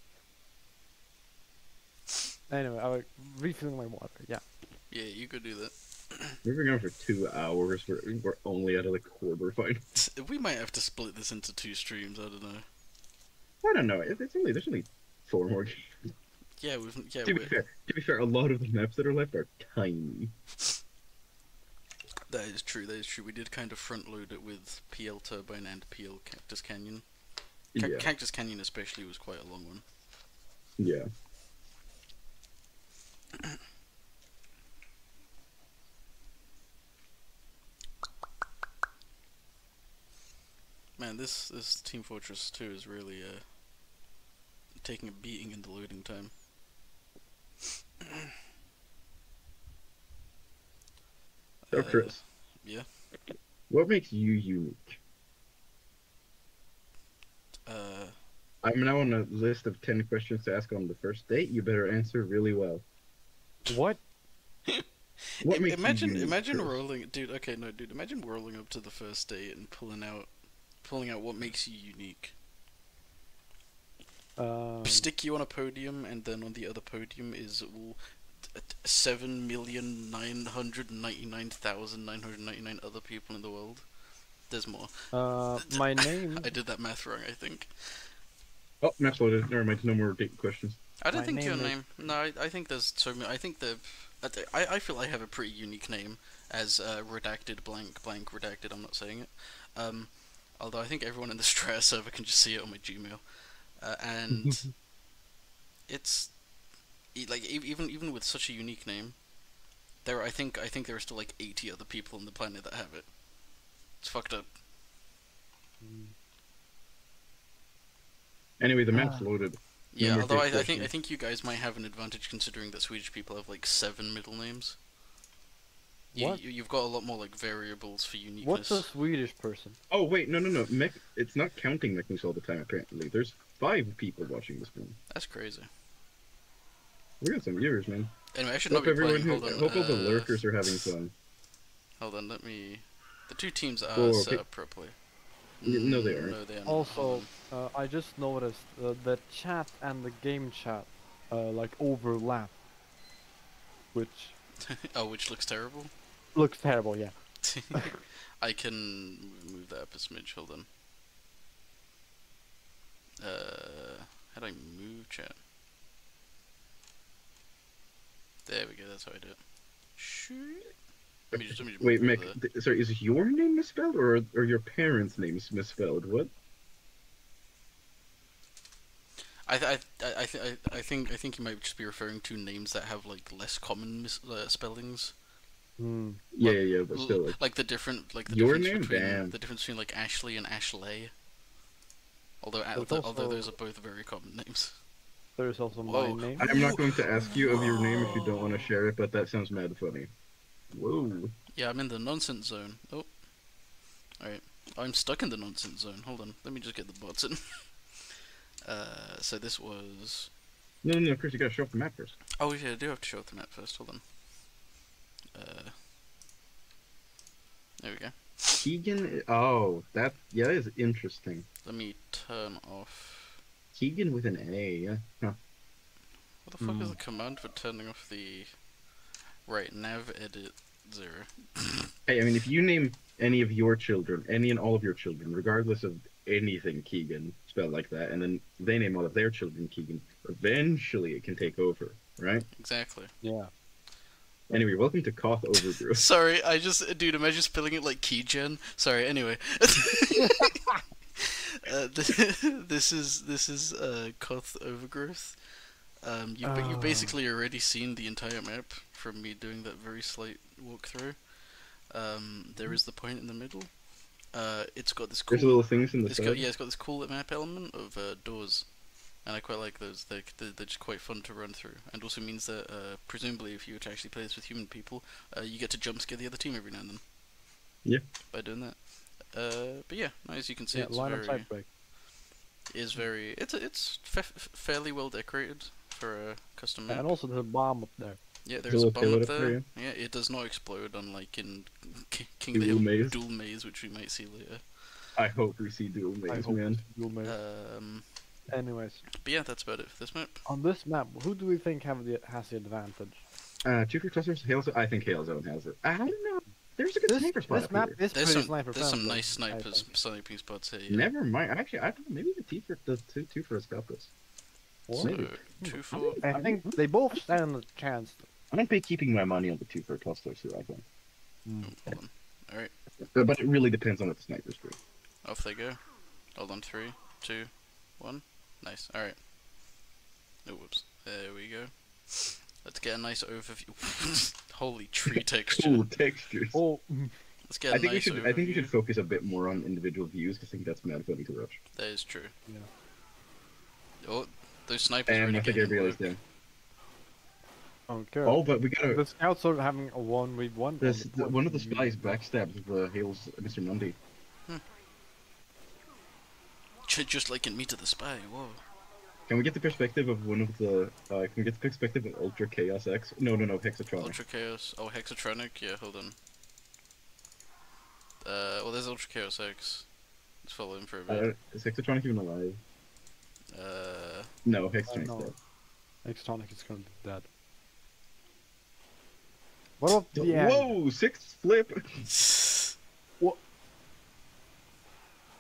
Anyway, I was refilling my water. Yeah. Yeah, you could do that. We've been going for two hours. We're, we're only out of the quarterfinals. We might have to split this into two streams. I don't know. I don't know. It, it's only there's only four more. games. Yeah, we've yeah. to be we fair, to be fair, a lot of the maps that are left are tiny. that is true. That is true. We did kind of front load it with PL Turbine and PL Cactus Canyon. Ca- Yeah, Cactus Canyon especially was quite a long one. yeah. Man, this this Team Fortress 2 is really uh taking a beating in the loading time. So Uh, Chris, yeah. what makes you unique? Uh, I'm now on a list of ten questions to ask on the first date. You better answer really well. What? What im- makes you imagine unique, imagine Chris? rolling, dude. Okay, no, dude. Imagine rolling up to the first date and pulling out, pulling out what makes you unique. Um, Stick you on a podium, and then on the other podium is all t- t- seven million nine hundred ninety-nine thousand nine hundred ninety-nine other people in the world. There's more. uh, my name. I did that math wrong. I think. Oh, maps loaded. Never mind. No more date questions. I don't My think your name is- name. No, I, I think there's so many. I think the. I, th- I I feel I have a pretty unique name as uh, redacted blank blank redacted. I'm not saying it. Um, Although I think everyone in the Strata server can just see it on my Gmail, uh, and it's e- like even even with such a unique name, there I think I think there are still like eighty other people on the planet that have it. It's fucked up. Anyway, the map's Ah. loaded. Yeah, although I, I think I think you guys might have an advantage considering that Swedish people have like seven middle names. You, What? You, you've got a lot more like variables for uniqueness. What's a Swedish person? Oh wait, no, no, no. Mech, it's not counting Mechniks all the time. Apparently, there's five people watching this stream. That's crazy. We got some viewers, man. Anyway, I should Hope not be everyone playing. who, Hold on. hope all the uh, lurkers are having fun. Hold on, let me. The two teams are Oh, set okay. up properly. N- no, they Mm, aren't. No, they are not. Also, uh, I just noticed uh, the chat and the game chat uh, like overlap, which oh, which looks terrible. Looks terrible. Yeah. I can move that up a smidge. Hold on. Uh, how do I move chat? There we go. That's how I do it. Shoot. Let me just, let me just Wait, move Mech. the- sorry, is your name misspelled or or your parents' names misspelled? What? I, th- I, I, I, th- I, I think I think you might just be referring to names that have like less common mis- uh, spellings. Hmm. Yeah, Well, yeah, but still, like, like the different like the Your difference name? between Damn. the difference between like Ashley and Ashley. Although There's although, although those are both very common names. There's also Whoa. my name. I'm not going to ask you of your name if you don't want to share it, but that sounds mad funny. Whoa. Yeah, I'm in the nonsense zone. Oh. Alright. I'm stuck in the nonsense zone. Hold on. Let me just get the bots in. uh, so this was... No, no, no, Chris, you gotta show up the map first. Oh, yeah, I do have to show up the map first. Hold on. Uh, there we go. Keegan, oh, that, yeah, that is interesting. Let me turn off... Keegan with an A. Huh. What the fuck is Hmm. the command for turning off the... Right, nav edit zero. Hey, I mean, if you name any of your children, any and all of your children, regardless of anything Keegan spelled like that, and then they name all of their children Keegan, eventually it can take over, right? Exactly. Yeah. Anyway, welcome to Koth Overgrowth. Sorry, I just, dude, imagine spelling it like keygen. Sorry, anyway. uh, th- this is this is uh, Koth Overgrowth. Um, you but you've Oh. basically already seen the entire map from me doing that very slight walkthrough. Um, there is the point in the middle. Uh, it's got this cool. There's little things in the It's side. got yeah, it's got this cool map element of uh, doors, and I quite like those. They're, they're they're just quite fun to run through, and also means that uh, presumably if you were to actually play this with human people, uh, you get to jump scare the other team every now and then. Yeah. By doing that. Uh, but yeah, as you can see, yeah. it's Line very sight break. is very it's it's fa- fairly well decorated for a custom map. And also there's a bomb up there. Yeah, There's a there's a bomb up there. there, Yeah, it does not explode unlike in K- King of the Dual Hill maze. Dual Maze, which we might see later. I hope we see dual I maze, hope man. you'll Um, Anyways, but yeah, that's about it for this map. on this map, who do we think have the has the advantage? Uh, two for clusters, Hail I think Hail Zone has it. I don't know. There's a good This, sniper spot this up map here. is There's pretty some sniper there's some nice snipers think. sniping spots here. Yeah. Never mind. Actually, I don't know. Maybe the T for the two, two for us got this. What? Maybe. Two four. I think they both stand a chance. I don't be keeping my money on the two for clusters here. I think, Hold on. Alright, but, but it really depends on what the snipers do. off they go. Hold on, three, two, one. Nice. Alright. Oh, whoops. There we go. Let's get a nice overview. Holy tree texture. Cool textures. Oh, Let's get mm. a I think we nice should. overview. I think we should focus a bit more on individual views. 'cause I think that's mad funny to watch. That is true. Yeah. Oh, those snipers And really I think getting everybody else work. down. I don't care. Oh, but we gotta. the scouts are having a one v one. This, the, one of the spies backstabs the Hales Mr. Mundy. Ch- Just like in Meet of the Spy. Whoa. Can we get the perspective of one of the? Uh, can we get the perspective of Ultra Chaos X? No, no, no, Hexatronic. Ultra Chaos. Oh, Hexatronic. Yeah, hold on. Uh, well, there's Ultra Chaos X. Let's follow him for a Uh, bit. is Hexatronic even alive? Uh, No, Hexatronic's no. dead. Extonic is going to be dead. What about the end? Whoa, sixth flip. What?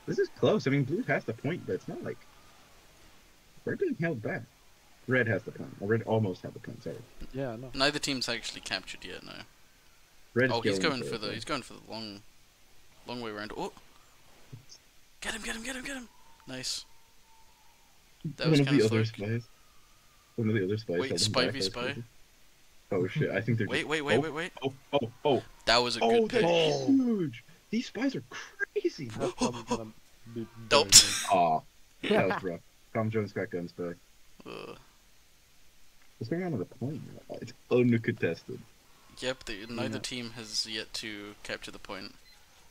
This is close. I mean, blue has the point, but it's not like we're being held back. Red has the point. Or red almost had the point. Sorry. Yeah, no. neither team's actually captured yet. No. Red. Oh, he's going for the. He's going for the long, long way around. Oh. Get him, get him, get him, get him. Nice. That One was of the of other slick. spies. One of the other spies. Wait, held him spy back, v spy? Oh shit! I think they're. Wait, just- wait, wait, oh, wait, wait. Oh, oh, oh, That was a oh! good That's pick. huge. These spies are crazy. That's probably gonna be very Nope. good. Aw, that was rough. Tom Jones got guns back. Ugh. What's going on with the point? It's uncontested. Yep, the, neither Yeah. team has yet to capture the point.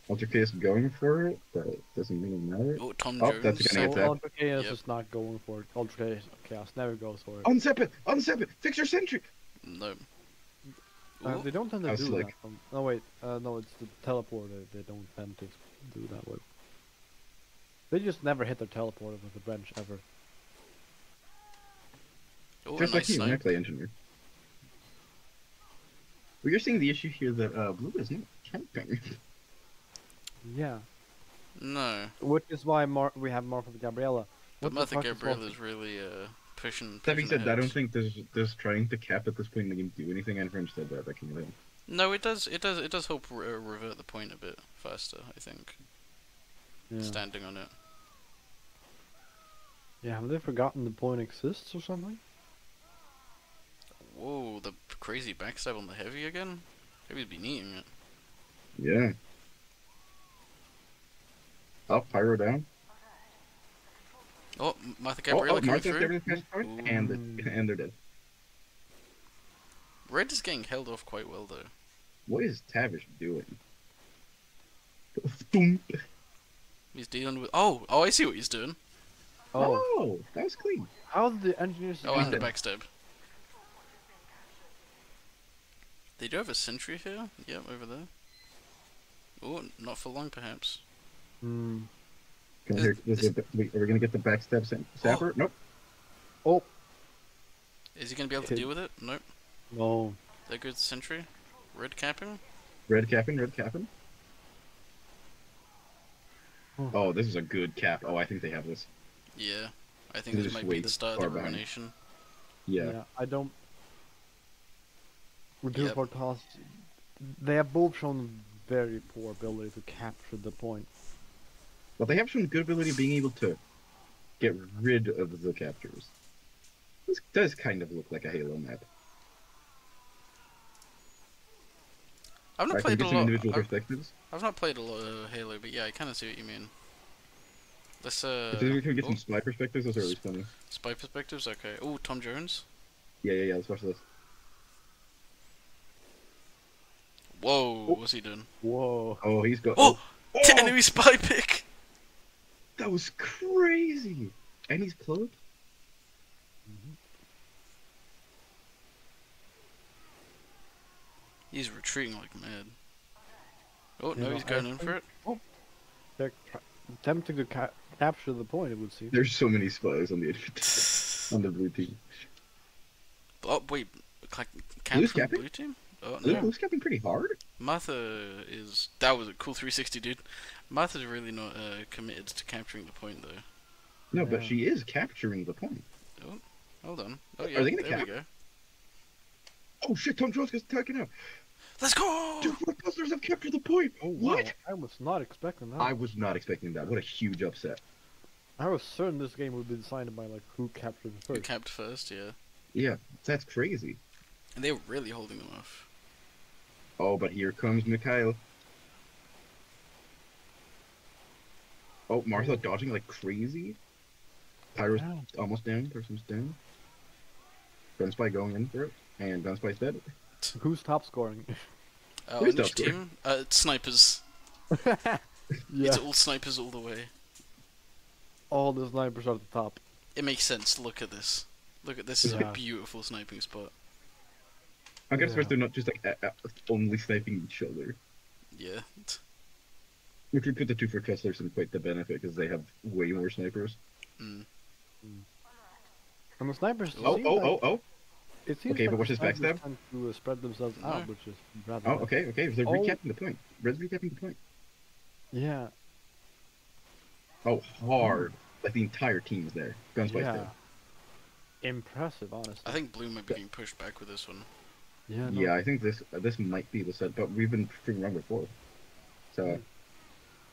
Ultra Chaos going for it, but it doesn't really matter. Oh, Tom Oh, Jones. that's gonna So attack. Ultra Chaos Yep. is not going for it. Ultra Chaos- Chaos never goes for it. Unzip it! Unzip it! Fix your sentry! No. Uh, they don't tend to I do like- that. Um, no wait, uh, no, it's the teleporter. They don't tend to do that with. They just never hit their teleporter with the branch ever. oh, a Just like nice you, snipe. Neckley Engineer. Well, you're seeing the issue here that uh, Blue is not camping. Yeah, No. which is why Mar- we have Martha Gabriella. But What the Martha fuck is is really uh, pushing. That being pushing said, I don't think there's there's trying to cap at this point in the game do anything. And French said that, that can win. No, it does. It does. It does help re- uh, revert the point a bit faster. I think Yeah. standing on it. yeah, have they forgotten the point exists or something? Whoa, the crazy backstab on the heavy again. Heavy's been eating it. Yeah. Up, pyro down. Oh, M- Martha Oh, Gabriella oh, coming Martha's through. Gabriel's and the, and they're dead. Red is getting held off quite well though. What is Tavish doing? He's dealing with. Oh, oh, I see what he's doing. Oh, Oh, that was clean. how did the engineers? Oh, do and the backstab. They do have a sentry here. Yep, over there. Oh, not for long, perhaps. Hmm. Can Is- here, is is- it- are we gonna get the backstab sa- sapper? Nope. Oh Is he gonna be able to Okay. deal with it? Nope. no. There goes the sentry. Red capping. Red capping, red capping. Oh. Oh, this is a good cap. Oh, I think they have this. Yeah, I think They're this might way be the start of far the behind. ruination. Yeah. I don't. With two Yep. for toss, they have both shown very poor ability to capture the point. But they have some good ability of being able to get rid of the captors. This does kind of look like a Halo map. I've not I played a lot. individual I've, perspectives. I've not played a lot of Halo, but yeah, I kind of see what you mean. Let's uh. if we can get oh, some spy perspectives, those are always funny. spy perspectives. Okay. Oh, Tom Jones. Yeah, yeah, yeah. Let's watch this. Whoa, Oh. what's he doing? Whoa! Oh, he's got. Oh, oh, the enemy spy pick. That was crazy. And he's cloaked. Mm-hmm. He's retreating like mad. Oh Yeah, no, he's I going in for it. Oh. They're attempting to ca- capture the point. It would seem. There's so many spies on the on the blue team. Oh wait, ca- camp Blue's from the blue team? Oh Blue, no, Blue's capping pretty hard. Martha is. That was a cool 360, dude. Martha's really not uh, committed to capturing the point though. No, but she is capturing the point. Oh, Hold on. Oh Are yeah, they gonna there cap? we go. Oh shit, Tom Jones gets taken out. Let's go! Two foot busters have captured the point. Oh wow! What? I was not expecting that. I was not expecting that. What a huge upset. I was certain this game would be decided by like who captured it Who first. capped first? Yeah, Yeah, that's crazy. and they're really holding them off. Oh, but here comes Mikhail. Oh, Martha dodging like crazy. Pyro's Yeah. almost down. Person's down. Gunspy going in for it, and Gunspy's dead. Who's top scoring? Uh, Who's which top team? Uh, it's snipers. yeah. It's all snipers all the way. All the snipers are at the top. It makes sense. Look at this. Look at this. Is a beautiful sniping spot. I guess Yeah. surprised they're not just like a- a- only sniping each other. Yeah. Which would put the two for Tesslers in quite the benefit because they have way more snipers. Mm. And the snipers. Oh, seem oh, like- oh, oh. It seems Okay, like but what's his backstab? to uh, spread themselves No. out, which is rather. Oh, okay, okay. They're Oh. recapping the point. Red's recapping the point. Yeah. Oh, hard. Like the entire team is there. Gunspy's yeah. dead. Impressive, honestly. I think blue might be getting pushed back with this one. Yeah. no, Yeah, I think this uh, this might be the set, but we've been proving wrong before. So This-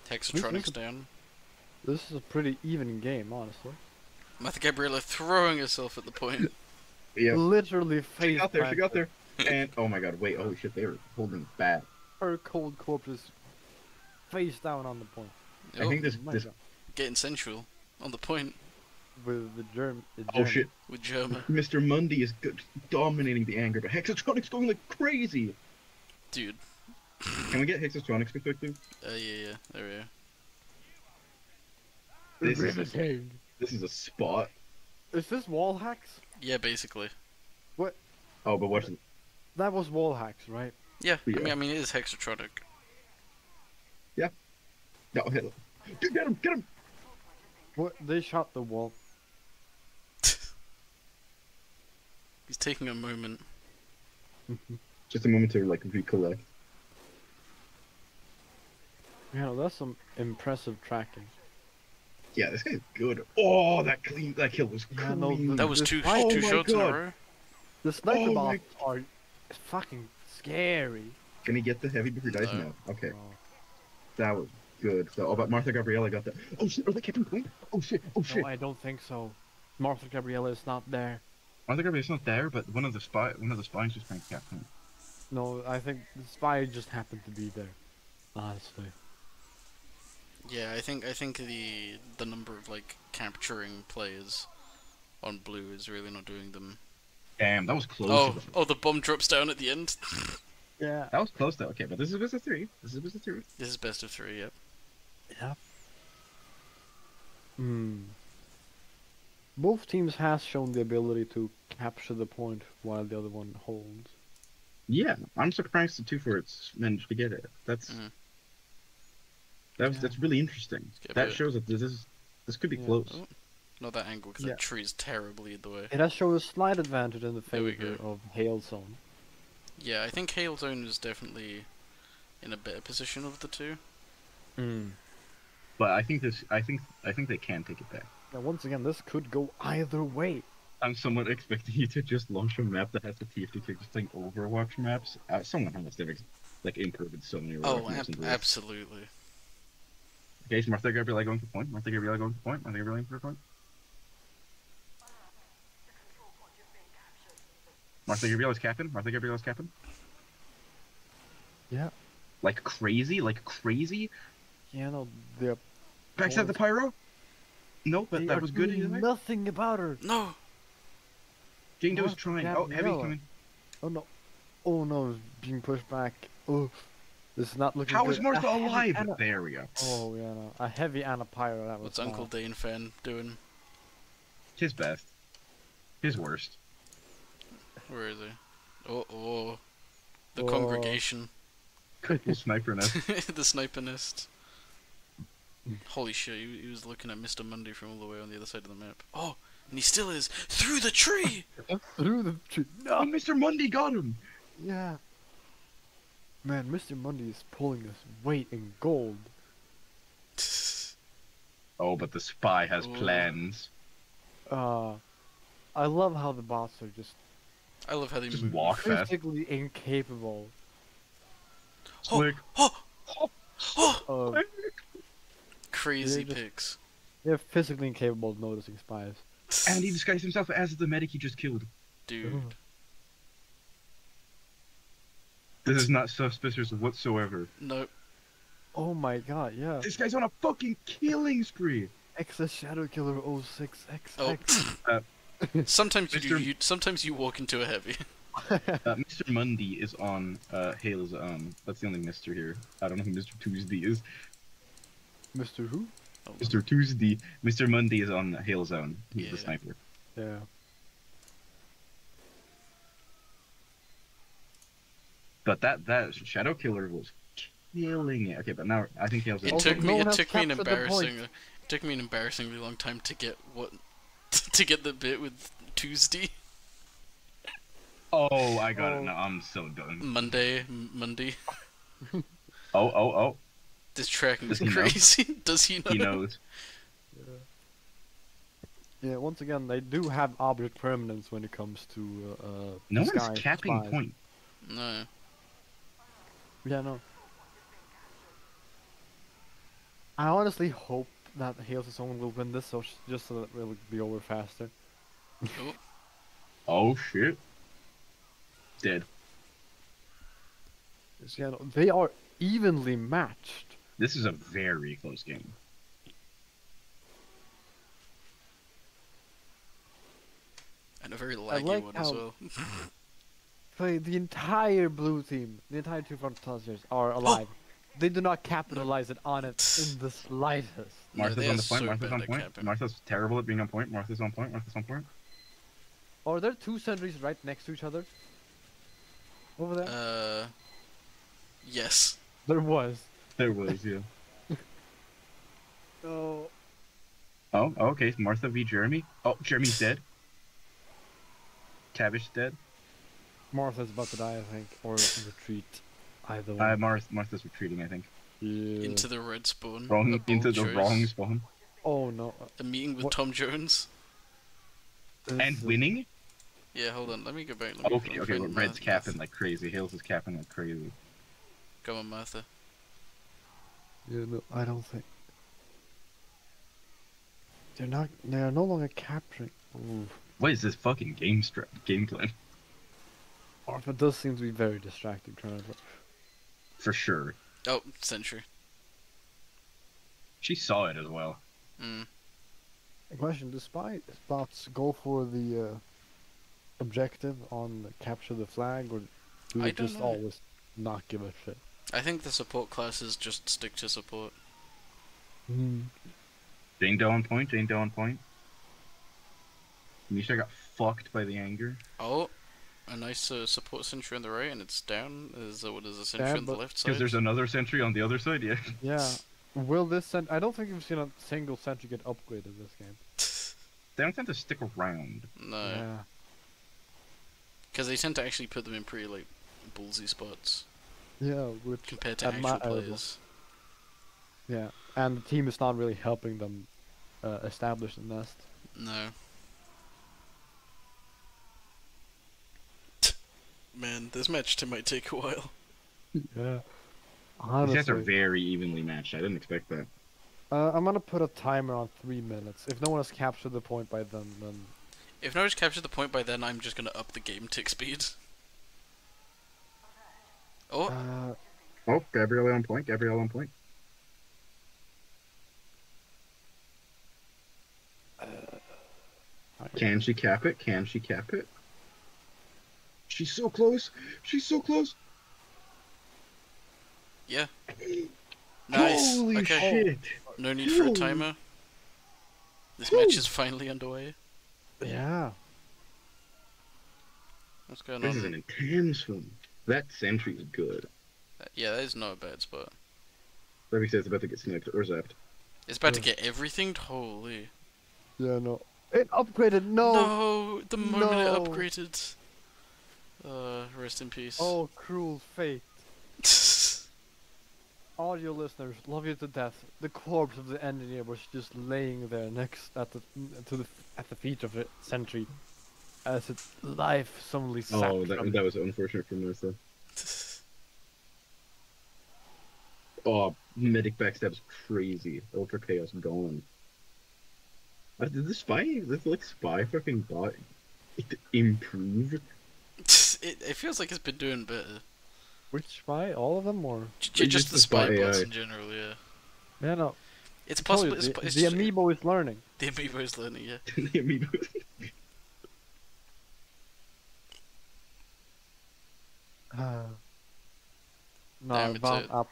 Hexatronics this- down. This is a pretty even game, honestly. Martha Gabriella throwing herself at the point. Yeah. Literally face. She face got there. She got there. And oh my god! Wait. oh shit! They were holding back. Her cold corpse is face down on the point. I think this Oh my this. Getting sensual on the point With the germ. The Oh shit! with Germa. Mr. Mundy is good, dominating the anger, but Hexatronic's going like crazy. Dude. Can we get Hexatronics perspective? Uh, yeah, yeah. There we are. This is, Riveting. this is a spot. Is this wall hacks? Yeah, basically. What? Oh, but what's That was wall hacks, right? Yeah, I mean, I mean, it is Hexatronic. Yeah. No, hit him. Dude, get him! Get him! What? They shot the wall. He's taking a moment. Just a moment to like recollect. You know, that's some impressive tracking. Yeah, this guy's good. Oh, that clean, that kill was Yeah, no, clean. the- That was This two fight- two Oh my in a God. row. The sniper Oh my- bots are fucking scary. Can he get the heavy before he dies? No. No. Okay, Oh, that was good. So, oh, but Martha Gabriella got that. Oh shit! Are they keeping point? Oh shit! Oh shit! no, I don't think so. Martha Gabriella is not there. Martha Gabriella's not there, but one of the spy, one of the spies just trying to. No, I think the spy just happened to be there. Honestly. Yeah, I think I think the the number of like capturing players on blue is really not doing them. Damn, that was close. Oh, the- oh, the bomb drops down at the end. Yeah. That was close though. Okay, but this is best of three. This is best of three. this is best of three. Yep. Yeah. Hmm. Both teams has shown the ability to capture the point while the other one holds. Yeah, I'm surprised the two forts managed to get it. That's Mhm. that was Yeah. that's really interesting. That bit- shows that this is this could be Yeah. close. Oh, not that angle because Yeah. that tree's terribly in the way. It has shown a slight advantage in the favor of Hail Zone. Yeah, I think Hail Zone is definitely in a better position of the two. Hmm. But I think this. I think I think they can take it back. Now, once again, this could go either way. I'm somewhat expecting you to just launch a map that has the TFT characters like Overwatch maps. Uh, someone has to ex- like improved so many Overwatch Oh, ab- into this. absolutely. Okay, is Martha Gabriella going for point? Martha Gabriella going for point? Martha Gabriella for point? Martha Gabriella's captain? Martha Gabriella's captain? Yeah. Like crazy? Like crazy? Yeah, no, the Backstab the pyro? Nope, but they that was good doing either way. Nothing about her. No. Jane Doe is Martha trying. Oh, heavy's Gabriella. coming. Oh no. Oh no, being pushed back. Oh, this is not looking How good. is A Martha heavy alive? Ana- There we go. Oh yeah, no. a heavy Anna Pyro. That was What's Uncle not- Dane fan doing? His best. His worst. Where is he? Oh, oh. The Oh. congregation. Triple sniper nest. the sniper nest. Holy shit, he, he was looking at Mr. Mundy from all the way on the other side of the map. Oh, and he still is! Through the tree! Through the tree. No. Mr. Mundy got him! Yeah. Man, Mr. Mundy is pulling his weight in gold. Oh, but the spy has Ooh. plans. Uh, I love how the bots are just I love how they Just move. walk fast. physically incapable Slick. Oh! Oh! of. Crazy just- picks. They're physically incapable of noticing spies. And he disguised himself as the medic he just killed. Dude. This is not suspicious whatsoever. No. Oh my god, yeah. This guy's on a fucking killing spree. XS Shadow Killer 06XX. Oh. sometimes you do. You, sometimes you walk into a heavy. Uh, Mr. Mundy is on uh, Hale's own. That's the only Mister here. I don't know who Mr. Tuesday is. Mr. Who? Oh, Mr. Tuesday. Mr. Mundy is on Hale's own. He's the sniper. Yeah. But that that Shadow Killer was killing it. Okay, but now I think Hale's. It Also, took no me. one It took me an captured the point. embarrassing. It took me an embarrassingly long time to get what. to get the bit with Tuesday, Oh, I got Oh. it No, I'm so done. Monday, M- Monday. Oh, oh, oh. This tracking is Does he know? crazy. Does he know? He knows. Yeah, once again, they do have object permanence when it comes to uh, uh No one's capping spies. point. No. Yeah, no. I honestly hope that Hale's own will win this, so sh- just so that it'll be over faster. Oh, Oh shit. Dead. Yeah, no, they are evenly matched. This is a very close game. and a very laggy like one as well. Play the entire blue team, the entire two front tossers are alive. They do not capitalize it on it in the slightest. Martha's they on the point. so Martha's on point. capping. Martha's terrible at being on point. Martha's on point. Martha's on point. Are there two sentries right next to each other? Over there? Uh, yes. there was. There was, yeah. Oh. Oh, okay. Martha v Jeremy. Oh, Jeremy's dead. Tavish dead. Martha's about to die, I think, or retreat. Either one. Uh, Mar- Martha's retreating, I think. yeah. Into the red spawn. Wrong bold into the choice. wrong spawn. Oh no. A meeting with What- Tom Jones. This And is- winning? Yeah, hold on. Let me go back. Let me Okay, find okay. Well, Math- Red's capping Math- like crazy. Hales is capping like crazy. Come on, Martha. Yeah, no, I don't think. They're not. They are no longer capturing. Ooh. What is this fucking game stra- game plan? Martha does seem to be very distracting currently. For sure. Oh, Sentry. She saw it as well. Mm. Question: Despite spots go for the uh, objective on the capture the flag, or do I they just know. always not give a shit? I think the support classes just stick to support. Mm. Jane Doe on point. Jane Doe on point. Misha got fucked by the anger. Oh, a nice uh, support sentry on the right, and it's down. Is uh, what is a sentry Yeah, on the left side? Because there's another sentry on the other side. Yeah. Yeah. Will this sent? I don't think we've seen a single sentry get upgraded in this game. They don't tend to stick around. no, Yeah. because they tend to actually put them in pretty like ballsy spots Yeah, which compared to admi- actual players. Yeah, and the team is not really helping them uh, establish the nest. No. Man, this match t- might take a while. Yeah. These guys are Honestly, very evenly matched. I didn't expect that. uh, I'm gonna put a timer on three minutes. If no one has captured the point by then, then If no one's captured the point by then, I'm just gonna up the game tick speed. Oh, uh, Oh, Gabrielle on point. Gabrielle on point. Can she cap it? Can she cap it? She's so close. She's so close. yeah. Nice. Holy okay. shit. No need for a timer. This match is finally underway. yeah. What's going This is on? an intense one. That sentry is good. Uh, Yeah, that is not a bad spot. Levy says it's about to get sniped or zapped. It's about to get everything. Holy. Yeah, no. It upgraded. No. No, the moment No. it upgraded. Uh, rest in peace. Oh, cruel fate. All your listeners, love you to death. The corpse of the engineer was just laying there next at the to the at the feet of the sentry, as its life suddenly sapped Oh, that, from that was unfortunate for Martha. Oh, medic backstab's crazy. Ultra chaos gone. Uh, Did the spy, this like spy fucking bot it improve? It, it feels like it's been doing better. Which spy? All of them, or J- j- just just the the spy spy bots AI. in general, yeah. yeah, no. It's possible. you, It's, the, po- it's the just- amiibo is learning. The amiibo is learning, yeah. the amiibo. Uh, no, Damn, it's Valve it. up,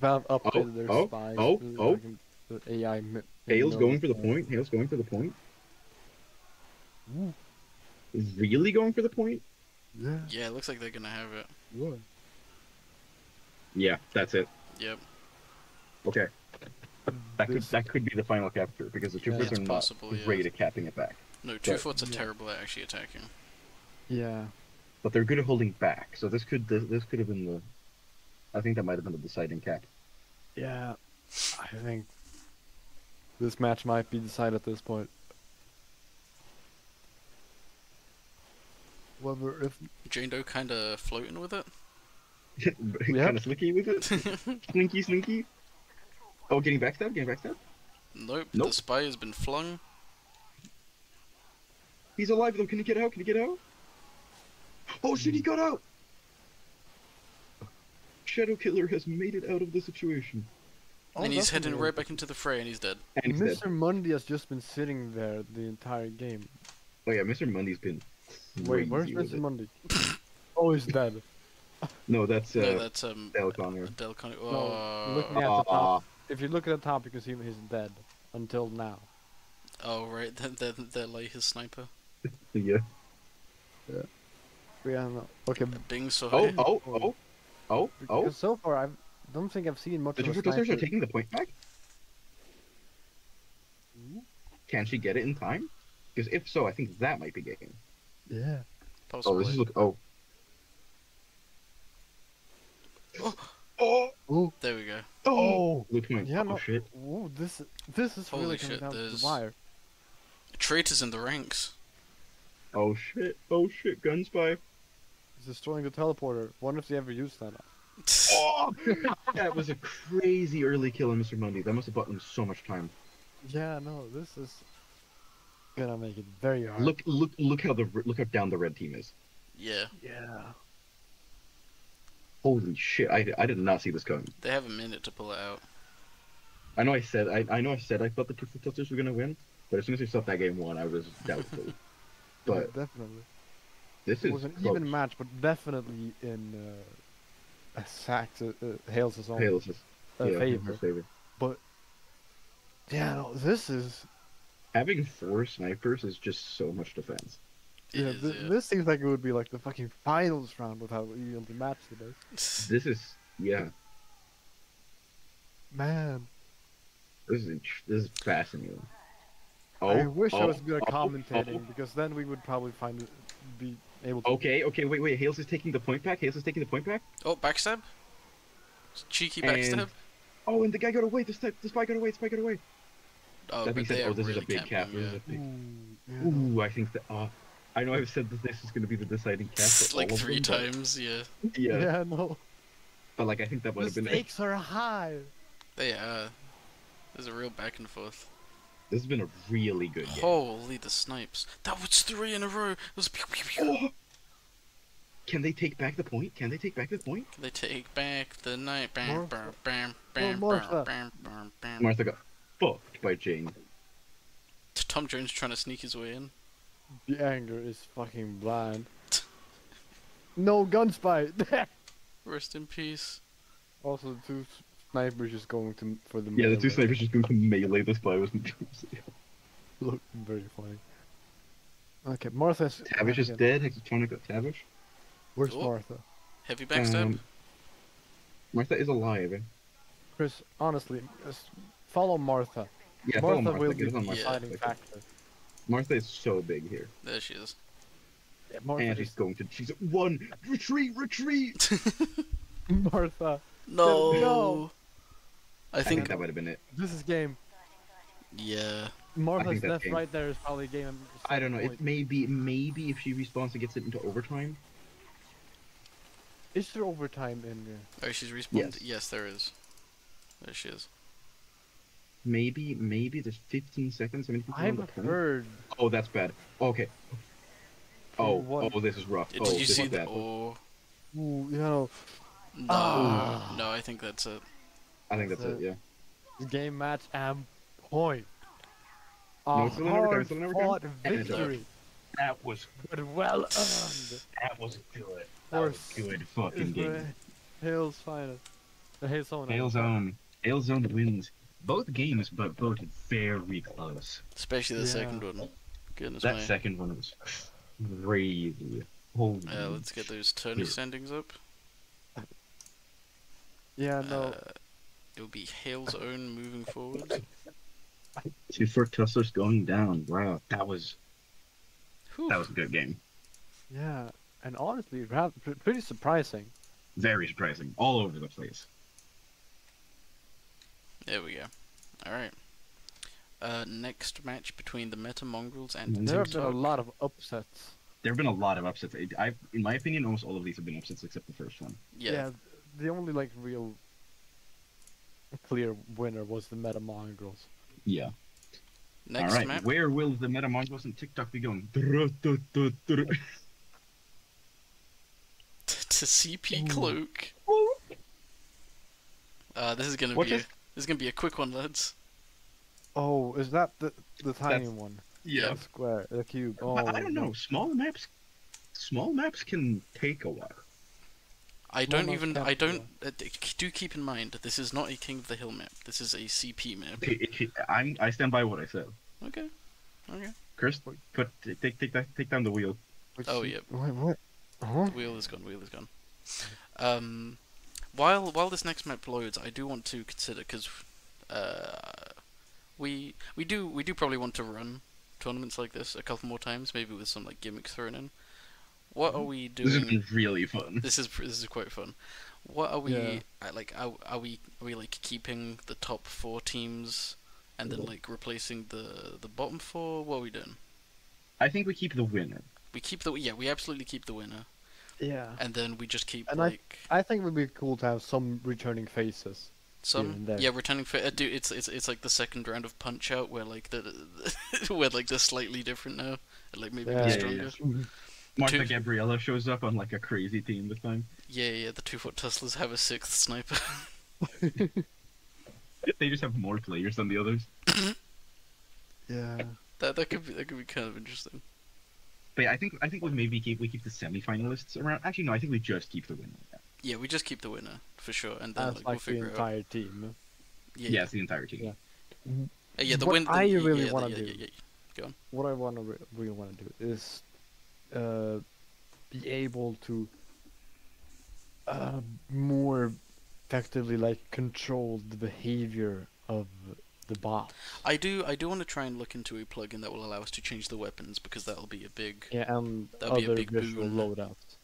Valve upgraded their oh, spies. oh, to oh. fucking- The AI. mi- Hale's going for the point. Hale's going for the point. Ooh, Really going for the point? Yeah. Yeah, it looks like they're gonna have it. What? Yeah, that's it. Yep. Okay. That could that could be the final capture because the troopers it's are not possible, yeah. great at capping it back, No, two But- forts are Yeah. terrible at actually attacking. Yeah. but they're good at holding back. So this could this, this could have been the. I think that might have been the deciding cap. Yeah. I think this match might be decided at this point. Whether if Jane Doe kind of floating with it. kind of slinky with it. slinky, slinky. Oh, getting backstab, getting backstab. Nope. Nope. The spy has been flung. He's alive though. Can he get out? Can he get out? Oh shit! He hmm. got out. Shadow Killer has made it out of the situation, and oh, he's heading right back into the fray, and he's dead. and he's dead. Mr. Mundy has just been sitting there the entire game. Oh yeah, Mr. Mundy's been. Wait, where's crazy Mr. it. Mundy? oh, he's dead. No, that's uh, no, that's um. Dell Conagher. Dell Con- No, oh, looking at the top. If you look at the top, you can see he's dead until now. oh, right. Then they're, they're like his sniper. Yeah. Yeah, no. Okay, Bing so Oh, oh, oh, oh, oh. because so far I don't think I've seen much The of a Jupiter are taking the point back. Can she get it in time? Because if so, I think that might be game. Yeah. Oh, this is look. Oh. Oh. Oh. Oh, There we go. Oh. oh. Blue point. Yeah, oh no. shit. Whoa, this this is Holy really coming shit, down to there's- the wire. Traitors in the ranks. Oh shit. Oh shit. Gunspy. He's destroying the teleporter. Wonder if they ever used that. Oh. that was a crazy early kill on Mr. Mundy. That must have bought them so much time. Yeah, no, this is gonna make it very hard. Look, look, look how the look how down the red team is. Yeah, Yeah. Holy shit! I, I did not see this coming. they have a minute to pull it out. I know I said I, I know I said I thought the two Toasters were gonna win, but as soon as they saw that game one, I was doubtful. but definitely. this It is was an close. even match, but definitely in uh, a Sax uh, uh, Hales' own Hales is uh, yeah, favor. Hales' favor. Yeah, no, this is Having four snipers is just so much defense. Yeah, is, thi- yeah. This seems like it would be like the fucking finals round with how even the match today. This is yeah. Man, This is this is fascinating. Oh, I wish I oh, was good at oh, commentating oh. because then we would probably find it, be able to. Okay, okay, wait, wait. Hales is taking the point back. Hales is taking the point back. Oh, backstab. Cheeky And- backstab. Oh, and the guy got away. The, spy, the spy got away. The spy got away. Oh, that being said, oh, this really is a big camping, cap. This yeah. is a big. Ooh, yeah. Ooh, I think that. Uh, I know I've said that this is going to be the deciding cap. like all of three them, but- times, yeah. Yeah, Yeah, no. but like I think that would have been. A stakes are high. They are. There's a real back and forth. This has been a really good game. Holy the snipes! That was three in a row. It was pew pew pew. Oh! Can they take back the point? Can they take back the point? They take back the night. Bam, Martha. bam, bam, bam, Martha. bam, bam, bam. Martha got fucked by Jane. Tom Jones trying to sneak his way in. The anger is fucking blind. No gunspy. Rest in peace. also, the two snipers just going to for the Yeah, the two snipers just going to melee the spy was Look very funny. Okay, Martha's. Tavish is again. dead. Hexatronic got Tavish. Where's Oh. Martha? Heavy backstab. Um, Martha is alive. eh? Chris, honestly, just follow Martha. Yeah, follow Martha Martha. will Get be us on the Martha. Yeah. factor. Martha is so big here. there she is. Yeah, Martha. And she's is- going to. She's one. Retreat! Retreat! Martha. No. No. I I think think. that would have been it. This is game. Yeah. Martha's that's death game. right there is probably game. I don't know. point. It maybe maybe if she respawns and gets it into overtime. Is there overtime in uh, Oh, she's respawned. Yes. Yes, there is. There she is. Maybe maybe there's 15 seconds. How many people are on I've the heard. Oh, that's bad. Okay. Oh, What? oh, this is rough. Did oh, you see is the? bad. Oh. Ooh, you know, No. Ah. No, I think that's it. I think that's it. Yeah. game match and point. No, A it's still hard it's still in fought victory, That was but well earned. that was good. That was good fucking Is the Hale's finest. The Hale's own. Hale's own. Hale's own wins both games, but voted very close. Especially the Yeah. second one. Goodness That me. second one was crazy. Holy Yeah, let's get those tourney shit. standings up. Yeah, no. Uh, it'll be Hale's own moving forward. Two for Tusslers going down. Wow, that was Whew. that was a good game. yeah, and honestly, rather, pretty surprising. Very surprising. All over the place. There we go. Alright. Uh, next match between the Meta Mongrels and. There have been a lot of upsets. There have been a lot of upsets. I, I, in my opinion, almost all of these have been upsets except the first one. Yeah. yeah the only like real clear winner was the Meta Mongrels. Yeah. Next All right. map. Where will the meta mongrels and TikTok be going? To CP Cloak. Uh, this is gonna What be a, is- this is gonna be a quick one, lads. Oh, is that the the tiny That's- one? Yeah. The square, the cube. Oh, I don't know. Small maps, small maps can take a while. I Small don't even. count, I don't. Uh, do keep in mind this is not a King of the Hill map. This is a CP map. Okay, it- it- I'm, I stand by what I said. Okay. Okay. Chris, put take take that take down the wheel. Which Oh is- yep. Wait, what? Huh? Wheel is gone. Wheel is gone. Um, while while this next map loads, I do want to consider because uh, we we do we do probably want to run tournaments like this a couple more times, maybe with some like gimmicks thrown in. What are we doing? This has been really fun. This is this is quite fun. What are we Yeah. uh, like? Are, are we are we like keeping the top four teams and then like replacing the the bottom four? What are we doing? I think we keep the winner. We keep the yeah. We absolutely keep the winner, Yeah. and then we just keep And I- like I think it would be cool to have some returning faces. some and there. yeah returning for uh, dude, it's it's it's like the second round of Punch Out where like the, where like they're slightly different now, and like maybe Yeah. stronger. yeah, Yeah, Martha Two- Gabriella shows up on like a crazy team this time. yeah. Yeah, the two foot Teslas have a sixth sniper. They just have more players than the others. Yeah. that that could be that could be kind of interesting. But yeah, I think I think we maybe keep we keep the semifinalists around. Actually, no, I think we just keep the winner. Yeah, we just keep the winner for sure, and then That's like, we'll the figure out. the entire team. Yeah, Yeah, it's the entire team. Yeah. Uh, yeah, the What win. the- I yeah, really yeah, wanna yeah, do- yeah, yeah, What I want to re- really want to do is uh, be able to uh, more effectively like control the behavior of the bot. I do. I do want to try and look into a plugin that will allow us to change the weapons because that'll be a big. Yeah, and That'd be a other big visual boon. loadouts.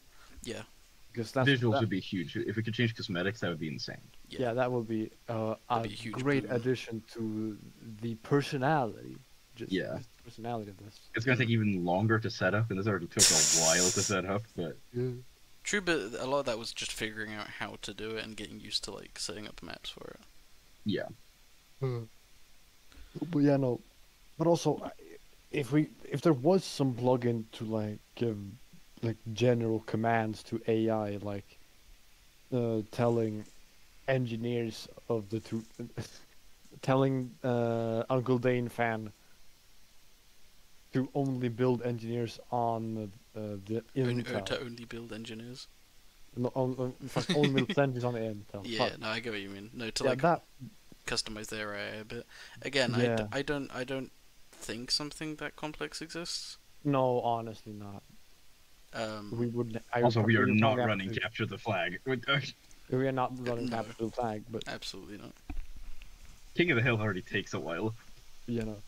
Yeah. Because that's Visuals that- would be huge. If we could change cosmetics, that would be insane. Yeah. yeah, that would be uh, a be a huge great boon. addition to the personality. Just Yeah. just the personality of this. It's gonna take even longer to set up, and this already took a while to set up. But True, but a lot of that was just figuring out how to do it and getting used to like setting up maps for it. yeah, But yeah, no. But also, if we if there was some plugin to like give like general commands to AI, like uh, telling engineers of the two, telling uh, Uncle Dane fan to only build engineers on uh, the Intel. to only build engineers. No, on, on, only build engineers on the Intel. Yeah, Fuck. no, I get what you mean. No, to yeah, like that customize their AI But. Again, I d- Yeah. I don't. I don't think something that complex exists. no, honestly not. Um, We would. I also we are not running to- capture the flag. Uh, We are not running No. the flag, but absolutely not. King of the Hill already takes a while. you know,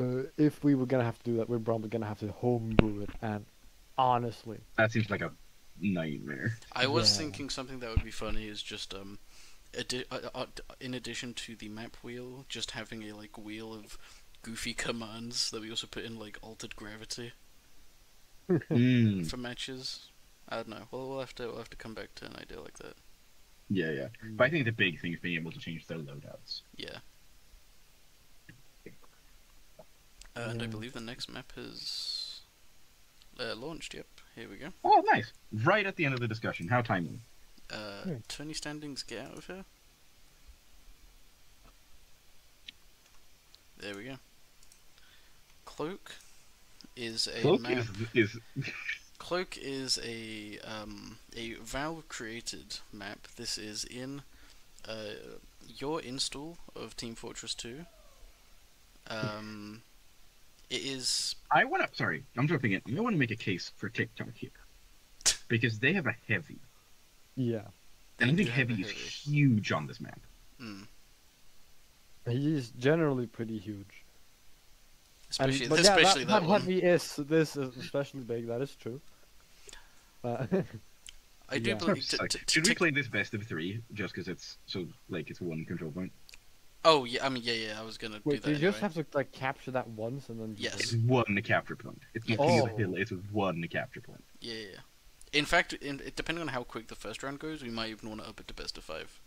uh, if we were gonna have to do that, we're probably gonna have to homebrew it. And honestly, That seems like a nightmare. I was Yeah. thinking something that would be funny is just um, addi- uh, uh, in addition to the map wheel, just having a like wheel of goofy commands that we also put in like altered gravity Mm, for matches. I don't know. Well, we'll have to we'll have to come back to an idea like that. yeah, yeah. But I think the big thing is being able to change their loadouts. Yeah. Uh, And I believe the next map is uh, launched. Yep, here we go. Oh, nice! Right at the end of the discussion. How timely. Uh, Hmm. tourney standings, get out of here. There we go. Cloak is a Cloak map. is, is Cloak is a um, a Valve created map. This is in uh, your install of Team Fortress 2. Um, it is I want to. Sorry, I'm jumping in. I want to make a case for TikTok here because they have a heavy, yeah, They and I think heavy is huge on this map. mm, he's generally pretty huge. And- especially but yeah, especially that, that, one. heavy is this is especially big. That is true. Uh, I do yeah. believe. T- t- Should we play this best of three just because it's so like it's one control point? oh yeah, I mean yeah, yeah. I was gonna wait, do you that. just have to like capture that once and then. Yes. It's one capture point. It's not Yes. King of Oh. the Hill. It's one capture point. Yeah, yeah. Yeah. In fact, in, depending on how quick the first round goes, we might even want to up it to best of five.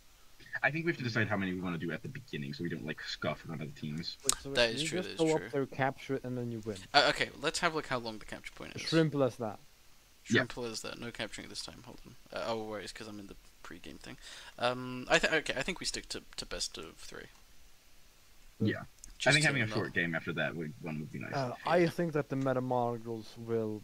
I think we have to decide how many we want to do at the beginning, so we don't like scuff one of the teams. Wait, so That you is true, Just that is go true. up there, capture it, and then you win. Uh, okay, let's have like how long the capture point is. Simple as that. Yeah. Simple as that. No capturing this time. Hold on. Uh, oh, wait, it's because I'm in the pre-game thing. Um, I think okay. I think we stick to, to best of three. Yeah. I think having a not- short game after that would one would be nice. Uh, I think that the meta mongrels will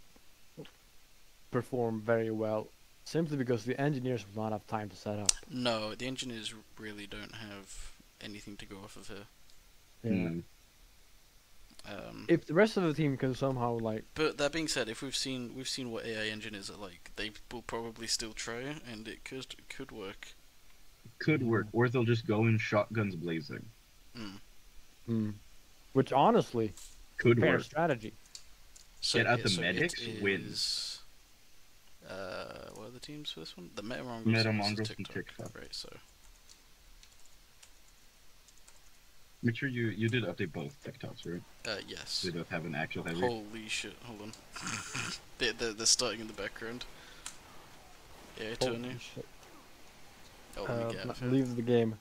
perform very well, simply because the engineers will not have time to set up. No, the engineers really don't have anything to go off of here. Yeah. Mm. Um, If the rest of the team can somehow like, but that being said, if we've seen we've seen what AI engineers are like, they will probably still try, and it could could work. Could work, or they'll just go in shotguns blazing. Mm. hmm, which honestly, Could fair work. strategy. So, Get out yeah, the so it medics, win. is, Uh, what are the teams for this one? The Meta Mongrels Meta versus and TikTok. TikTok. Right. So Make sure you you did update both TikToks, right? uh, yes. They both have an actual heavy. Holy shit! Hold on. they they're, they're starting in the background. Yeah, Holy Tony. shit. Oh, let Uh, me get out of leave the game.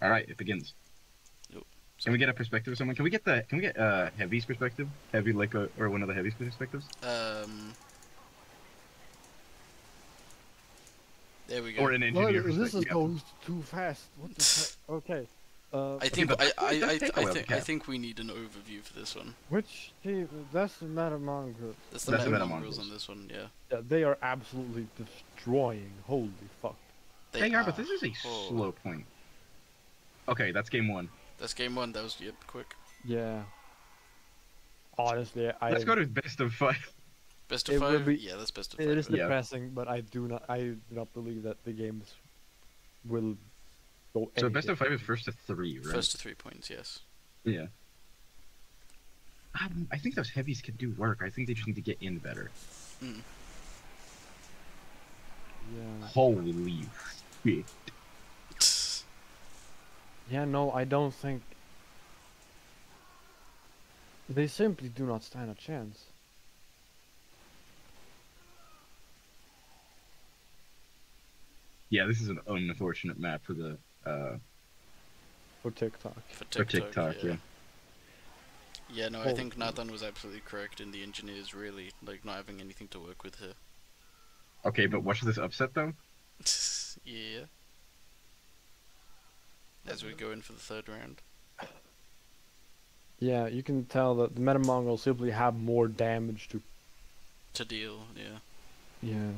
All right, it begins. Yep. Can we get a perspective of someone? Can we get the? Can we get uh heavy's perspective? Heavy like a, or one of the heavy's perspectives? Um. There we go. Or an engineer this is perspective? yeah. going too fast. What the? Okay. Uh, I think but I that- I, I, take I, a while to think I think we need an overview for this one. which team? That's the meta mongrel. That's the That's the Meta Meta Mongrels Mongrels. on this one. Yeah. Yeah, they are absolutely destroying. Holy fuck. They They are, but this is a Oh. slow point. Okay, that's game one. That's game one. That was yep, quick. Yeah. Honestly, I. Let's go to best of five. Best of It will five. be- yeah, that's best of It five. is Yeah. depressing, but I do not. I do not believe that the games will go. So any best of five is first to three, right? First to three points. Yes. Yeah. Um, I think those heavies can do work. I think they just need to get in better. Mm. Yeah. Holy shit. Yeah. No, I don't think. They simply do not stand a chance. Yeah, this is an unfortunate map for the uh For TikTok. For for TikTok. TikTok, yeah. Yeah, no, I think Nathan was absolutely correct in the engineers really like not having anything to work with here. Okay, but watch this upset though. yeah. As we go in for the third round. Yeah, you can tell that the Meta Mongrels simply have more damage to. To deal, yeah. Yeah.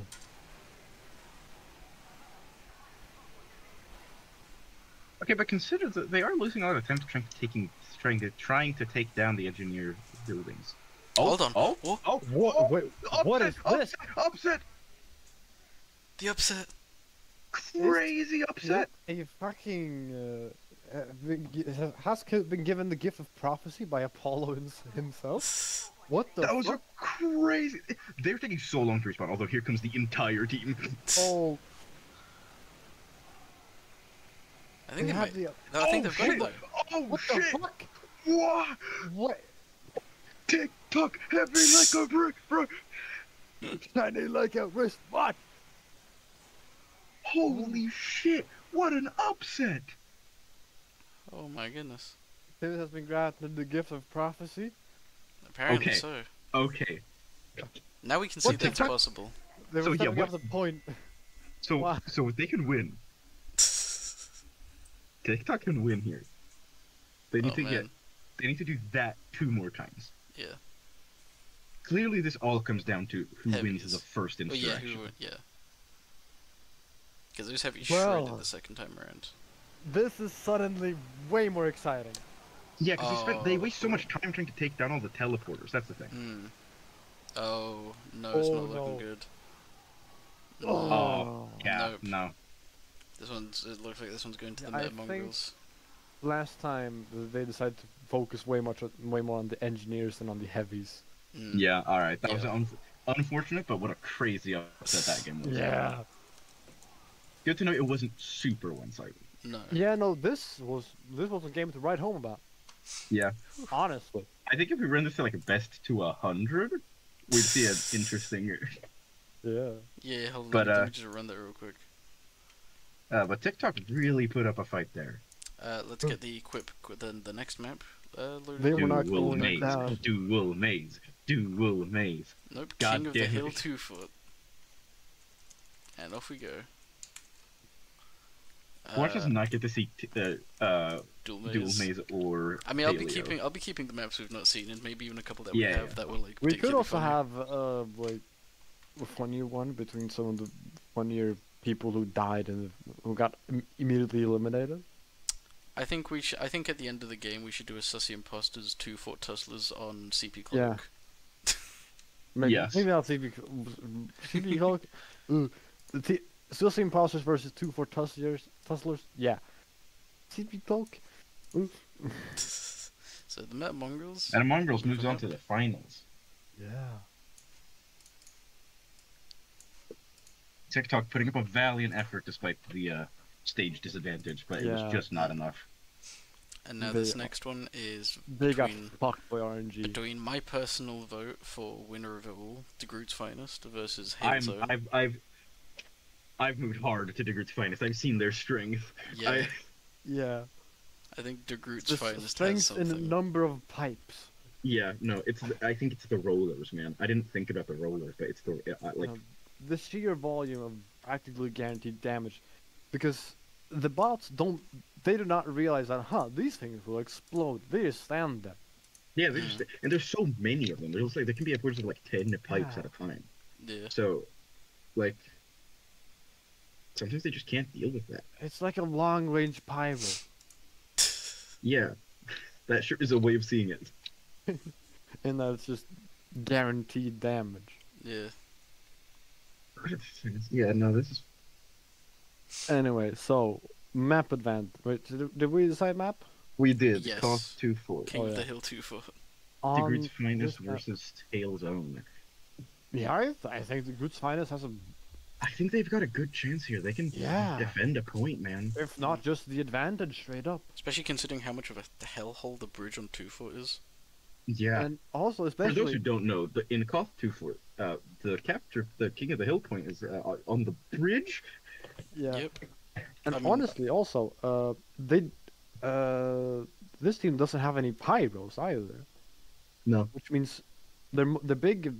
Okay, but consider that they are losing a lot of time trying to taking trying to trying to take down the engineer buildings. Oh, Hold on. Oh, What? oh, What? oh, Wait, upset, what is upset, this? Upset! The upset. Crazy upset! A fucking uh, uh, has been given the gift of prophecy by Apollo himself. What the That was fuck? a crazy. They were taking so long to respond. Although here comes the entire team. Oh, I think they they have might. the. No, I think oh, they've got shit. it. Oh What shit! the fuck? What? What? tock. heavy like a brick, bro. Shiny like a wrist watch. Holy hmm. shit! What an upset! Oh my goodness. This has been granted the gift of prophecy. Apparently Okay. so. Okay, Now we can see What the that's fuck? possible. They So, yeah, what- the point. so Wow. so they can win. TikTok can win here. They need Oh, to get. They need to do that two more times. Yeah. Clearly, this all comes down to who wins Heavies. the first Oh yeah, who yeah. Because those heavy Well- shredded the second time around. This is suddenly way more exciting. Yeah, because they spent they Oh, waste so much time trying to take down all the teleporters. That's the thing. Hmm. Oh no, it's Oh, not no. looking good. No. Oh, Yeah, Nope. no. This one's. It looks like this one's going to the Yeah, I Meta think- Mongrels. Last time they decided to focus way much, way more on the engineers than on the heavies. Mm. Yeah, all right. That was un- unfortunate, but what a crazy upset that game was. Yeah. Good to know it wasn't super one-sided. No. Yeah, no, this was this was a game to write home about. Yeah. Honestly. I think if we run this to like a best to a hundred, we'd see an interesting. Yeah. Yeah, hold on. But, let, let uh, me just run that real quick. Uh, but TikTok really put up a fight there. Uh, let's get the equip qu- the the next map. Uh, loaded. They were Dual not going maze, down. dual maze, dual maze. Nope. God King of the Hill two foot. And off we go. Why does Uh, not get to see t- uh, uh, dual maze. dual maze or? I mean, I'll be keeping I'll be keeping the maps we've not seen, and maybe even a couple that Yeah, we have yeah. that were like. We could also funny. have uh like a funnier one between some of the funnier people who died and who got Im- immediately eliminated. I think we should. I think at the end of the game we should do a Sussy Imposters two Fort Tusslers on CP Yeah. Cloak. Maybe, Yes. maybe I'll CP CP Cloak. Ooh, the t- Suicide Imposters versus two for Tusslers. Tusslers. Yeah. CP Cloak. Ooh. so the Met Mongrels. And the Mongrels moves on to the finals. Yeah. TikTok putting up a valiant effort despite the uh, stage disadvantage, but it was just not enough. And now They- this next one is between fucked by RNG. between my personal vote for winner of it all, De Groot's finest, versus I'm, I've, I've, I've moved hard to Digger's finest. I've seen their strength. Yeah, I, Yeah. I think De Groot's The finest has strength in something. number of pipes. yeah, no, it's. The, I think it's the rollers, man. I didn't think about the rollers, but it's the uh, like. Um, the sheer volume of practically guaranteed damage, because the bots don't, they do not realize that, huh, these things will explode. They just stand there. Yeah, they're just, and there's so many of them. There's like there can be upwards of like ten pipes Yeah. at a time. Yeah, So, like, sometimes they just can't deal with that. It's like a long range pyro. Yeah, that sure is a way of seeing it. And that's just guaranteed damage. yeah. Yeah, no, this is. Anyway, so, map advantage. Wait, did, did we decide map? We did Yes. cost two four. King Oh, of the. Hill two foot. Digger's On finest this map- versus Tail's own. Yeah, I, th- I think the Groot's Finest has a, I think they've got a good chance here. They can Yeah. defend a point, man. if not just the advantage straight up. Especially considering how much of a the hellhole the bridge on two foot is. Yeah. And also, For those who don't know, the, in Koth 2 uh, the capture, the King of the Hill point is uh, on the bridge. yeah. Yep. And I mean- honestly, also, uh, they, uh, this team doesn't have any pyros either, No. which means the the big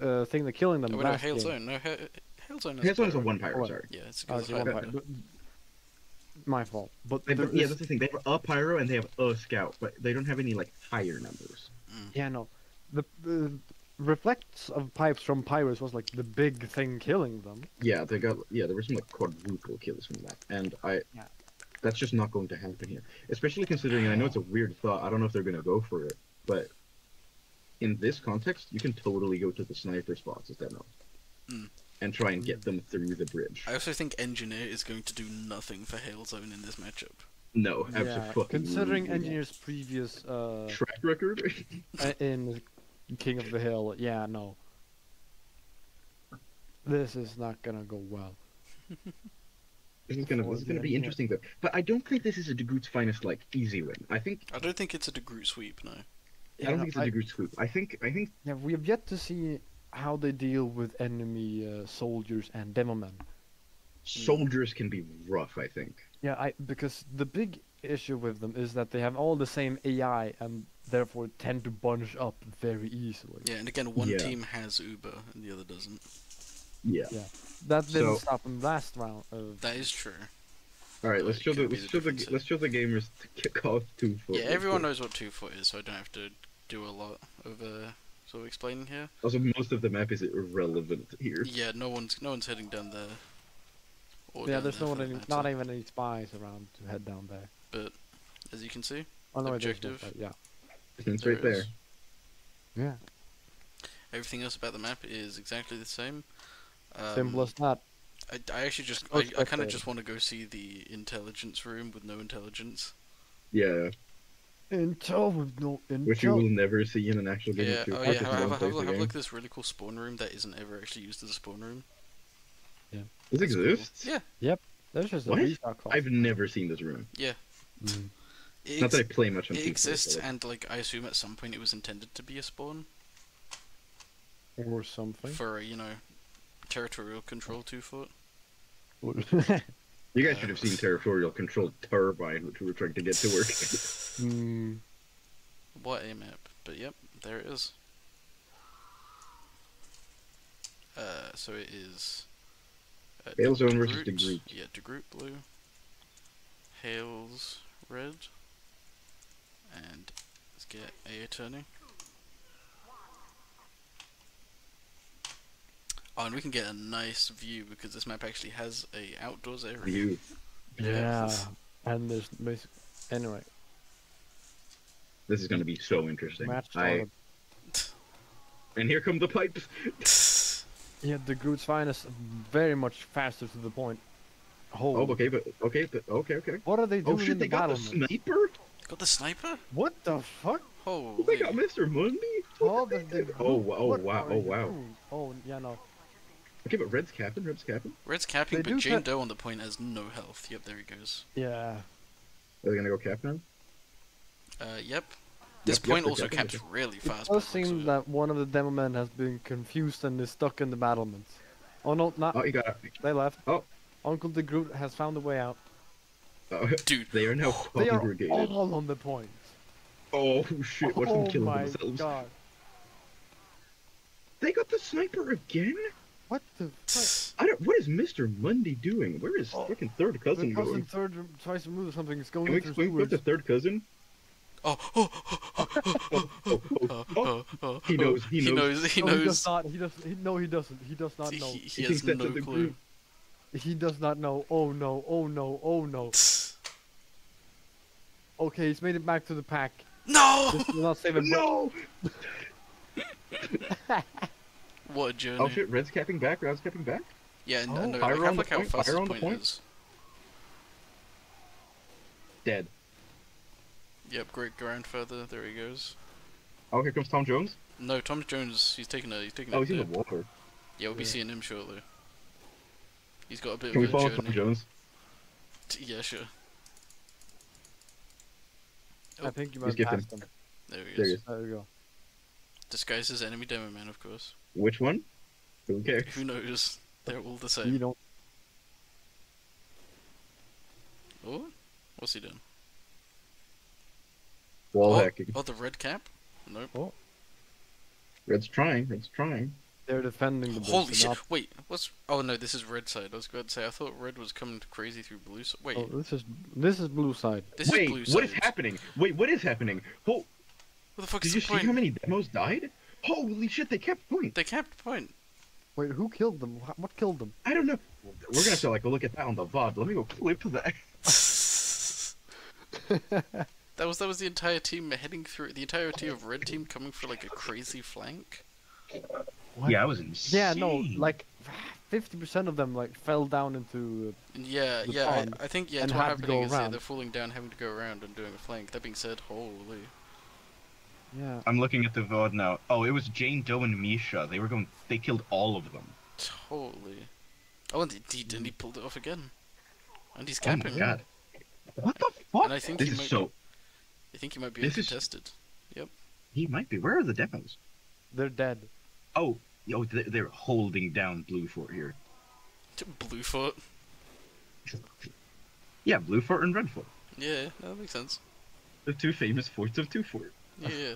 uh, thing that killing them Oh, wait, no, last Hail game. Zone. No, Hail, Hale's own is His is a one pyro, Oh, sorry. Yeah, it's Oh, because okay, of one high pyro. pyro. But- My fault. But They, yeah, is- that's the thing. They have a pyro and they have a scout, but they don't have any like higher numbers. Yeah, no, the, the reflects of pipes from pyros was like the big thing killing them. Yeah, they got yeah. There were some like quadruple kills from that, and I. Yeah. That's just not going to happen here, especially considering. I know it's a weird thought. I don't know if they're going to go for it, but in this context, you can totally go to the sniper spots as demo, Mm. and try and get them through the bridge. I also think Engineer is going to do nothing for Hale's own in this matchup. No, Yeah, absolutely. considering not. Engineer's previous uh, track record. uh, in King of the Hill, yeah, no. This is not gonna go well. This is gonna this is gonna be interesting though. But I don't think this is a Degroot's finest like easy win. I think I don't think it's a De Groot sweep, no. I don't no, think it's a I- Degroot sweep. I think I think Yeah, we have yet to see how they deal with enemy uh, soldiers and demomen. soldiers can be rough. I think. Yeah, I because the big issue with them is that they have all the same AI and therefore tend to bunch up very easily. Yeah, and again, one Yeah. team has Uber and the other doesn't. Yeah. Yeah. That didn't So- stop them last round. Of, That is true. All right. Let's show the could be let's show the difference. let's show the gamers to kick off two foot. Yeah, everyone knows what two foot is, so I don't have to do a lot of uh, sort of explaining here. Also, most of the map is irrelevant here. Yeah, no one's no one's heading down there. Or yeah, down there's there no one, any, not even any spies around to head down there. But as you can see, Oh no, wait, there's no Objective. spy, Yeah. It's there right there. is. Yeah. everything else about the map is exactly the same. Um, Simple as that. I, I actually just I, I kind of just want to go see the intelligence room with no intelligence. Yeah, Intel with no intel. which you will never see in an actual game. Yeah, oh yeah, just have, one have, have, a have game. look at this really cool spawn room that isn't ever actually used as a spawn room. This That's cool. exists. Yeah, Yep. There's just What? a restock cost. I've never seen this room. Mm. it, Not that I play much on it two exists, but, and like I assume at some point it was intended to be a spawn Or something. for you know territorial control two foot. You guys should have seen territorial control turbine, which we were trying to get to work. Hmm. What a map. But yep, there it is. Uh, so it is. Uh, Hail De- Zone versus the DeGroot. Yeah, DeGroot blue. Hales red. And let's get a attorney. Oh, and we can get a nice view because this map actually has a outdoors area. View. Yeah. And there's basic. Anyway, This is going to be so interesting. match I, and here come the pipes. Yeah, the Groot's finest, very much faster to the point. Oh, Oh, okay, but okay, but okay, okay. what are they doing Oh shit, in they the got the sniper. Got the sniper? What the fuck? Holy. They got Mr. Monday. Oh, the, the they? Oh, oh what wow, oh wow. doing? Oh, yeah, no. Okay, but Red's capping, Red's capping. Red's capping, They but Jane Doe on the point has no health. Yep, there he goes. Yeah. Are they gonna go cap now? Uh, yep. This Yep, yep, point they're also capping, caps they're capping. really It fast. does by the looks seem it. that one of the demo men has been confused and is stuck in the battlements. Oh no, not Oh, you got. they left. Oh. Uncle the Groot has found a way out. Oh, Dude, they are now They are congregated. all on the point. Oh shit! Watch them oh killing my themselves. god. They got the sniper again. What the fuck? I don't. What is Mr. Monday doing? Where is Oh, fucking third cousin cousin going? third tries to move something. It's going Can we through explain what the third cousin? Oh, oh, Oh, oh, oh, oh, oh. oh, oh, He knows, he He knows. knows. He no, he does not. He does. He, no, he doesn't. He does not know. he He has no clue. He does not know. Oh no. Oh no. Oh no. Okay, he's made it back to the pack. No! This will not save him. No! What a journey. Oh shit! Red's capping back. Red's capping back. Yeah, and Oh. I know. Fire Like, I on the like point, fire on the point point. is. Dead. Yep, great grandfather. There he goes. Oh, here comes Tom Jones. No, Tom Jones. He's taking a. He's taking Oh, a he's in the dip. water. Yeah, we'll be Yeah. seeing him shortly. He's got a bit Can we of a follow journey. Tom Jones? T- Yeah, sure. I oh. think you might gifted. pass them. There he There is. he is. There you go. Disguised as enemy demo man, of course. Which one? Who cares? Who knows? They're all the same. You same. don't. Oh, what's he doing? Wall oh, hacking. oh, the red cap. Nope. Oh. Red's trying. Red's trying. They're defending the base. Holy they're shit! not- Wait, what's? Oh no, this is red side. I was going to say I thought red was coming crazy through blue. side. Wait, Oh, this is this is blue side. this Wait, is blue what is side. happening? Wait, what is happening? Oh, What the fuck did is you the see point? how many demos died? Holy shit! They kept point. They capped point. Wait, who killed them? What killed them? I don't know. We're gonna have to like go look at that on the VOD. Let me go clip that. that was that was the entire team heading through. The entire team of red team coming for like a crazy flank. What? Yeah, I was insane. Yeah, no, like fifty percent of them like fell down into. And yeah, The yeah. pond I, I think yeah. and It's what had happening is yeah, they're falling down, having to go around and doing a flank. That being said, holy. Yeah. I'm looking at the VOD now. Oh, it was Jane Doe and Misha. They were going. They killed all of them. Totally. Oh, and he, he didn't. He pulled it off again. And he's camping. Oh my god. What the fuck? And I think this he is might so. I think he might be This is- uncontested. He might be. Where are the demos? They're dead. Oh, yo, they- they're holding down Blue Fort here. Blue Fort. Yeah, Blue Fort and Red Fort. Yeah, that makes sense. The two famous forts of Two Fort. Yeah, yeah.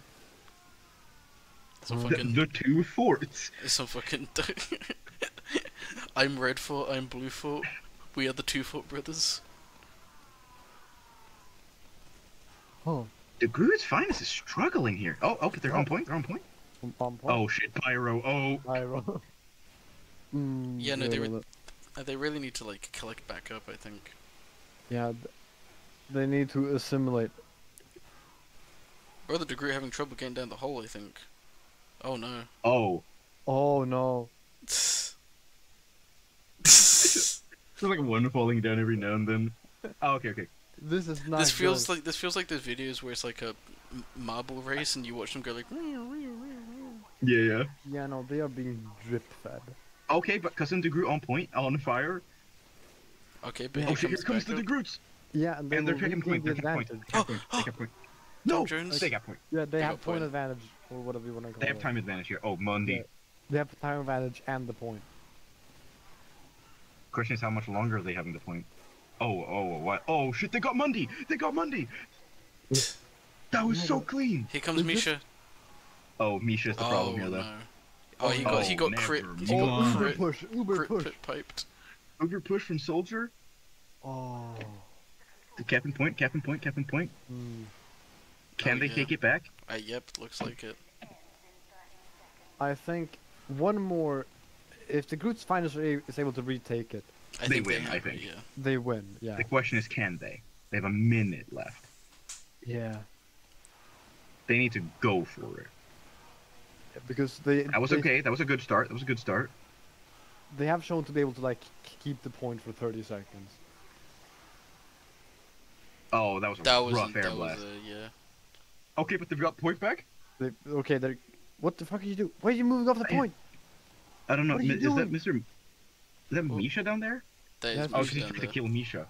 Some The- The, the two forts. Some fucking. I'm Red Fort. I'm Blue Fort. We are the Two Fort brothers. Oh, The Groot's finest is struggling here. Oh, okay, they're on point. They're on point. pom pom pom. Oh shit, Pyro. Oh, Pyro. mm, Yeah, no, they yeah, were- Uh, they really need to like collect back up. I think. Yeah, they need to assimilate. Or the degree having trouble getting down the hole. I think. Oh no. oh. Oh no. There's like one falling down every now and then. Oh, okay, okay. This is not. this feels good. like this feels like those videos where it's like a m- marble race and you watch them go like. Yeah, yeah. Yeah, no, they are being drip fed. Okay, but cousin De Groot on point, on fire. Okay, but Oh here shit, here comes comes the De. Groots. Yeah, and they And they're will taking point. They're taking point. advantage. They have point. They have point. No, Jones. they got point. Yeah, they They have point point. advantage or whatever you want to call it. They have it. time advantage here. Oh, Mundy. Yeah. They have time advantage and the point. Question is how much longer are they having the point? Oh, oh, what? Oh shit! They got Mundy. They got Mundy. That was so clean. Here comes Is this- Misha. Oh, Misha's the problem oh here, though. no. Oh, he got he Oh, got never crit. He mind. got Uber crit, push, Uber crit push. pit piped. Over push from Soldier. Oh. To Captain Point. Captain Point. Captain Point. Hmm. Can Oh, they yeah. take it back? Uh, yep, looks like it. I think one more. If the Groot's finest is able to retake it, I They win, they I have it, think. Yeah. they win. Yeah. The question is, can they? They have a minute left. Yeah. They need to go for it. Because they. That was they, okay. That was a good start. That was a good start. They have shown to be able to like keep the point for 30 seconds. Oh, that was a That was rough air that blast. was a, yeah. Okay, but they've got point back. They, okay, they're. What the fuck are you doing? Why are you moving off the I- point? I don't know. What are you Mi- is that doing? Mister? Is that Oh. Misha down there? That is Oh, Misha because he's trying to kill Misha.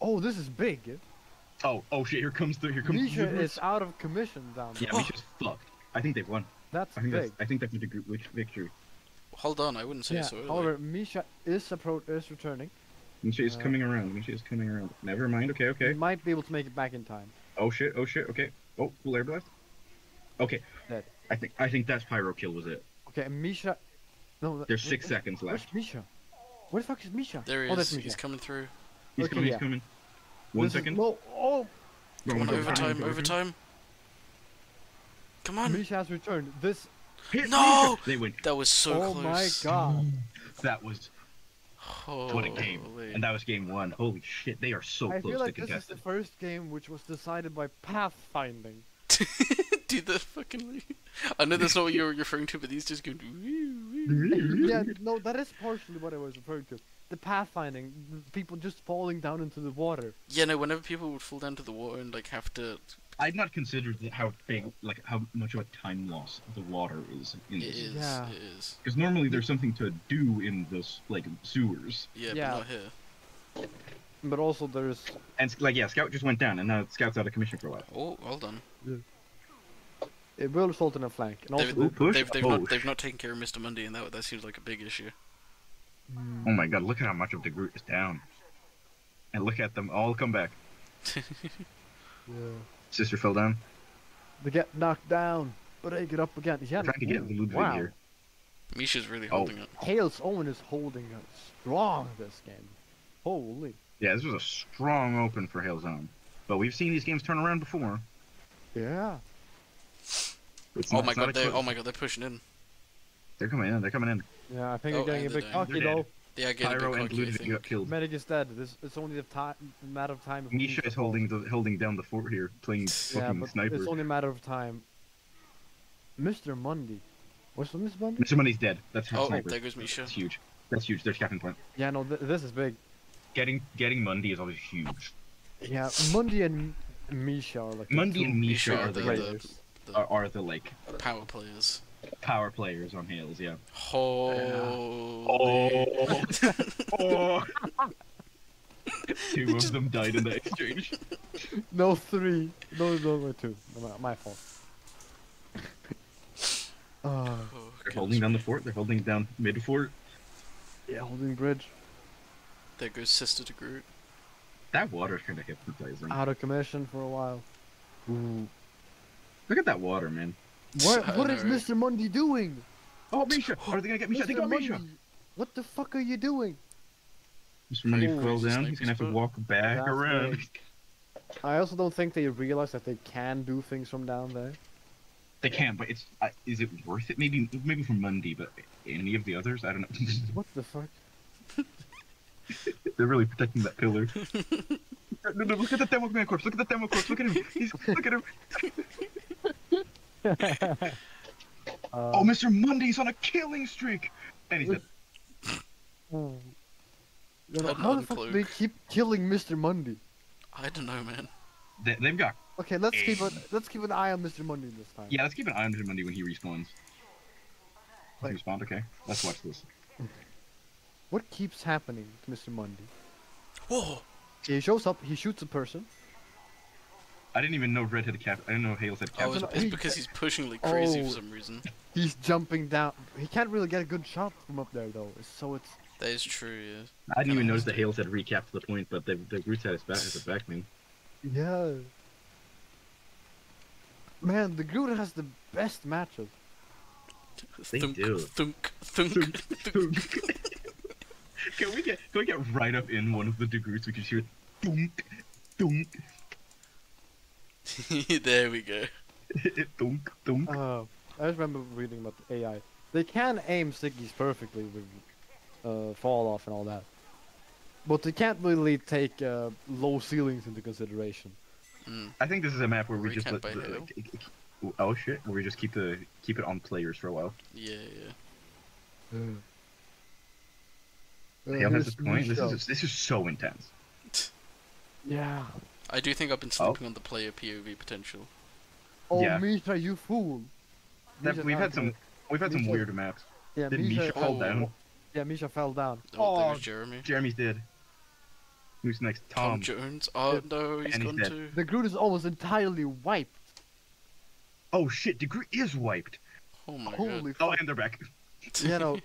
Oh, this is big. Oh, oh shit! Here comes the here comes. Misha is out of commission down there. Yeah, Misha's fucked. I think they've won. That's I think big. that's. I think that's a group victory. Hold on, I wouldn't say Yeah. so. early. However, Misha is appro- is returning. Misha is Uh, coming around. Misha is coming around. Never mind. Okay, He okay. might be able to make it back in time. Oh shit! Oh shit! Okay. Oh, full air blast. Okay. Dead. I think I think that's pyro kill was it. Okay, Misha. No, There's six wh- seconds Where's. Misha? Where the fuck is Misha? there he oh, is. Misha. He's coming through. He's Okay, coming. yeah. He's coming. One This is- second. No, oh, Go Come on, go, go, overtime, go, go. overtime. Come on. Misha has returned. This. No! They win. That was so oh close. my god. That was Holy. what a game. Holy. And that was game one. Holy shit! They are so I close feel like to this is the first game which was decided by pathfinding. Dude, the fucking. I know that's not what you're referring to, but these just go. yeah, no, that is partially what I was referring to. The pathfinding, people just falling down into the water. Yeah, no. Whenever people would fall down to the water and like have to, I'd not considered that how big, like how much of a time loss the water is in it this. is. Yeah. It is. Because normally there's something to do in those like sewers, Yeah, Yeah. but not here. But also there's and like yeah, Scout just went down, and now Scout's out of commission for a while. Oh, hold on. It will result in a flank. And also They've, push? they've, they've Oh, not they've not taken care of Mr. Mundy, and that that seems like a big issue. Hmm. Oh my god, look at how much of the group is down, and look at them all come back. yeah. Sister fell down. They get knocked down, but they get up again. Yeah, trying to get ooh, the Ludwig wow. here. Misha's really Oh. holding it. Hale's own is holding it strong this game. Holy. Yeah, this was a strong open for Hale's own. But we've seen these games turn around before. Yeah. It's Oh not- my god, they a oh my god, they're pushing in. They're coming in. They're coming in. Yeah, I think Oh, they're getting a and bit cocky though. They are getting Pyro a bit and cocky, I got killed. Medic is dead. This it's only the time matter of time. if Misha is holding the holding down the fort here, playing Yeah, fucking but sniper. it's only a matter of time. Mr. Mundy. What's Mr. Mundy? Mr. Mundy's dead. That's her Oh, sniper. there goes Misha. That's huge. That's huge. There's Captain Point. Yeah, no, th- this is big. Getting getting Mundy is always huge. Yeah, Mundy and Misha are like the Mundy and Misha Misha are are the, the- players. The are, are the like power players. power players on Hales. Yeah. Holy. Oh. oh. Two of them died in the exchange. No, three. No, no, no, two. No, my, my fault. uh, Oh, They're goodness holding down the fort. They're holding down mid fort. yeah, holding bridge. There goes Sister to Groot. That water's kind of hypnotizing. Out of commission for a while. Ooh. Look at that water, man. What, I what know, is right? Mr. Mundy doing? Oh, Misha! Are they gonna get Misha? They got Misha! Mundy, what the fuck are you doing? Mr. Mundy Oh, fell down. He's gonna have to walk back That's around. big. I also don't think they realize that they can do things from down there. They can, but it's uh, is it worth it? Maybe maybe for Mundy, but any of the others, I don't know. What the fuck? They're really protecting that pillar. no, no, look at the demo man corpse. Look at the demo corpse. Look at him. He's look at him. Uh, Oh, Mr. Mundy's on a killing streak, and he's dead. ooh. You know, Had an how the fuck do they keep killing Mr. Mundy? I don't know, man. They, they've got. Okay, let's keep an let's keep an eye on Mr. Mundy this time. Yeah, let's keep an eye on Mr. Mundy when he respawns. Does Wait. he respawn? Okay, let's watch this. What keeps happening to Mr. Mundy? Whoa! He shows up, he shoots a person. I didn't even know Red had a cap. I didn't know Hales had Oh, cap. it's, it's because he's pushing like oh, crazy Oh. for some reason. He's jumping down. He can't really get a good shot from up there though. So it's That is true. Yeah. I didn't even notice the has Hales had recapped the point, but the the Groot had his back his back man. Yeah. Man, the Groot has the best matches. They thunk, do. Thunk, thunk, thunk. thunk. can we get can we get right up in one of the Degroots? We can hear dunk, dunk, there we go. dunk, dunk. Uh, I just remember reading about the AI. They can aim stickies perfectly with uh, fall off and all that. But they can't really take uh, low ceilings into consideration. Mm. I think this is a map where we Or just let the, Hale. k- k- k- oh shit, where we just keep the keep it on players for a while. Yeah, yeah. Uh, Hale has a point. This Misha. is this is so intense. Yeah. I do think I've been oh. sleeping on the player POV potential. Oh, Yeah. Misha, you fool. That- Misha's we've had some we've had some weird maps. Yeah, Did Misha fall down? Oh. Yeah, Misha fell down. Oh, there Oh, Jeremy. Jeremy's dead. Who's next? Tom, Tom. Jones. Oh Yeah. no, he's And he's gone dead. too. The Groot is almost entirely wiped. oh shit, Degroot is wiped. Oh my Holy Oh, fuck. and they're back. Yeah, no.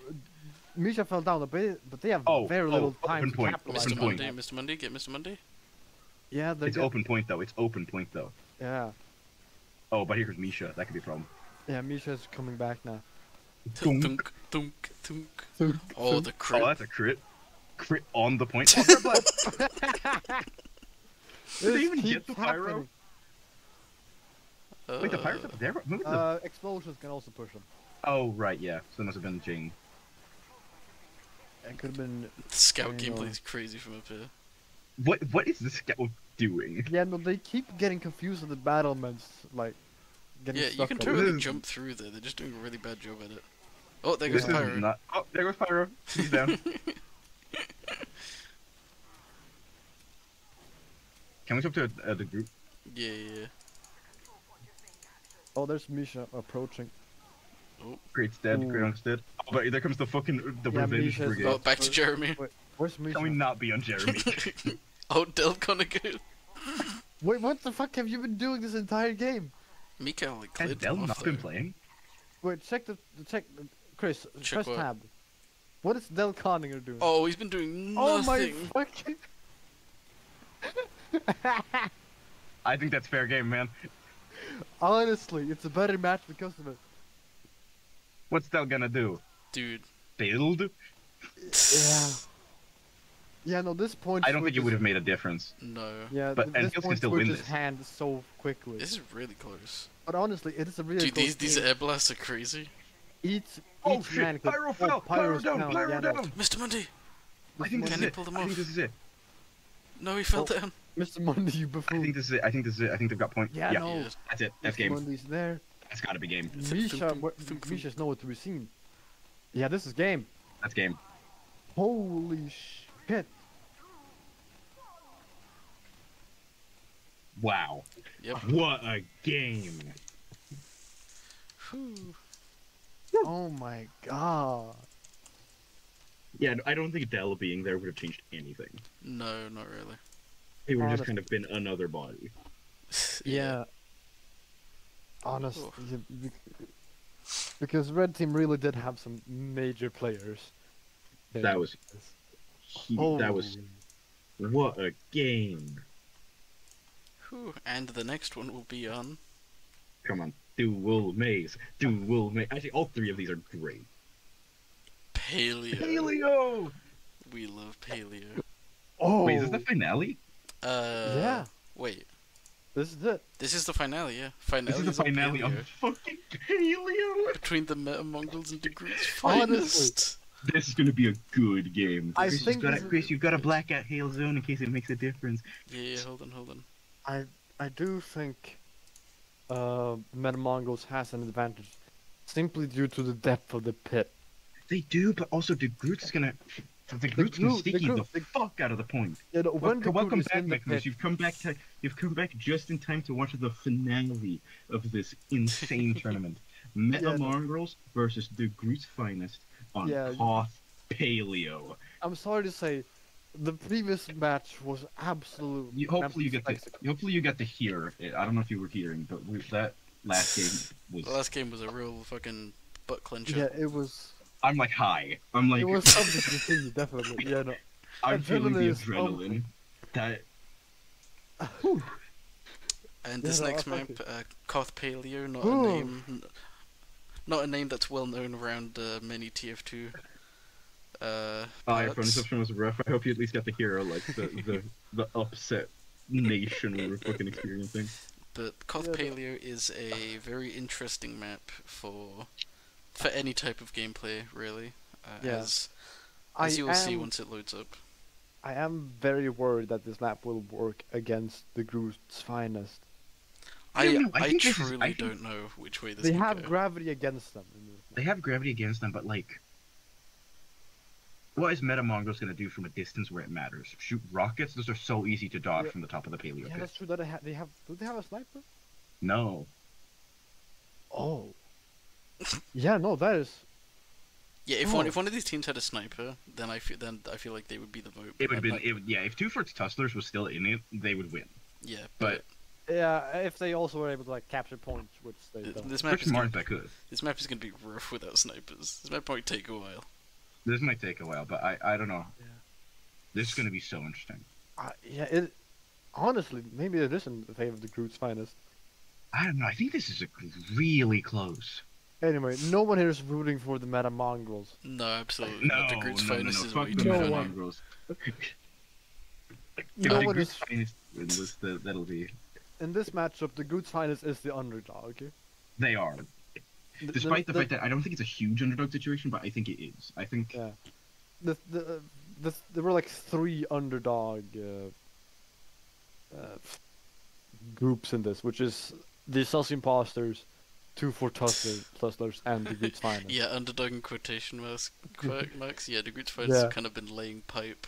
Misha fell down, but they, but they have Oh, very oh, little time to point, capitalize. Mr. point. Mundy. Mr. Mundy, get Mr. Mundy. Yeah, they It's get- open point though. It's open point though. Yeah, Oh, but here's Misha. That could be a problem. yeah. Misha's coming back now. Thunk. Thunk, thunk, thunk. Oh, the crit. Oh, that's a crit. Crit on the point. Oh, they're black. Did they even get the pyro? happening. Wait, the pirates Uh, up there? Maybe the... Uh, explosions can also push them. Oh, right, yeah. So it must have been Jing. It could have been. the scout gameplay is crazy from up here. What What is this scout doing? Yeah, no, they keep getting confused with the battlements, like getting Yeah, you can totally is- jump through there. They're just doing a really bad job at it. Oh, there goes is Pyro. not. Oh, there goes Pyro. He's down. Can we jump to uh, the group? Yeah, yeah. Oh, there's Misha approaching. Oh, Great's dead. Ooh. Great Unc's dead. Oh, but there comes the fucking the Yeah, revenge Misha's brigade. Oh, back to Jeremy. Wait, where's Misha? Can we not be on Jeremy? oh, Dell Conagher. Wait, what the fuck have you been doing this entire game? Mikael like Has cleared Dell them off not been playing? Wait, check the check. Chris, Check press what? tab. What is Dell Conagher doing? Oh, he's been doing nothing. Oh my fucking. I think that's fair game, man. Honestly, it's a better match because of it. What's Del gonna do? Dude. Build? Yeah. Yeah, no, this point. I don't think it would have made a difference. No. Yeah, but- th- and this Hills can point still win this. hand so quickly. This is really close. But honestly, it is a really Dude, close these these air blasts are crazy. Each, Oh each man shit! could. Pyro oh, fell! Pyro Pyro's down! down. Pyro yeah, no. down! Mr. Mundy. I think this Can is you it. pull them I think this is it. No, he fell Oh. down. Mr. Mundy, you I buffoon. think this is it. I think this is it. I think they've got point. Yeah, yeah. no. Yeah. That's it. That's Mr. game. Mundy's there. That's gotta be game. Misha, thunk, what, thunk, thunk. Misha's nowhere to be seen. Yeah, this is game. That's game. Holy shit. Wow. Yep. What a game. Whew. Oh my god. Yeah, I don't think Dell being there would have changed anything. No, not really. It would have just kind of been another body. Yeah. Honestly, Oof. yeah, bec- because Red Team really did have some major players. That was he, that was oh. what a game. Whew. And the next one will be on. Come on, Dual Maze, Dual Maze. Actually, all three of these are great. Paleo. Paleo. We love Paleo. Oh, Wait, is this the finale? Uh. Yeah. Wait. this is it. This is the finale, yeah. Finale This is the finale Paleo. of fucking Paleo. Between the Meta Mongrels and Degroots Honestly. finest. This is gonna be a good game. I Chris, think you've got this a, is- Chris, you've got a blackout Hale's own in case it makes a difference. Yeah, yeah, hold on, hold on. I I do think uh, Meta Mongrels has an advantage simply due to the depth of the pit. They do, but also the Groot's gonna. The Groot's Groot- gonna the sticky the, Groot- the- fuck out of the point. You know, when Wel- welcome back, the pit, You've come back to. You've come back just in time to watch the finale of this insane tournament. Meta Yeah. Mongrels versus the Groot's finest on Yeah. Koth Paleo. I'm sorry to say, the previous match was absolute. You, hopefully you get to. spectacle. Hopefully you got to hear it. I don't know if you were hearing, but we, that last game was. The last game was a real fucking butt clencher. Yeah, it was. I'm like high. I'm like it was something to see, definitely. Yeah, no. I'm feeling the adrenaline is adrenaline. That And this Yeah, next map, fuck uh, Koth Paleo, not Ooh. a name, not a name that's well known around uh, many TF2. Uh, your phone reception was rough. I hope you at least got to hear like the the, the upset nation we were fucking experiencing. But Koth Paleo is a very interesting map for for any type of gameplay, really. Uh, Yeah. As as you will see once it loads up. I am very worried that this map will work against the Groot's finest. I don't I I, think this is- truly I don't know which way this They have go. gravity against them. They have gravity against them, but like, what is Meta Mongrels gonna do from a distance where it matters? Shoot rockets? Those are so easy to dodge Yeah. from the top of the paleo Yeah, pit. that's true. That they, ha- they have. Do they have a sniper? No, Oh. yeah, no, that is. Yeah, if one Oh. if one of these teams had a sniper, then I feel then I feel like they would be the vote. Uh, it would have been. It yeah, if Two Forts Tusslers was still in it, they would win. yeah, but- Yeah, if they also were able to like capture points, which they th- don't. this map Which is gonna, Mars that could. this map is gonna be rough without snipers. This map might take a while. This might take a while, but I I don't know. Yeah. This is gonna be so interesting. Uh, yeah, it. Honestly, maybe it is in favor of the Groot's finest. I don't know. I think this is a really close. Anyway, no one here is rooting for the Meta Mongrels. No, absolutely No, not. The no, Groot's no, no, finest is Fuck way the too No Meta funny. one. Mongrels. If No the one Groot's is. finest win was the, that'll be. In this matchup, the Groot's finest is the underdog. Okay? They are. The- Despite the, the, fact that I don't think it's a huge underdog situation, but I think it is. I think Yeah. the, the, uh, the, there were like three underdog uh, uh, groups in this, which is the Sus Imposters, two for Tussler, Tusslers, and the Groot's finest. Yeah, underdog in quotation marks. Quirk marks. Yeah, the Groot's finest Yeah. have kind of been laying pipe.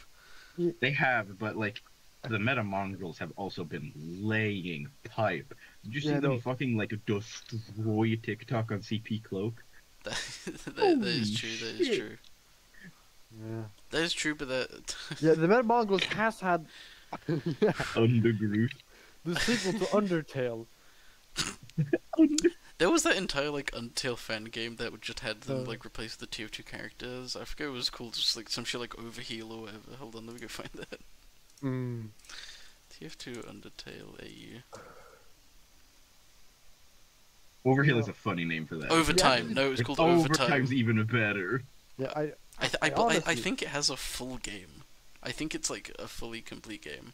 they have, but like the meta mongrels have also been laying pipe. Did you see Yeah, them no. fucking like destroy TikTok on CP Cloak? That, that, that is Holy true. That is shit. true. Yeah. That is true, but that Yeah, the Meta Mongrels has had yeah, Under the sequel to Undertale. there was that entire like Untail fan game that would just had them Uh. like replace the TF2 characters. I forget what it was called. Just like some shit like Overheal or whatever. Hold on, let me go find that. Mm. TF2 Undertale AU. Overhill Yeah. is a funny name for that. Overtime. No, it was called overtime. Overtime's even better. Yeah, I I, th- I, I bel- I, I think it has a full game. I think it's like a fully complete game,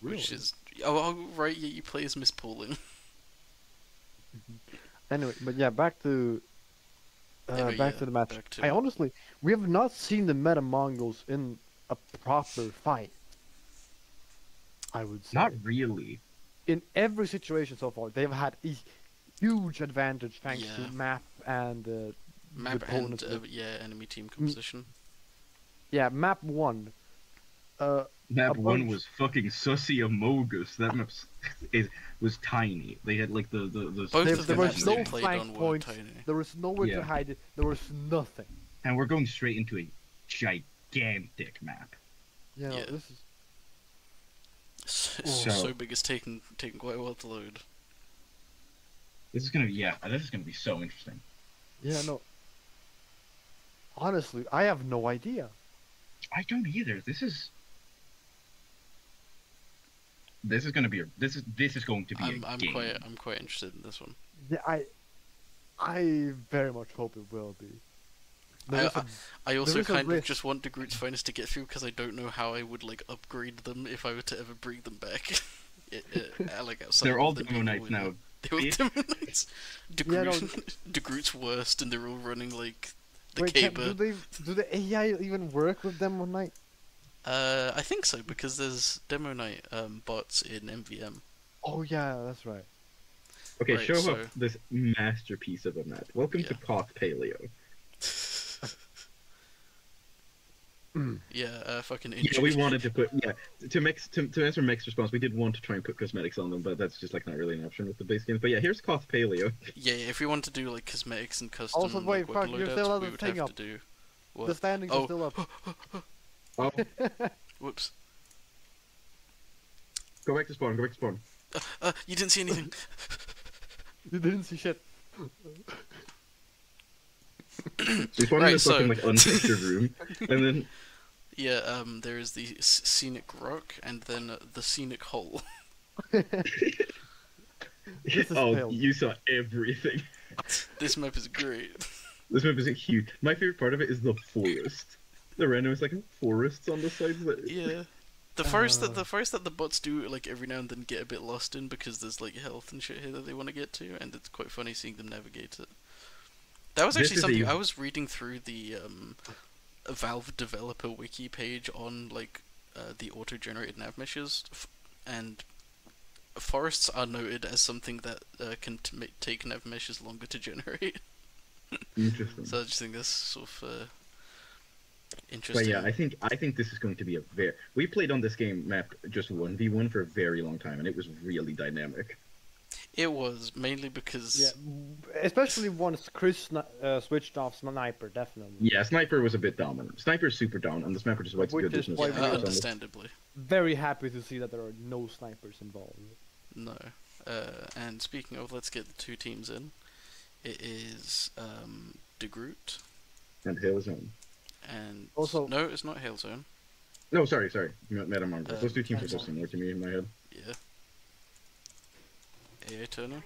which really? is oh, oh right. Yeah, you play as Miss Pauling. Anyway, but yeah, back to uh, Anyway, back yeah, to the match. to I honestly, we have not seen the Meta Mongrels in a proper fight. I would say. Not really. in every situation so far, they've had a huge advantage thanks Yeah. to map and uh, Map the and opponents. uh, yeah, enemy team composition. yeah, map one. Uh, Map one bunch- was fucking Sussy Amogus. That map is was tiny. They had like the the, the Both there, of the there was no played flank on points. There was nowhere Yeah. to hide it. There was nothing. and we're going straight into a gigantic map. You know, Yeah. this is So, So- so big it's taken taken quite a while to load. This is gonna be yeah. This is gonna be so interesting. yeah no. Honestly, I have no idea. I don't either. This is. This is gonna be a. This is this is going to be I'm a I'm game. quite I'm quite interested in this one. Yeah, I, I very much hope it will be. There I- is a- I also kind of just want the Groot's finest to get through because I don't know how I would like upgrade them if I were to ever bring them back. Yeah, yeah, like They're all them demo being knights with- now. They were Yeah. demo knights. The Yeah, no, Groot, Groot's worst, and they're all running like the Wait, can, do they do the AI even work with them one night? Uh, I think so because there's demo knight um, bots in MVM. Oh yeah, that's right. Okay, Right, show so- up this masterpiece of a map. Welcome to Yeah. Koth Paleo. Yeah, uh, fucking. Yeah, we wanted to put yeah to mix to, to answer Mike's response. We did want to try and put cosmetics on them, but that's just like not really an option with the base games. But yeah, here's Koth Paleo. Yeah, yeah, if we want to do like cosmetics and custom Also, wait, like, fuck, weapon you still loadouts, have we the would thing have up. to do. The What? standings Oh. are still up. Oh, Whoops. go back to spawn. Go back to spawn. Uh, you didn't see anything. You didn't see shit. So we spawn in Right, this fucking so- like unfiltered room, and then Yeah, um, there is the scenic rock and then uh, the scenic hole. This oh, failed. you saw everything. this map is great. This map is huge. My favorite part of it is the forest. The random is like forests on the sides. That... Yeah. The forest that Uh. the forest that the bots do like every now and then get a bit lost in because there's like health and shit here that they want to get to, and it's quite funny seeing them navigate it. That was actually something a- I was reading through the um, Valve developer wiki page on like uh, the auto-generated nav meshes, f- and forests are noted as something that uh, can t- ma- take nav meshes longer to generate. Interesting. so I just think that's sort of uh, But interesting. yeah, I think I think this is going to be a very. We played on this game map just one v one for a very long time, and it was really dynamic. It was mainly because Yeah, especially once Chris sni- uh, switched off sniper, definitely. Yeah, sniper was a bit dominant. Sniper's super dominant, and this map is just why it's Which good. Is no why yeah, we snipers on this. understandably. Very happy to see that there are no snipers involved. No. Uh, and speaking of, let's get the two teams in. It is um, De Groot And Hail and Also- no, it's not Hail No, sorry, sorry. Me- Meta Mongrel. Uh, Those two teams are so Meta- similar to me in my head. Yeah. AA Turner.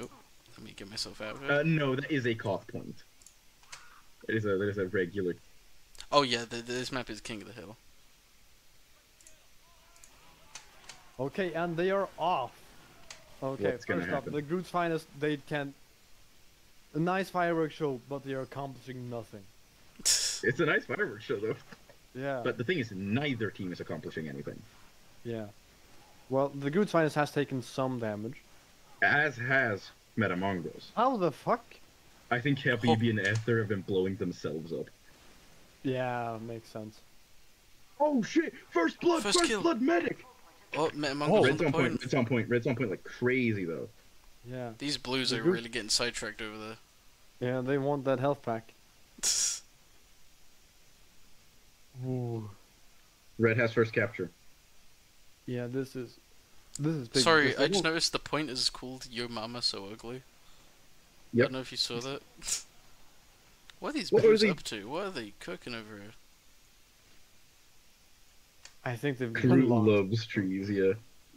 Oh, let me get myself out of here. Uh, no, that is a Koth point. It is a that is a regular. oh yeah, the, this map is King of the Hill. Okay, and they are off. Okay, What's gonna first off, the Groot's finest, they can. A nice fireworks show, but they are accomplishing nothing. It's a nice fireworks show though. Yeah. But the thing is, neither team is accomplishing anything. Yeah. Well, the Groot's finest has taken some damage. As has Meta Mongrels. How the fuck? I think Habibi and Ether have been blowing themselves up. Yeah, makes sense. Oh shit! First blood! First First, blood medic! oh, Meta Oh. Mongrels on Red's the on point. point. Red's on point. Red's on point like crazy though. Yeah. These blues The are Groot- really getting sidetracked over there. Yeah, they want that health pack. Ooh. Red has first capture. Yeah, this is. This is big. Sorry, because I just noticed the point is called Yo Mama So Ugly. I don't know if you saw that. what are these What are they- up to? What are they cooking over here? I think they've Crew unlocked. loves trees, yeah.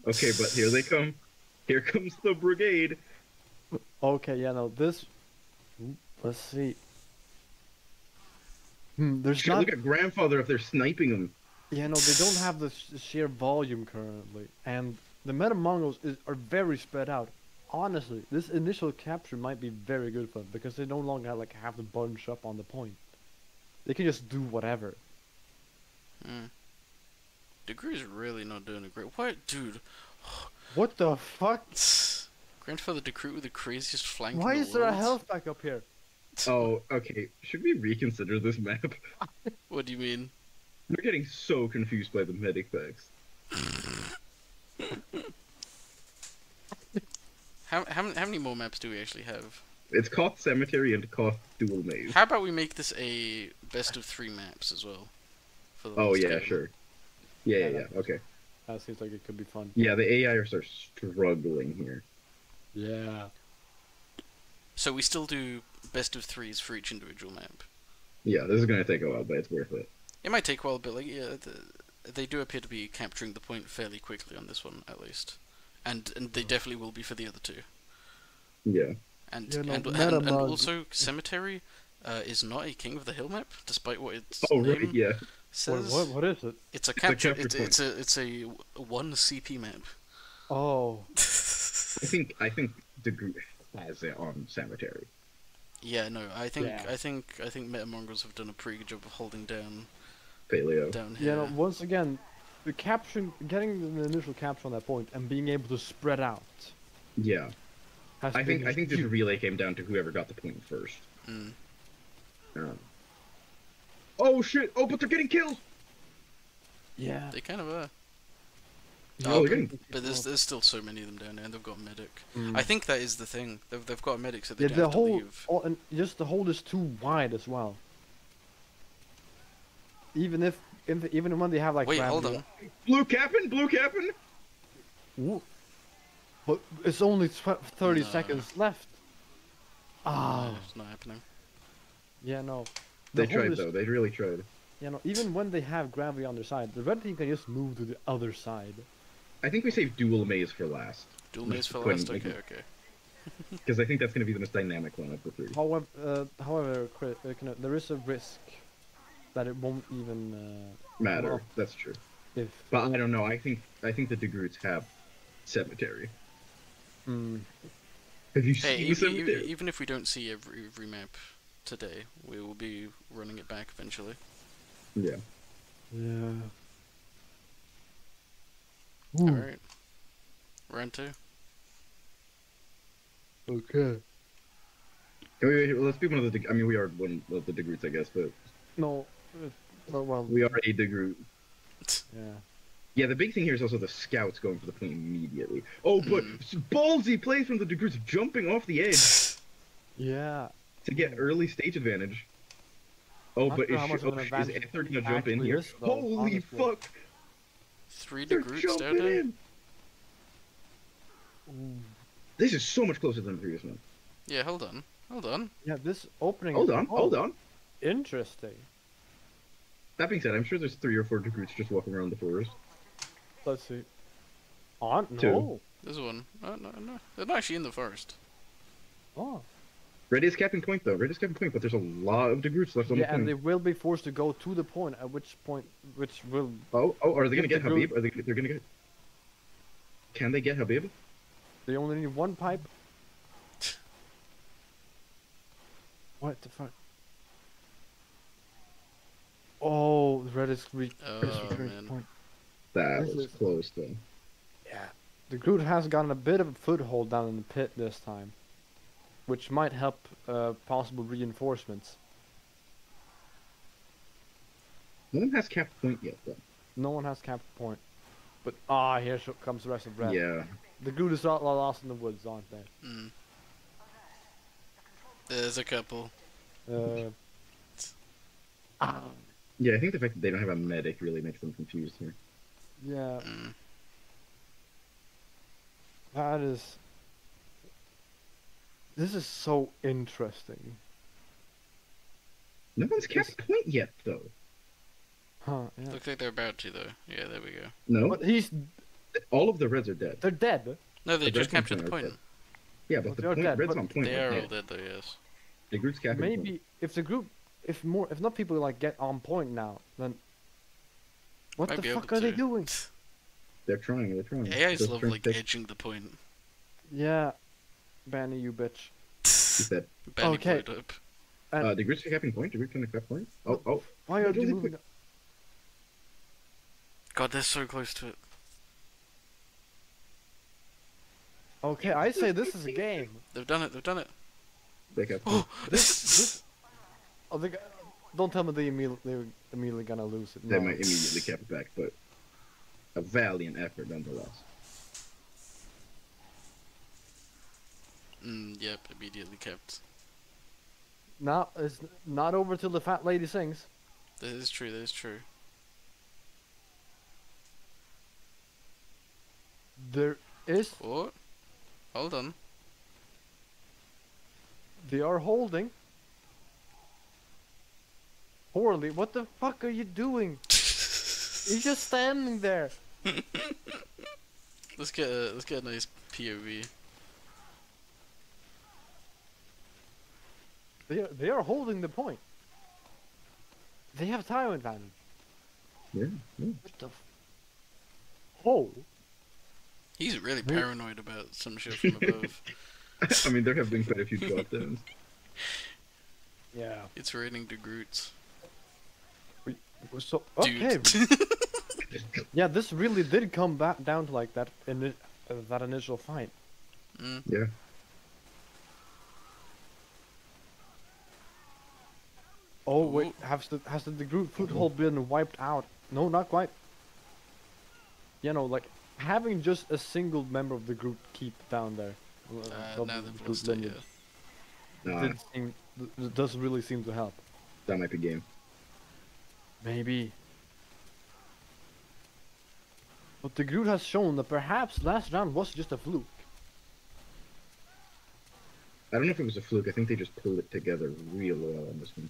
Okay, but here they come. Here comes the brigade. Okay, yeah, no, this. Let's see. Hmm, there's Shit, not. look at grandfather if they're sniping him. Yeah, no, they don't have the sh- sheer volume currently, and the meta Mongrels is, are very spread out. Honestly, this initial capture might be very good for them because they no longer like have to bunch up on the point. They can just do whatever. Mm. Degroot's really not doing a great. What, dude? What the fuck? Grandfather Degroot with the craziest flank. Why in the is there a world? health pack up here? Oh, okay. Should we reconsider this map? What do you mean? We're getting so confused by the medic packs. How, how how many more maps do we actually have? It's Koth Cemetery and Koth Dual Maze. How about we make this a best of three maps as well? For the Oh yeah, game? sure. Yeah, yeah, Yeah, yeah. Okay. That seems like it could be fun. Yeah, the AIs are struggling here. Yeah. So we still do best of threes for each individual map. Yeah, this is gonna take a while, but it's worth it. It might take a while, but like yeah, the, they do appear to be capturing the point fairly quickly on this one at least, and and they definitely will be for the other two. Yeah. And Yeah, no, and, and, and also cemetery uh, is not a king of the hill map, despite what its Oh name right, yeah. Says. what, what is it? It's a a capture. capture It's, point. it's a it's a one CP map. Oh. I think I think the group has it on Cemetery. Yeah, no, I think Yeah. I think I think Metamongrels have done a pretty good job of holding down Paleo. down Yeah, here. no, once again, the caption, getting the initial capture on that point and being able to spread out. Yeah. Has I think been I think this relay came down to whoever got the point first. Mm. Um, oh shit! Oh, but they're getting killed. Yeah. They kind of are. Oh, Oh, they're getting. But there's there's still so many of them down there, and they've got medic. Mm. I think that is the thing. They've they've got a medic, so they Yeah, don't the have to whole, leave. all, and just the hole is too wide as well. Even if, if even when they have like. Wait, hold gravity- on. Blue capping, blue capping. But it's only tw- thirty No. seconds left. Ah, No, it's not happening. Yeah, no. They tried though. They really tried. Yeah, no. even when they have gravity on their side, the red team can just move to the other side. I think we save dual maze for last Dual Just maze for quitting, last. like- Okay, okay. because I think that's going to be the most dynamic one of the three. However, uh, however, Chris, uh, can- there is a risk that it won't even uh, Matter. well- That's true. if. But I don't know. I think I think the Degroots have cemetery. Mm, Have you Hey, seen even, cemetery? even if we don't see every, every map today, we will be running it back eventually. Yeah. yeah. Alright. Round two. Okay. Can we, let's be one of the. Deg- I mean, we are one of the Degroots, I guess, but No. Well. we are a Degroot. Yeah. Yeah, the big thing here is also the scouts going for the point immediately. Oh, but Mm. s- ballsy plays from the Degroots jumping off the edge Yeah. to get early stage advantage. Oh, but is, how sh- much of oh, is advantage Ether gonna jump in here? though, Holy honestly. fuck! Three They're Degroots jumping down there. in! This is so much closer than the previous one. Yeah, hold on. Hold on. Yeah, this opening. Hold on, hold on. Interesting. That being said, I'm sure there's three or four Degroots just walking around the forest. Let's see. On Two. no. There's one. Oh, no, no. They're not actually in the forest. Oh. Red is capping point though. Red is capping point, but there's a lot of Degroots left on Yeah, the and point. they will be forced to go to the point. At which point, which will Oh, oh, are they gonna get the Habib? group- Are they? They're gonna get. Can they get Habib? they only need one pipe. What the fuck? Oh, the red is re- red Oh, to man. point. That This was is- close though. Yeah. The Groot has gotten a bit of a foothold down in the pit this time, which might help uh, possible reinforcements. No one has capped point yet though. No one has capped point. But ah, here comes the rest of red. Yeah. The Groot is all lost in the woods, aren't they? Mm. There's a couple. Uh, ah, Yeah, I think the fact that they don't have a medic really makes them confused here. yeah, Mm. that is. This is so interesting. No one's capped point yet though. Huh, yeah. Looks like they're about to though. Yeah, there we go. No, But he's. all of the reds are dead. They're dead. No, they The just captured the point. dead. Yeah, but Well, the they're point, dead, red's but on point. They right are all dead though, yes. The group's capping point. Maybe if the group, if more, if not people like get on point now, then. What Might the fuck are they doing? They're trying. They're trying. AI's They're love trying like to take- edging the point. Yeah, Banny, you bitch. He said, Benny Okay. blew up. And uh, the group's capping point. The group's trying to cap point. Oh, oh. why are They're they really moving? quick. God, they're so close to it. Okay, I say this is a game. They've done it. They've done it. They cap Oh, point. this- Oh, they, don't tell me they immediately they're immediately gonna lose it. They No. might immediately cap it back, but a valiant effort nonetheless. Mm, yep, immediately kept. Not it's not over till the fat lady sings. That is true. That is true. There is What? Hold on. they are holding. Poorly. What the fuck are you doing? You're just standing there. let's get a let's get a nice POV. They are, they are holding the point. They have time advantage. Yeah. yeah. What the? F- oh. He's really Wait. paranoid about some shit from above. I mean, there have been quite a few drop downs. Yeah. it's raining to Groots. So okay. yeah, this really did come back down to like that in uh, that initial fight. mm. Yeah. Oh wait, has the has the, the group foothold been wiped out? No, not quite. You know, like having just a single member of the group keep down there. uh, Uh, now the they've group lost it. lineage Yeah. Nah, didn't seem, th- th- doesn't really seem to help. that might be game. Maybe. But the Groot has shown that perhaps last round was just a fluke. I don't know if it was a fluke. I think they just pulled it together real well on this one.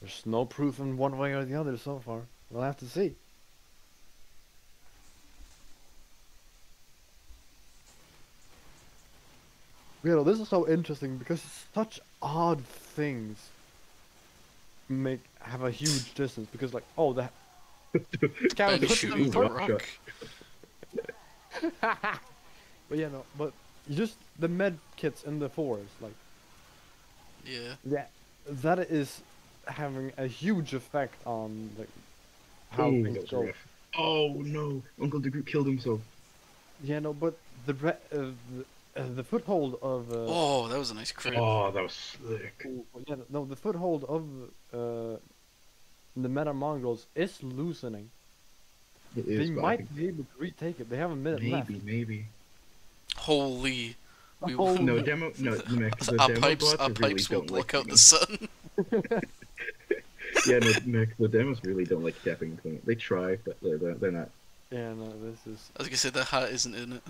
There's no proof in one way or the other so far. We'll have to see. You know, this is so interesting because it's such odd things make have a huge distance. Because like, oh, the scout Ben puts shooting the rock. But yeah, no, but you just the med kits in the forest, like Yeah. yeah, that is having a huge effect on like how Ooh, things that go. rough. Oh no! Uncle DeGroot killed himself. Yeah, no, but the re- uh, the, uh, the foothold of uh, Oh, that was a nice crit. Oh, that was slick. oh, yeah, no, the foothold of uh, the meta mongrels is loosening. It they is, might think be able to retake it. They have a minute left. maybe, maybe. Holy. We Oh, No no. demo. No, Mick, the our demo pipes, bots our really pipes will don't block like out the sun. Yeah, no, Mick, the demos really don't like tapping. things. They try, but they're they're, they're not. Yeah, no, this is I was gonna say the hat isn't in it.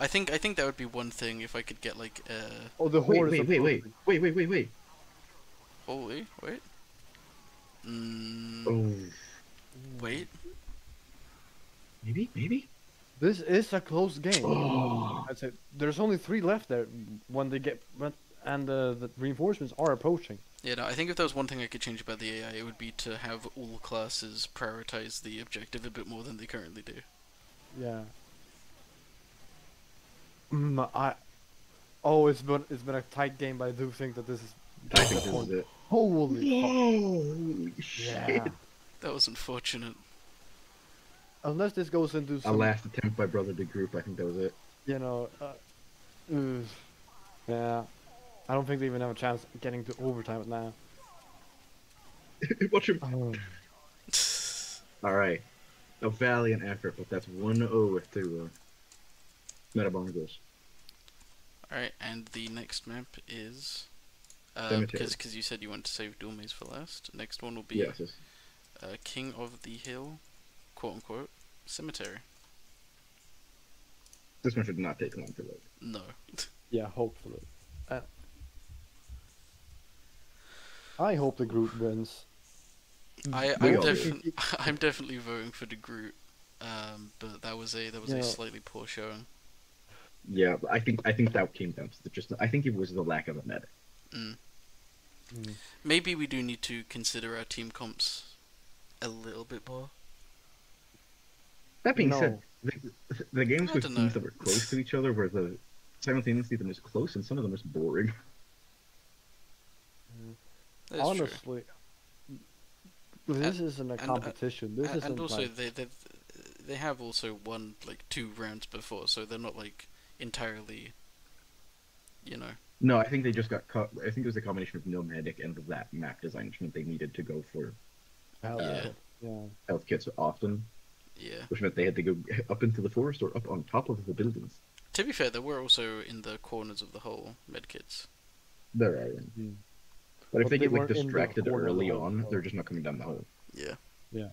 I think I think that would be one thing if I could get like uh oh the Wait, horde is wait, wait, wait, wait, wait, wait, wait. holy wait. Mm, Oh, wait. maybe, maybe. This is a close game. Oh, I'd say there's only three left there when they get when, and uh, the reinforcements are approaching. Yeah, no, I think if there was one thing I could change about the AI, it would be to have all classes prioritize the objective a bit more than they currently do. Yeah. Mm, I. Oh, it's been it's been a tight game, but I do think that this is. I think this is it. Holy. fuck. Holy shit! Yeah. That was unfortunate. Unless this goes into A last attempt by Brother de Groot. I think that was it. you know, uh, ugh. yeah. I don't think they even have a chance of getting to overtime now. Watch him. Oh. All right, a valiant effort, but that's 1-0 to uh, Meta Mongrels. Alright, and the next map is. Uh, because cause you said you want to save Dual Maze for last. Next one will be Yes, yes. uh, King of the Hill, quote unquote, Cemetery. This one should not take long to load. No. Yeah, hopefully. Uh, I hope the group wins. I, I'm defi- I'm definitely voting for the Groot, um, but that was a that was Yeah. a slightly poor showing. Yeah, I think I think that came down to the, just. I think it was the lack of a meta. Mm. Maybe we do need to consider our team comps a little bit more. That being No. said, the, the games I with dunno. teams that were close to each other were the simultaneously the most close, and some of them most boring. That's true. Honestly, this isn't a and, uh, competition. This A- isn't and also like, they they they have also won like two rounds before, so they're not like entirely, you know. No, I think they just got caught. I think it was a combination of no medic and that map design, which meant they needed to go for health yeah. kit, yeah. health kits often, Yeah. which meant they had to go up into the forest or up on top of the buildings. To be fair, there were also in the corners of the hole medkits. There are. Mm. But if they they get like weren't in the distracted the early hole, on, so- they're just not coming down the hole. Yeah. Yeah.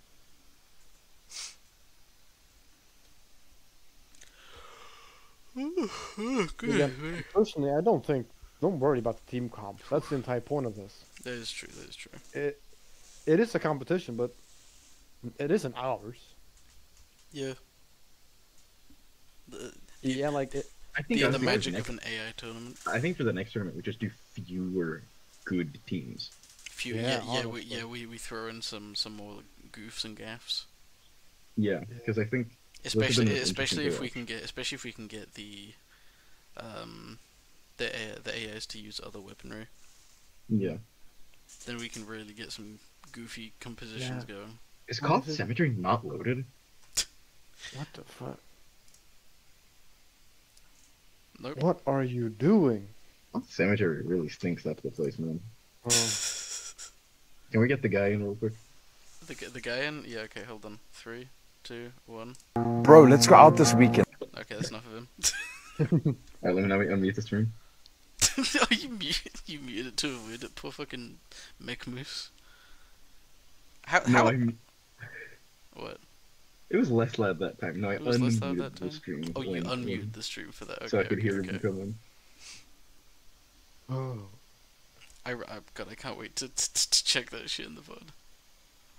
Good. Yeah. Personally, I don't think. Don't worry about the team comp. That's the entire point of this. That is true. That is true. It, it is a competition, but it isn't ours. Yeah. The, Yeah, like it, I think the, the for magic next, of an AI tournament. I think for the next tournament we just do fewer good teams. Few, Yeah, yeah, yeah, we, yeah, we, we throw in some some more goofs and gaffs. Yeah, because I think have been Especially especially if we can get especially if we can get the um the A- the AIs to use other weaponry, yeah, then we can really get some goofy compositions going. is What called is it? Cemetery not loaded? what the fuck? Nope. What are you doing? Cemetery really stinks up the place, man. Oh, Can we get the guy in real quick? The the guy in yeah okay hold on three two one Bro, let's go out this weekend. okay that's enough of him. Alright, let me now unmute the stream. oh you muted you muted it to avoid it poor fucking mech moose. How No, I'm, what It was less loud that time. No, I It was less loud unmuted that the time? stream. Oh, you unmuted when- um, the stream for that. Okay, so I could okay, hear okay. him coming. Oh. I, I, God, I can't wait to, to, to check that shit in the VOD.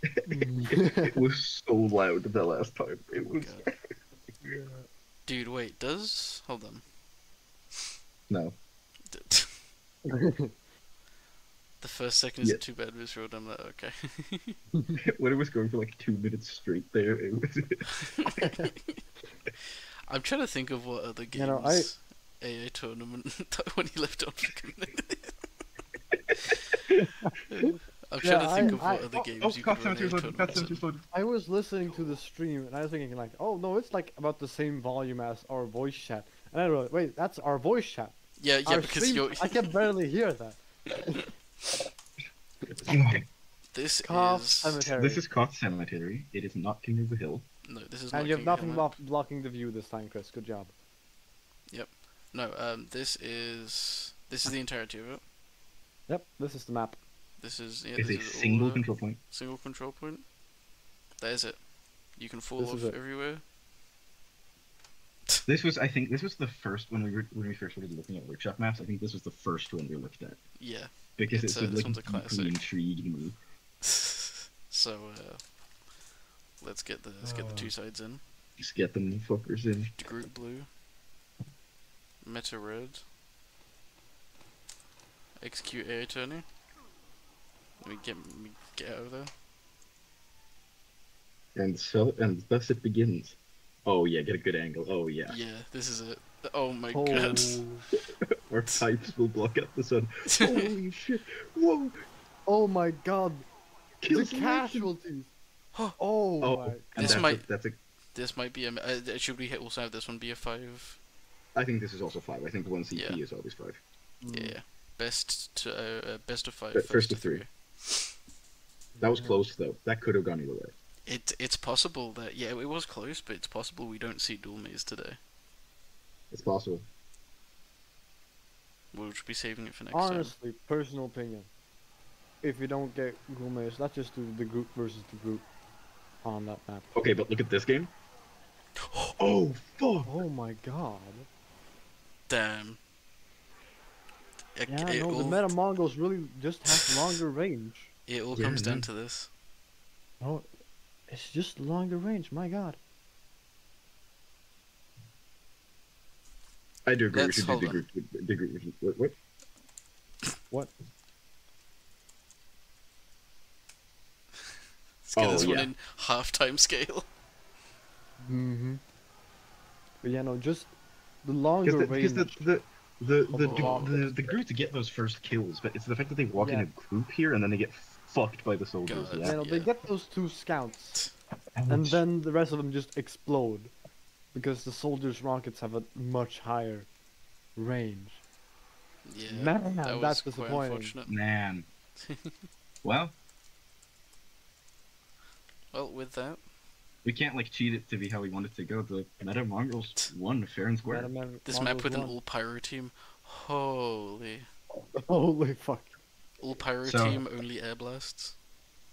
It was so loud the last time. It was God. Dude, wait, does... Hold on. no. The first second is Yeah. too bad was rolled. I'm like, okay. when it was going for like two minutes straight there, it was. I'm trying to think of what other games You know, I- AA tournament when he left on. I'm trying to think I- of what I- other oh, games oh, you Cat could run AA Cemetery's loaded, Cat tournaments in. Cemetery's loaded. I was listening to the stream and I was thinking like, oh no, it's like about the same volume as our voice chat. And I realized, wait, that's our voice chat. Yeah, yeah, our because stream, you're. I can barely hear that. This Cough is cemetery. this is Koth Cemetery. It is not King of the Hill. no. This is and not you have King nothing blo- blocking the view this time, Chris. Good job. Yep. No, um, this is this is the entirety of it. Yep, this is the map. This is yeah. It's this a is single control point. single control point. There's it. You can fall This off everywhere. This was, I think, this was the first when we were when we first started looking at workshop maps. I think this was the first one we looked at Yeah. because It's it's, a- it this like one's a deeply classic. intrigued me. so uh, let's get the let's get the two sides in. Just get them fuckers in. Groot blue. Meta red. Execute air attorney. Let me get me get out of there. And so, and thus it begins. Oh yeah, get a good angle. Oh yeah, Yeah, this is it. Oh my Oh, god. our pipes will block out the sun. Holy shit! Whoa! oh my god, the Kills the casualties. oh, Oh, my. and This that's might- A, that's a. this might be a. Uh, should we hit also have this one be a five? I think this is also five. I think one CP Yeah. is always five. Yeah, yeah. Best to uh, uh, best of five. First, first to of three. That was close though. That could have gone either way. It it's possible that yeah it was close, but it's possible we don't see dual maze today. It's possible. We'll just be saving it for next time. Honestly, personal opinion. If you don't get gourmets, let's just do the Groot versus the Groot on that map. Okay, but look at this game. Oh fuck! Oh my god. Damn. It, Yeah, it no, all, the Meta Mongrels really just have longer range. it all comes no. down to this. No, it's just longer range. My god. I do agree. Let's- we should do hold the on. group. The group. What? what? What? Let's get Oh, this one yeah. in half-time scale. Mm-hmm. But yeah, no, just the longer Because the, range. because the the the the, the, the the, the group to get those first kills, but it's the fact that they walk in a group here and then they get fucked by the soldiers. God. you Yeah. they get those two scouts, and then the rest of them just explode, because the soldiers' rockets have a much higher range. Yeah, Man, that was that's quite disappointing. unfortunate. Man. well, Well, with that, we can't like cheat it to be how we want it to go. The Meta Mongrels won fair and square. Meta Man- this Mongrels map with an won. all pyro team, holy, Holy fuck. all pyro So- team, only air blasts.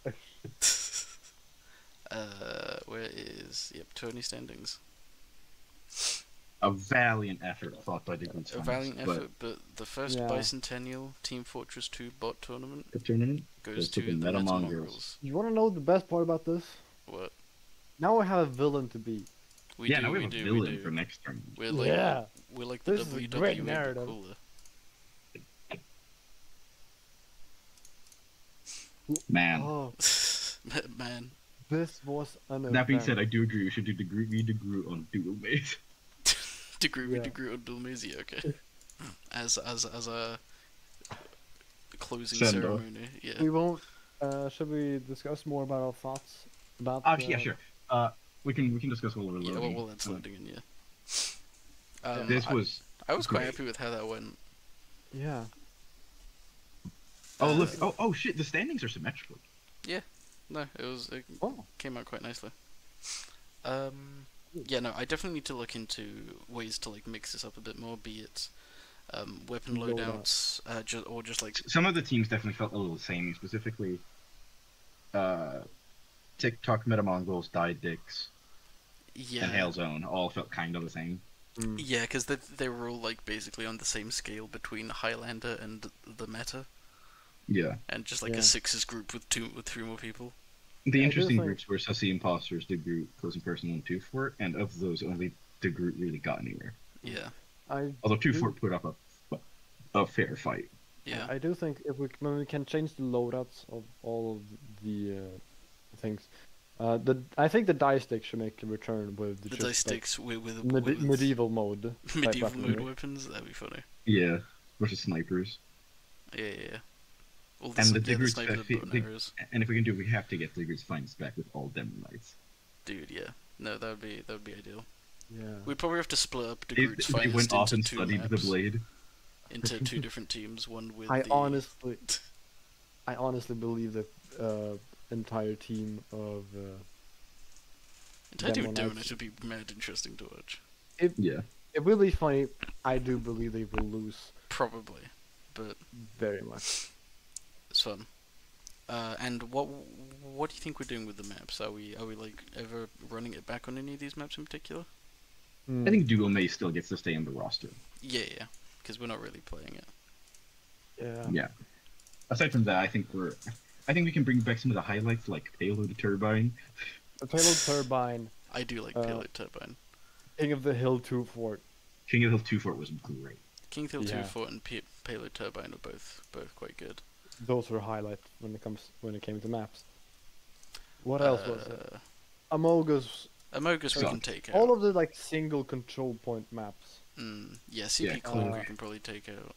uh, where is yep tourney standings? A valiant effort fought by the Groot. A valiant effort, but the first Yeah. bicentennial Team Fortress 2 bot tournament The tournament. goes Goes to to the the Meta Meta Mongrels. Mongrels. You want to know the best part about this? What? Now we have a villain to beat. We yeah, do, now we we have a villain we do. for next tournament. We're like, Yeah. we're like the This is a great narrative. cooler. Man. Oh, Man, this was an that being said, I do agree. We should do the Groot v the Groot on Dual Maze. degree Yeah. we degree on Dulmizia, okay. As as as a closing Send off. ceremony, yeah. We won't. Uh, should we discuss more about our thoughts about? Ah, the- yeah, sure. Uh, we can we can discuss what we're Yeah, well, loading. well that's Uh, loading in, yeah. Um, This I, was. I was quite great. happy with how that went. Yeah. Oh look! Oh oh shit! The standings are symmetrical. Yeah. No, it was it Oh. came out quite nicely. Um, yeah, no, I definitely need to look into ways to like mix this up a bit more, be it um, weapon loadouts, uh, ju- or just like Some of the teams definitely felt a little samey. Specifically, uh, TikTok Meta Mongrels, Die Dicks, Yeah. and Hale's own all felt kind of the same. Mm. Yeah, because they they were all like basically on the same scale between Highlander and the meta, Yeah. and just like Yeah. a sixes group with two with three more people. The I do interesting think- groups were Sussy Imposters, the Groot Closing Person, and Two Fort, and of those, only the group really got anywhere. Yeah, I Although Two do- Fort put up a, a fair fight. yeah, I do think if we when we can change the loadouts of all of the uh, things, uh, the I think the die stick should make a return with the, the just, dice like, sticks with with, medi- medieval mode. medieval weaponry. mode weapons. That'd be funny. Yeah. Versus snipers. Yeah, yeah. yeah. All the, And the yeah, the diggers sniper that fit- and dig- arrows. And if we can do, it, we have to get Digger's Finest back with all demo knights. Dude, yeah. No, that would be that would be ideal. Yeah. We'd probably have to split up the They, group's they finest went off into and two studied the maps, blade. into two different teams. One with I the honestly, I honestly believe the uh, entire team of uh, entire team demo of demo Knights. Knights would be mad interesting to watch. It, Yeah. it will be funny. I do believe they will lose Probably, but very much. it's fun. Uh, and what what do you think we're doing with the maps? Are we are we like ever running it back on any of these maps in particular? Mm. I think Dual Maze still gets to stay on the roster. Yeah, yeah, because we're not really playing it. Yeah. Yeah. Aside from that, I think we're. I think we can bring back some of the highlights like Payload Turbine. The payload turbine, I do like Uh, Payload Turbine. King of the Hill two fort. King of the Hill 2 Fort was great. King of the Hill Yeah. Two Fort and P- Payload Turbine are both both quite good. Those were highlights when it comes when it came to maps. What else was it? Uh, Amogus. Amogus we can take out. All of the like single control point maps. Mm, yeah, CP Yeah. Cloak we Uh, can probably take out.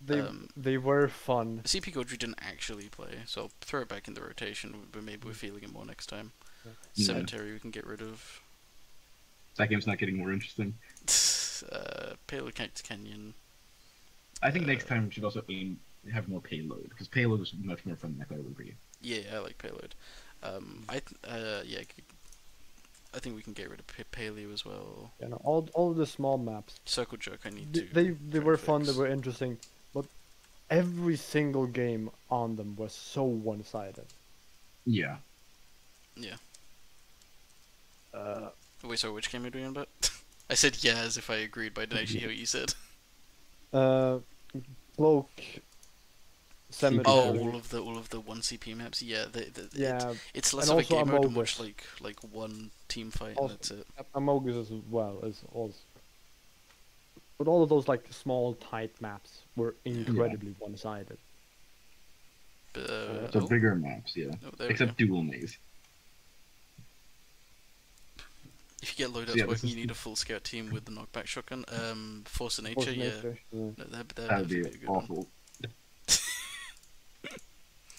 They Um, they were fun. CP Godry didn't actually play, so I'll throw it back in the rotation, but maybe we're feeling it more next time. Yeah. Cemetery we can get rid of. That game's not getting more interesting. Uh, Payload Cactus Canyon. I think next Uh, time we should also aim have more payload because payload is much more fun than I thought it would be. Yeah, I like Payload. Um, I th- uh, yeah, c- I think we can get rid of P- Paleo as well. You know, all all of the small maps. Circle Jerk I need They to. they, they try were fun. They were interesting, but every single game on them was so one sided. Yeah. Yeah. Uh, Wait, sorry, which game are we doing about? I said yeah as if I agreed, but I didn't actually hear what you said. uh, cloak. Cemetery. Oh, all of the all of the one CP maps. Yeah, the, the, it- yeah, it's less and of a also game mode and much Amogus. like like one team fight. Also- and that's it. Amogus as well as also. But all of those like small tight maps were incredibly one sided. But, uh, So oh, bigger maps, yeah. oh, Except dual maze. If you get loadouts yeah, working, is you need a full scout team with the knockback shotgun. Um, Force of Nature, Force yeah. Nature, yeah. No, that, that, That would be definitely a good awful.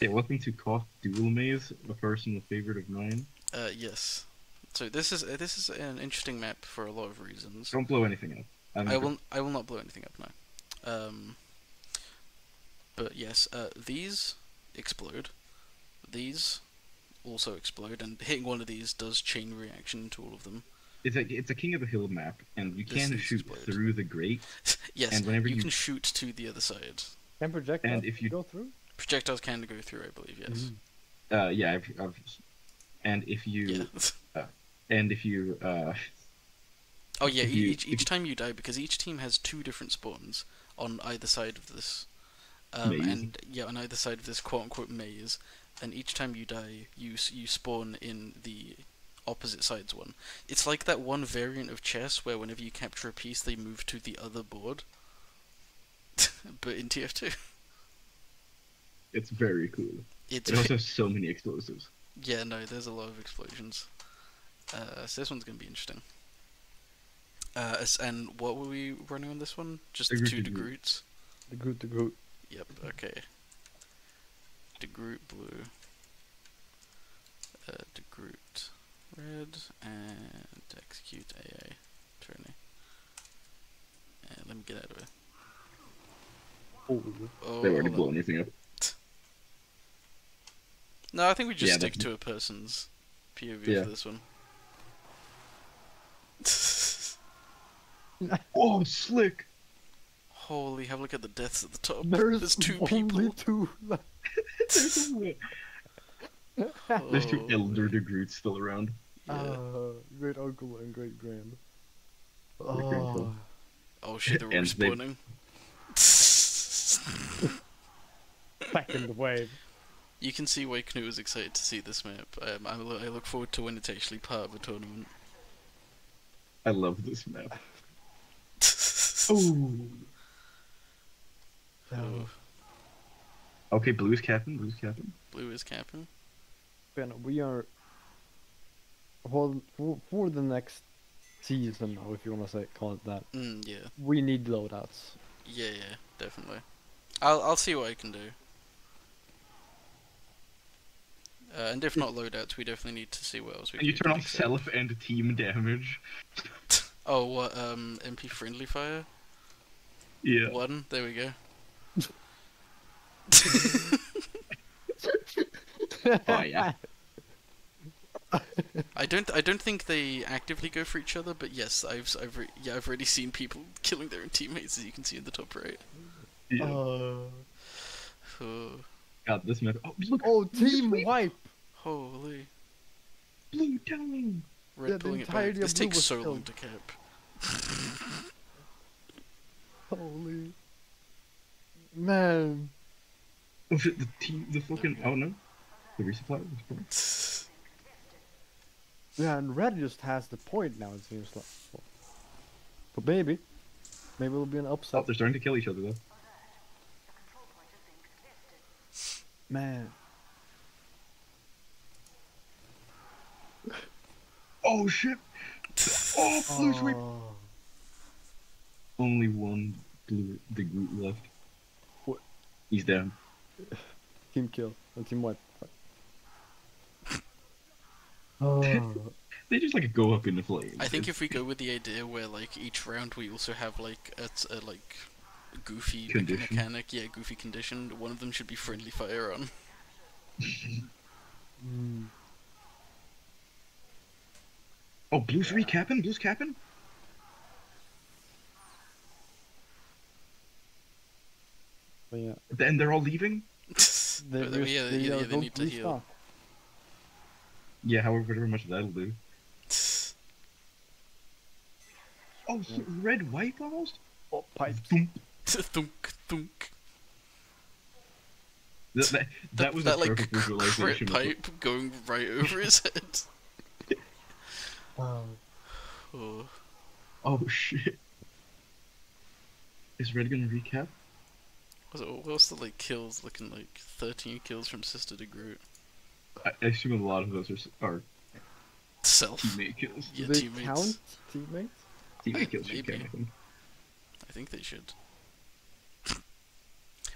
yeah, welcome to Koth Dual Maze, a personal favorite of mine. Uh, yes. So this is uh, this is an interesting map for a lot of reasons. Don't blow anything up. I'm I will I will not blow anything up now. Um, but yes, uh, these explode. These also explode, and hitting one of these does chain reaction to all of them. It's a it's a King of the Hill map, and you This can shoot explode. through the grate. yes, And whenever you, you- can shoot to the other side. Can projectiles And if you- go through? Projectiles can go through, I believe. Yes. Mhm. Uh, yeah, I've, I've, and if you Yeah. and if you uh, Oh yeah, e- you- each if- each time you die, because each team has two different spawns on either side of this, um, and yeah, on either side of this quote unquote maze, and each time you die, you you spawn in the opposite side's one. It's like that one variant of chess where whenever you capture a piece, they move to the other board. but in TF2, it's very cool. it's It also has so many explosives. yeah, no, there's a lot of explosions. Uh, so this one's gonna be interesting. Uh, and what were we running on this one? Just the The Groot two to Groot. Degroots. The Groot, the Groot. Yep, okay. De Groot blue. Uh, De Groot red. And execute AA. Attorney. And let me get out of here. Oh, Oh, They already hold blow on. anything up. No, I think we just Yeah, stick to a person's POV Yeah. for this one. Oh, slick! Holy, have a look at the deaths at the top. there's, There's two only people. two. left. There's two Elder de Groots still around. Yeah. Uh, great uncle and great grand. Oh, oh shit, they're and respawning. back in the wave. you can see why Knut was excited to see this map. Um, I, lo- I look forward to when it's actually part of a tournament. I love this map. Oh. Oh, Okay, blue's captain. Blue is captain. blue is captain. Ben, we are for, for for the next season, now, if you want to say call it that. Mm, yeah, We need loadouts. yeah, yeah, definitely. I'll I'll see what I can do. Uh, and if not loadouts, we definitely need to see what else we And you turn on fix it. self and team damage. Oh, what? Um, MP friendly fire. Yeah. One. There we go. Oh yeah. I don't. I don't think they actively go for each other, but yes, I've. I've. Re- yeah, I've already seen people killing their own teammates, as you can see in the top right. yeah. Uh, Oh, God, this map. Oh, look. oh, team wipe! holy. Blue down. Red Yeah, pulling it back. This blue takes was so long to cap. Holy man! Oh shit, the team, the fucking. Oh no. The resupply was. Yeah, and red just has the point now. It seems like. But maybe, maybe it'll be an Oh, they're starting to kill each other though. Man, Oh shit. Oh, blue sweep. oh, Only one blue, the Groot left. What? He's down. team kill and team wipe. Oh, They just like go up in the flames. I think if we go with the idea where like each round we also have like a, t- a like goofy me- Condition. mechanic, yeah, goofy condition. One of them should be friendly fire on. mm. Oh, blue's recapping. Blue's capping. But yeah, And they're all leaving. they, But, yeah, they, yeah, uh, yeah, they don't need to heal. restock. Yeah, however much that'll do. Oh, so red white almost. Oh, pipes. Thump. thunk thunk. That, that, that was that a like perfect crit visualization. of pipe going right over his head. Wow. Oh. Oh shit. Is Red gonna recap? What's, it, what's the like kills looking like? 13 kills from Sister to Groot. I, I assume a lot of those are, are Self. teammate kills. Yeah, they teammates. count teammates? Teammate kills should Maybe. count, I think. I think they should.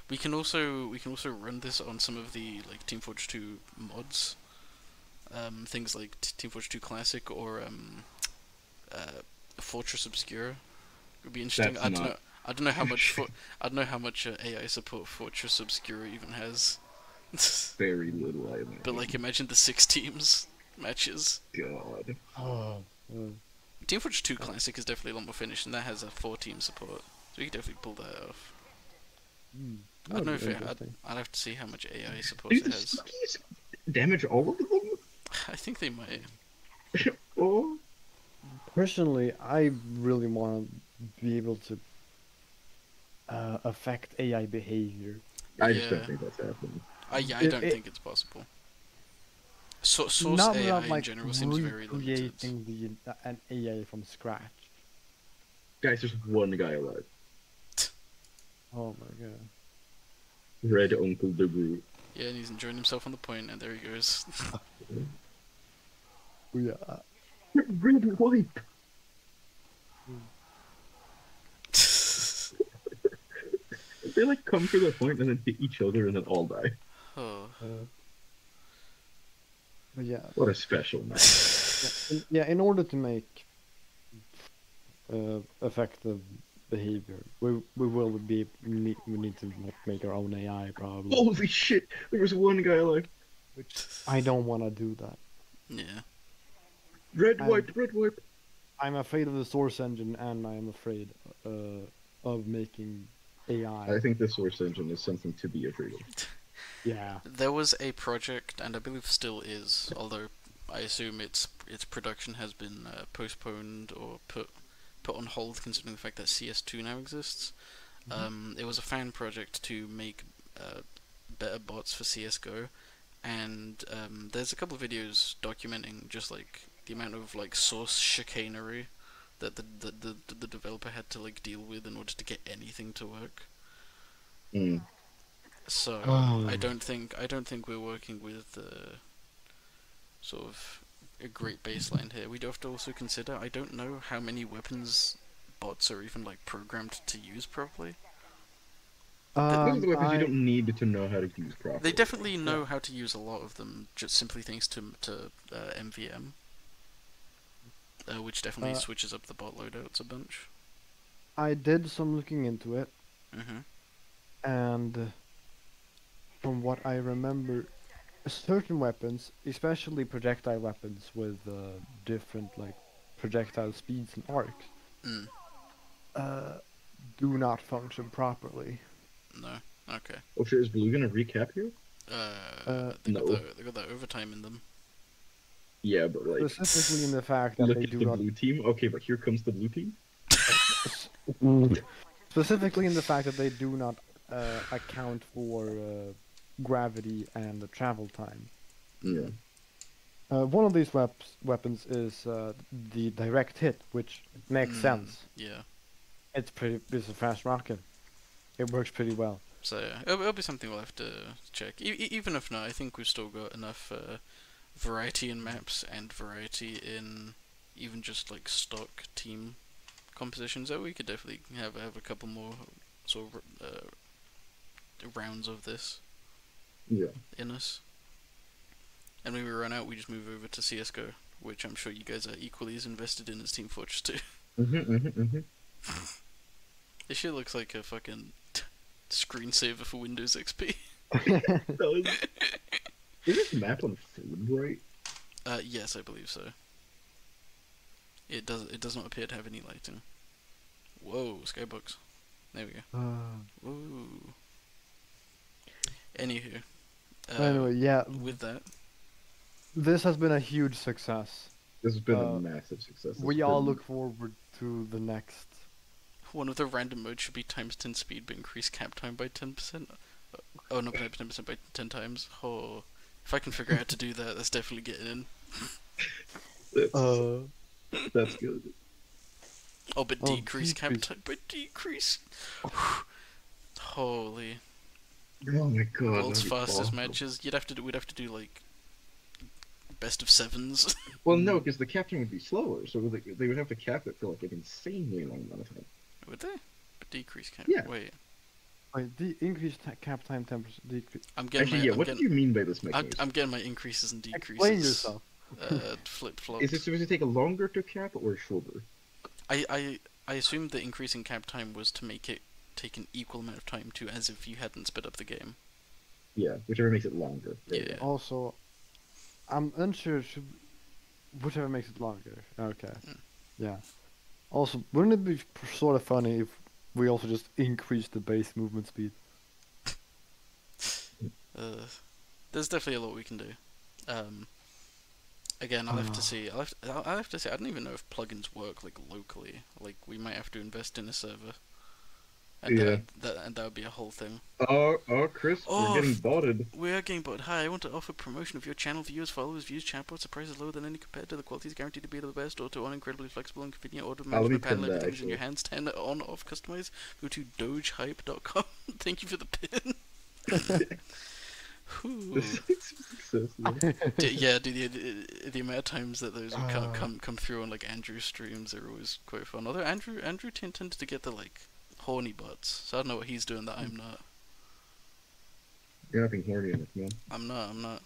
We can also we can also run this on some of the like Team Fortress 2 mods. Um, things like T- Team Fortress 2 Classic or um, uh, Fortress Obscura. It would be interesting. That's I don't not- know. I don't know how much for, I don't know how much uh, AI support Fortress Obscura even has. Very little, I imagine. but like, imagine the six teams matches. God. Oh. Uh, Team Fortress 2 Classic is definitely a lot more finished, and that has a four team support, so we could definitely pull that off. hmm. I don't know if it, I'd. I'd have to see how much AI support Do it the has. Damage all of them? I think they might. Oh. Personally, I really want to be able to uh, affect AI behavior. I just don't think that's happening. I, yeah, I It- don't it- think it's possible. So, source Not AI without in general seems very limited. recreating the uh, an AI from scratch. Guys, there's one guy alive. Oh my god. Red Uncle the Groot. Yeah, and he's enjoying himself on the point, and there he goes. Yeah. Red Wipe! They like come to the point and then hit each other and then all die. oh. Uh, but yeah, What a special man. yeah, in, yeah. In order to make uh, effective behavior, we we will be we need, we need to make our own AI probably. Holy shit! There was one guy like. Which I don't want to do that. Yeah. Red Um, Wipe, Red Wipe. I'm afraid of the source engine, and I am afraid uh, of making AI. I think the source engine is something to be afraid of. Yeah. There was a project, and I believe still is, although I assume its its production has been uh, postponed or put put on hold, considering the fact that CS2 now exists. Um, it was a fan project to make uh, better bots for CS:GO, and um, there's a couple of videos documenting just like the amount of like source chicanery that the the, the, the developer had to like deal with in order to get anything to work. Mm. So Oh. I don't think I don't think we're working with uh, sort of a great baseline here. We do have to also consider I don't know how many weapons bots are even like programmed to use properly. Those are the Um, weapons I- you don't need to know how to use properly. They definitely know how to use a lot of them, just simply thanks to to uh, MVM, uh, which definitely Uh, switches up the bot loadouts a bunch. I did some looking into it, hmm and from what I remember, certain weapons, especially projectile weapons with uh, different like projectile speeds and arcs, Mm. uh, do not function properly. No. Okay. Oh shit, is Blue gonna recap here? Uh, Uh, they got no. the, they got that overtime in them. Yeah, but like, Specifically in the fact that look they at do the not blue team. Okay, but here comes the blue team. specifically in the fact that they do not uh, account for uh, gravity and the travel time. Yeah. Uh, one of these weps- weapons is uh, the direct hit, which makes Mm, sense. Yeah. It's pretty. It's a fast rocket. It works pretty well. So yeah, it'll, it'll be something we'll have to check. E- even if not, I think we've still got enough uh, variety in maps and variety in even just like stock team compositions that we could definitely have have a couple more sort of uh, rounds of this Yeah. in us. And when we run out, we just move over to CS:GO, which I'm sure you guys are equally as invested in as Team Fortress 2. Mhm. Mhm. Mhm. this shit looks like a fucking screensaver for Windows XP. Is this map on food right? Uh, yes, I believe so. It does. It does not appear to have any lighting. Whoa, skybox. There we go. Uh, Whoa. Anywho. Uh, anyway, yeah, With that, this has been a huge success. This has been Uh, a massive success. We It's all look forward to the next. one of the random modes should be times 10 speed, but increase cap time by 10%. Uh, Oh, no, by 10%, by 10 times. Oh. If I can figure out how to do that, that's definitely getting in. That's, Uh, that's good. Oh, but Oh, decrease cap decrease. time, but decrease. Holy. Oh my god. World's fastest awful. matches. You'd have to do. We'd have to do like best of sevens. Well, no, because the captain would be slower, so they, they would have to cap it for like an insanely long amount of time. Would they? But decrease cap. Yeah. Wait, wait, the increased ta- cap time ten percent. Decrease. I'm getting Actually, my. yeah. I'm What getting, do you mean by this I'm, mechanism? I'm getting my increases and decreases. Explain yourself. Uh, flip flop. Is it supposed to take a longer to cap or shorter? I I I assumed the increasing cap time was to make it take an equal amount of time to as if you hadn't sped up the game. Yeah, whichever makes it longer. There Yeah. Also, I'm unsure. Should whichever makes it longer. Okay. Mm. Yeah. Also, wouldn't it be sort of funny if we also just increase the base movement speed? Uh, there's definitely a lot we can do. Um, again, I'll have Ah. to see. I'll have to, I'll I'll have to see. I don't even know if plugins work like locally. Like we might have to invest in a server. And Yeah. that, that and that would be a whole thing. Oh, oh, Chris, Oh, we're getting f- botted. We are getting bought. Hi, I want to offer promotion of your channel viewers, followers, views, chatbots. The price lower than any compared to the quality is guaranteed to be the best. Or to one incredibly flexible and convenient order let me management panel. pin that, in your actually. hands. Ten on, off, customize. Go to dogehype.com. Thank you for the pin. Whew. This is success. man. D- yeah, dude, the, the, the amount of times that those would come, uh. come come through on like Andrew's streams, they're always quite fun. Although Andrew Andrew t- tends to get the like horny butts, so I don't know what he's doing that I'm not. You're not being horny enough, man. I'm not. I'm not.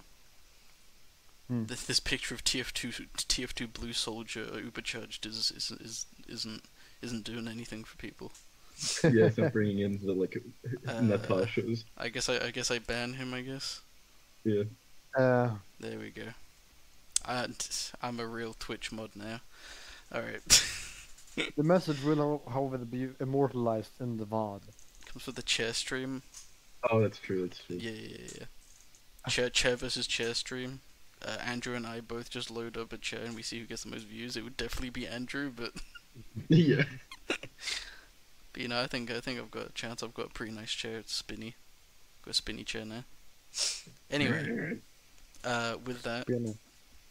Hmm. This, this picture of TF2 TF2 Blue Soldier Ubercharged is is is isn't isn't doing anything for people. yeah, it's not bringing in the like Uh, Natashas. I guess I I guess I ban him. I guess. Yeah. Uh, There we go. I, I'm a real Twitch mod now. All right. the message will, however, be immortalized in the VOD. Comes with the chair stream. Oh, that's true. That's true. Yeah, yeah, yeah, yeah. Chair, chair versus chair stream. uh, Andrew and I both just load up a chair and we see who gets the most views, it would definitely be Andrew. But, yeah. but you know, I think I think I've got a chance. I've got a pretty nice chair. It's spinny. Got a spinny chair now. Anyway, uh, with that, You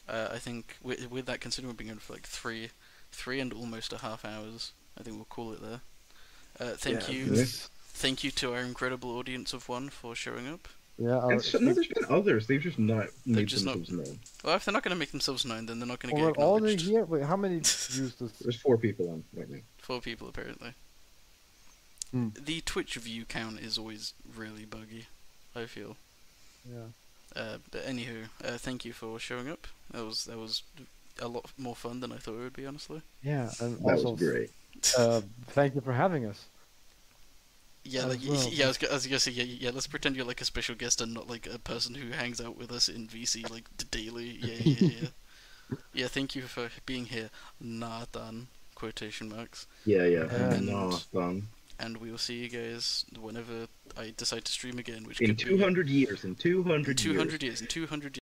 uh, I think with, with that, considering we've been going for like three, three and almost a half hours, I think we'll call it there. Uh, thank Yeah, you, this- thank you to our incredible audience of one for showing up. Yeah, our, And so, no, there's been others. They've just not made just not- themselves known. Well, if they're not going to make themselves known, then they're not going to oh, get well, all they acknowledged. here. Wait, how many views does? There's four people on right now. Four people apparently. Hmm. The Twitch view count is always really buggy. I feel. Yeah. Uh, but anywho, uh, thank you for showing up. That was that was a lot more fun than I thought it would be, honestly. Yeah, and That also was great. uh, thank you for having us. Yeah, like well. yeah, I was, I was gonna say yeah, yeah. Let's pretend you're like a special guest and not like a person who hangs out with us in VC like daily. Yeah, yeah, yeah. yeah. yeah, thank you for being here, Nathan. Quotation marks. Yeah, yeah. And- no, fun. And we will see you guys whenever I decide to stream again, which In could be 200 years, in 200 in years. 200 years. In 200